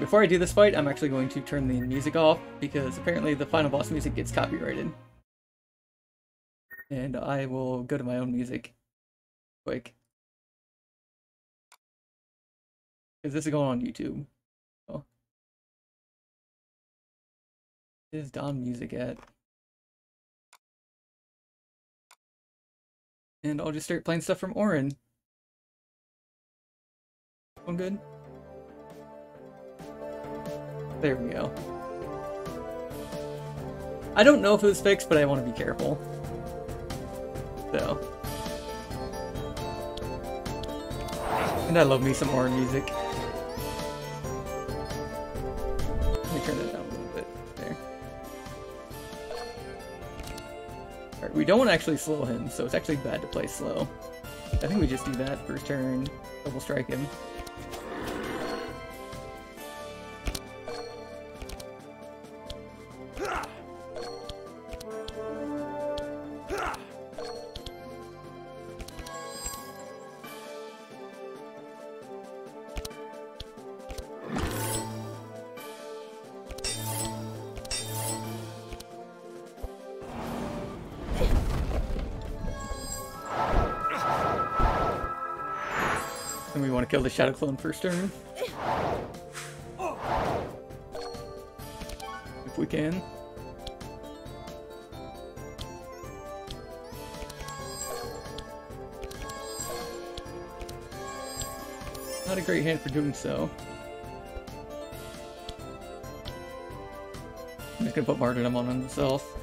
Speaker 1: Alright, before I do this fight, I'm actually going to turn the music off because apparently the final boss music gets copyrighted. And I will go to my own music quick. Because this is going on YouTube. Oh. Is Don music at? And I'll just start playing stuff from Orin. One good? There we go. I don't know if it was fixed, but I want to be careful. So. And I love me some Orin music. Let me turn that down a little bit. There. Alright, we don't want to actually slow him, so it's actually bad to play slow. I think we just do that first turn, double strike him. Shadow Clone first turn. If we can. Not a great hand for doing so. I'm just gonna put Martyrdom on himself.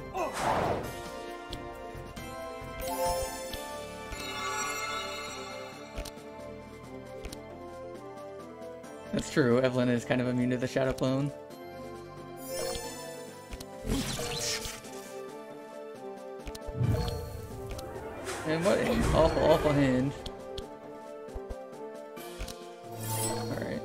Speaker 1: True, Evelyn is kind of immune to the Shadow Clone. And what an awful, awful hand. Alright.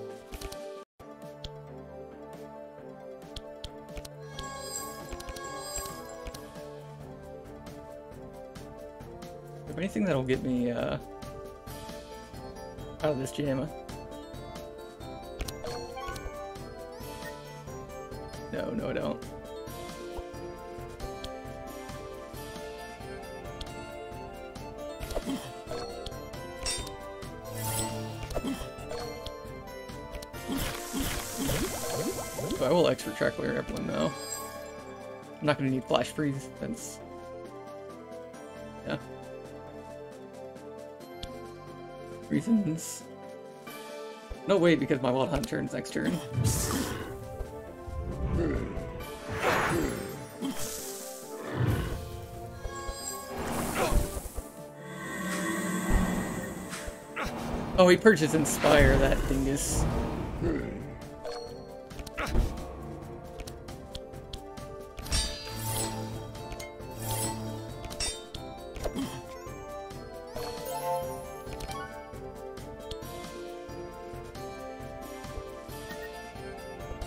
Speaker 1: Anything that'll get me, uh, out of this jam. No, I don't. I will expert track clear Evelyn now. I'm not gonna need flash freeze, that's yeah. Reasons. No wait, because my wild hunt turns next turn. Oh, he purchased Inspire, that dingus.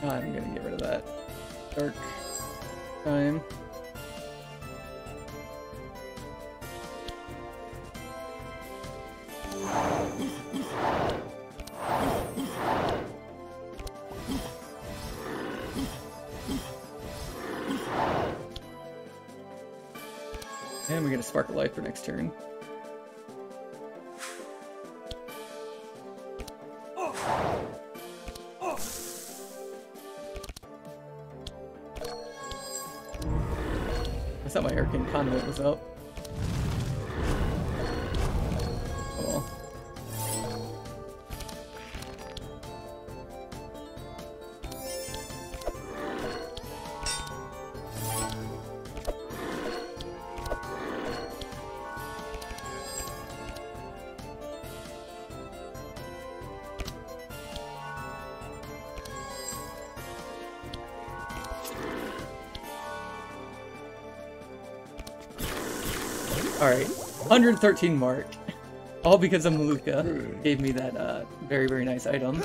Speaker 1: I'm gonna get rid of that. Dark time. Life for next turn. I thought my Arcane Conduit was up. 113 mark. All because of Malukah gave me that uh, very, very nice item.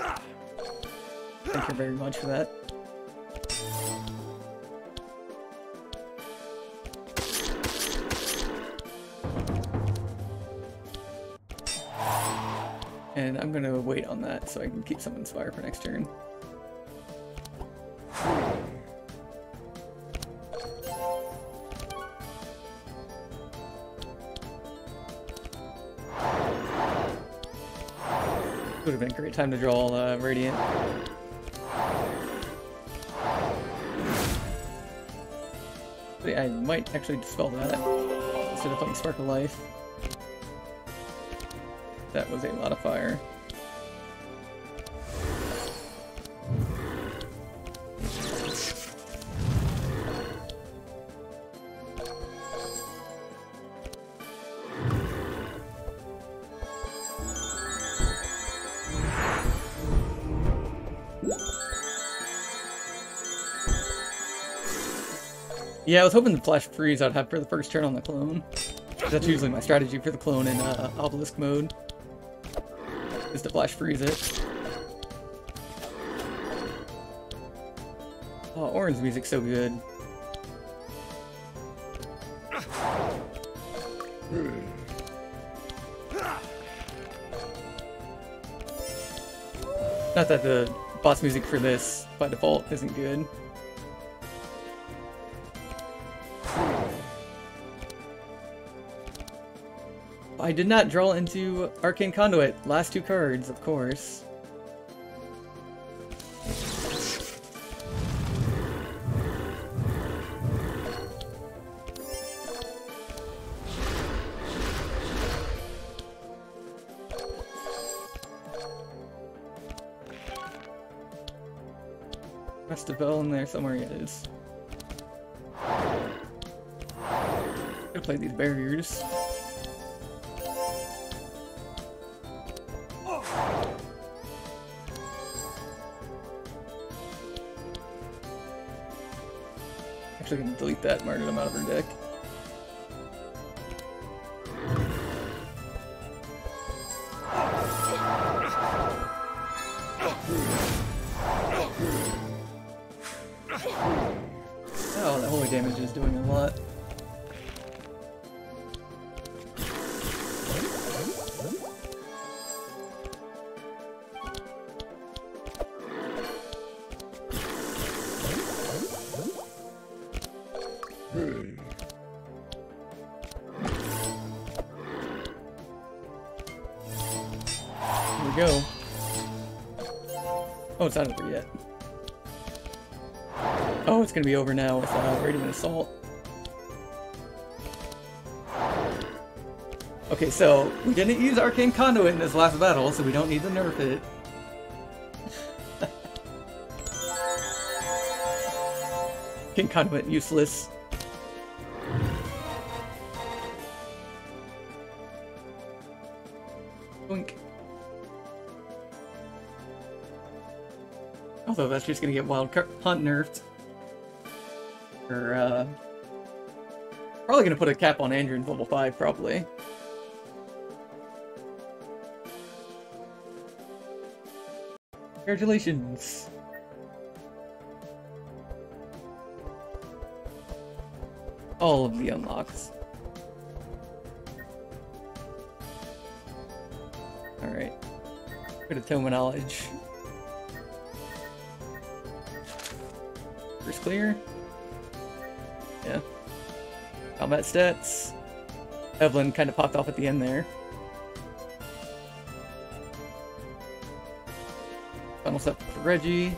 Speaker 1: Thank you very much for that. And I'm gonna wait on that so I can keep some Inspire for next turn. Time to draw uh, Radiant. Yeah, I might actually dispel that instead of playing Spark of Life. That was a lot Yeah, I was hoping the flash freeze I'd have for the first turn on the clone. That's usually my strategy for the clone in uh, obelisk mode. Is to flash freeze it. Oh, orange music's so good. Not that the boss music for this, by default, isn't good. I did not draw into Arcane Conduit. Last two cards, of course. Rest a bell in there somewhere it is. Gotta play these barriers. That martyrdom out of her deck. It's gonna be over now with uh, Radiant Assault. Okay, so we didn't use Arcane Conduit in this last battle, so we don't need to nerf it. Arcane Conduit useless. Boink. Although that's just gonna get Wild Hunt nerfed. Probably gonna put a cap on Andrin in level 5, probably. Congratulations! All of the unlocks. Alright. Bit of Tome of Knowledge. First clear. Combat stats. Evelyn kind of popped off at the end there. Final step for Reggie.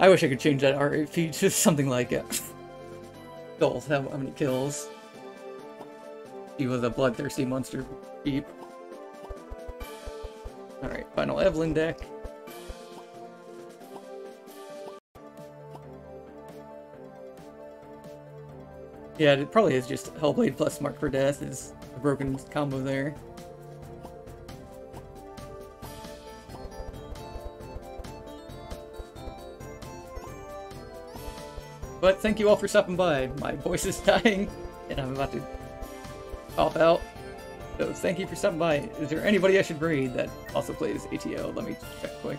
Speaker 1: I wish I could change that feed to something like it. Goals, how, how many kills? He was a bloodthirsty monster beep. Alright, final Evelyn deck. Yeah, it probably is just Hellblade plus Mark for Death is a broken combo there. But thank you all for stopping by. My voice is dying, and I'm about to pop out. So thank you for stopping by. Is there anybody I should raid that also plays ATO? Let me check quick.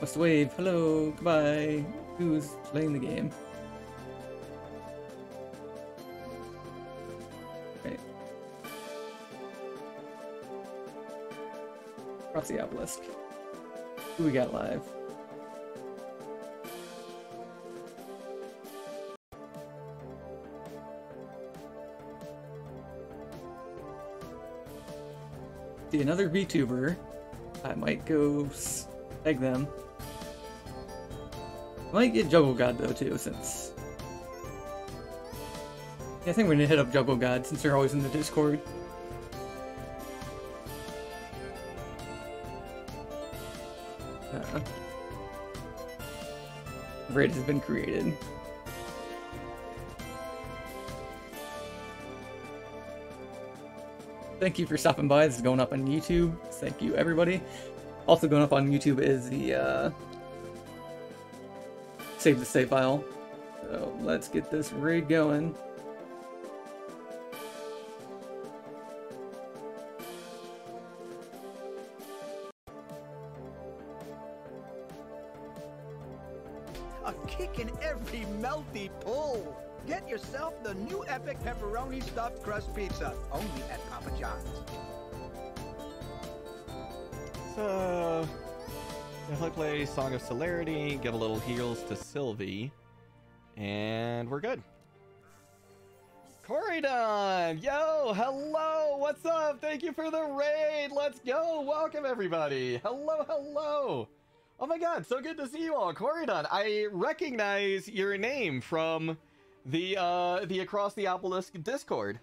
Speaker 1: West Wave, hello, goodbye. Who's playing the game? Okay. Across the obelisk. Who we got live? See another VTuber. I might go egg them. Might get Juggle God though too, since yeah, I think we're gonna hit up Juggle God since they're always in the Discord. Uh, raid has been created. Thank you for stopping by. This is going up on YouTube. Thank you, everybody. Also going up on YouTube is the uh, save the save file. So let's get this raid going.
Speaker 3: A kick in every melty pull. Get yourself the new epic pepperoni stuffed crust pizza, only at
Speaker 4: play Song of Celerity, give a little heals to Sylvie, and we're good. Corydonn! Yo, hello! What's up? Thank you for the raid! Let's go! Welcome, everybody! Hello, hello! Oh my god, so good to see you all! Corydonn, I recognize your name from the, uh, the Across the Obelisk Discord.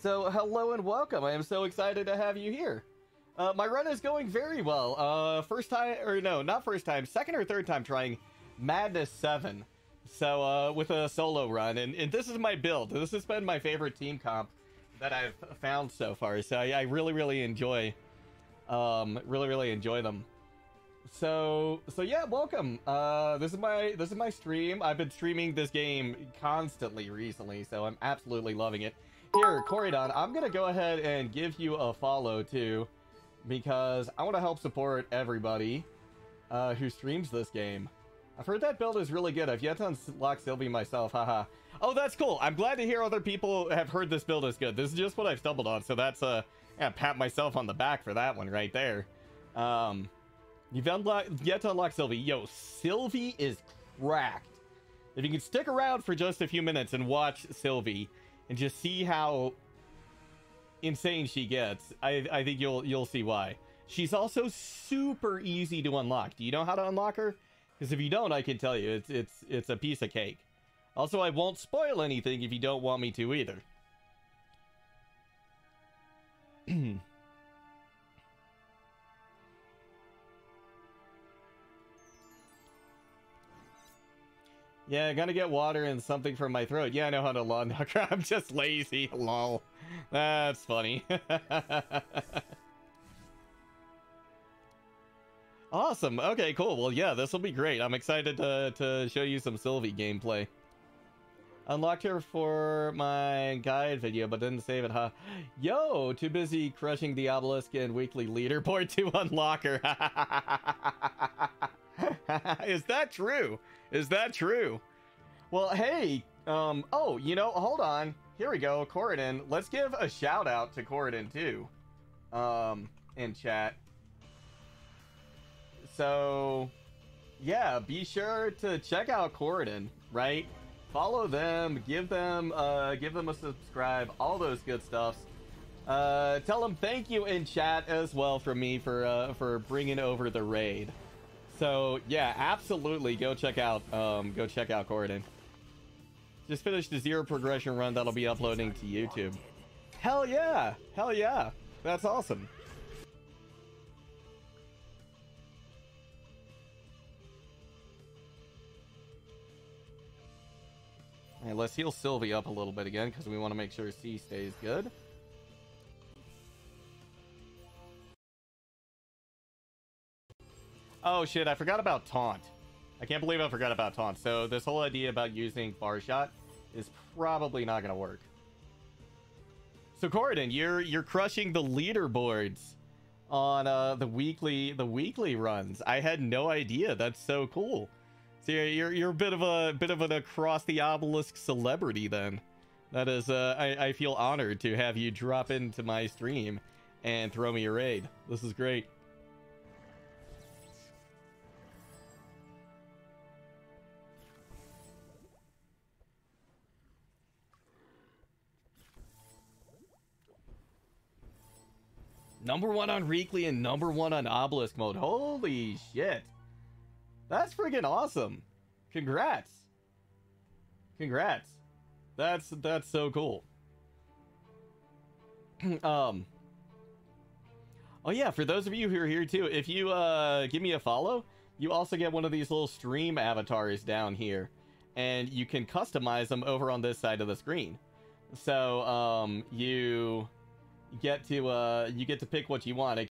Speaker 4: So, hello and welcome. I am so excited to have you here. Uh, my run is going very well. Uh, first time, or no, not first time, second or third time trying Madness 7. So, uh, with a solo run, and, and this is my build. This has been my favorite team comp that I've found so far. So I, I really, really enjoy, um, really, really enjoy them. So, so yeah, welcome. Uh, this is my, this is my stream. I've been streaming this game constantly recently, so I'm absolutely loving it. Here, Corydonn, I'm gonna go ahead and give you a follow too because I want to help support everybody uh, who streams this game. I've heard that build is really good. I've yet to unlock Sylvie myself, haha. oh, that's cool. I'm glad to hear other people have heard this build is good. This is just what I've stumbled on, so that's, uh, yeah, pat myself on the back for that one right there. Um, you've unlocked, yet to unlock Sylvie. Yo, Sylvie is cracked. If you can stick around for just a few minutes and watch Sylvie and just see how insane she gets, I, I think you'll you'll see why. She's also super easy to unlock. Do you know how to unlock her? Because if you don't, I can tell you, it's it's it's a piece of cake. Also, I won't spoil anything if you don't want me to either. yeah, gonna get water and something from my throat. Yeah, I know how to unlock her. I'm just lazy. Lol. That's funny. awesome. Okay, cool. Well, yeah, this will be great. I'm excited to, to show you some Sylvie gameplay. Unlocked her for my guide video, but didn't save it, huh? Yo, too busy crushing the obelisk and weekly leaderboard to unlock her. Is that true? Is that true? Well, hey, um, oh, you know, hold on. Here we go, Corydonn. Let's give a shout out to Corydonn too. Um, in chat. So, yeah, be sure to check out Corydonn, right? Follow them, give them, uh, give them a subscribe, all those good stuffs. Uh, tell them thank you in chat as well from me for uh, for bringing over the raid. So yeah, absolutely go check out um, go check out Corydonn. Just finished the zero progression run that'll be uploading to YouTube. Hell yeah! Hell yeah! That's awesome. Let's heal Sylvie up a little bit again because we want to make sure C stays good. Oh shit, I forgot about Taunt. I can't believe I forgot about Taunt. So this whole idea about using bar Shot is probably not gonna work. So Corydonn, you're you're crushing the leaderboards on uh, the weekly the weekly runs. I had no idea. That's so cool. So you're you're, you're a bit of a bit of an across the obelisk celebrity then. That is, uh, I, I feel honored to have you drop into my stream and throw me a raid. This is great. Number one on Reekly and number one on Obelisk mode. Holy shit. That's freaking awesome. Congrats. Congrats. That's that's so cool. um Oh yeah, for those of you who are here too, if you uh give me a follow, you also get one of these little stream avatars down here and you can customize them over on this side of the screen. So um you get to uh you get to pick what you want. It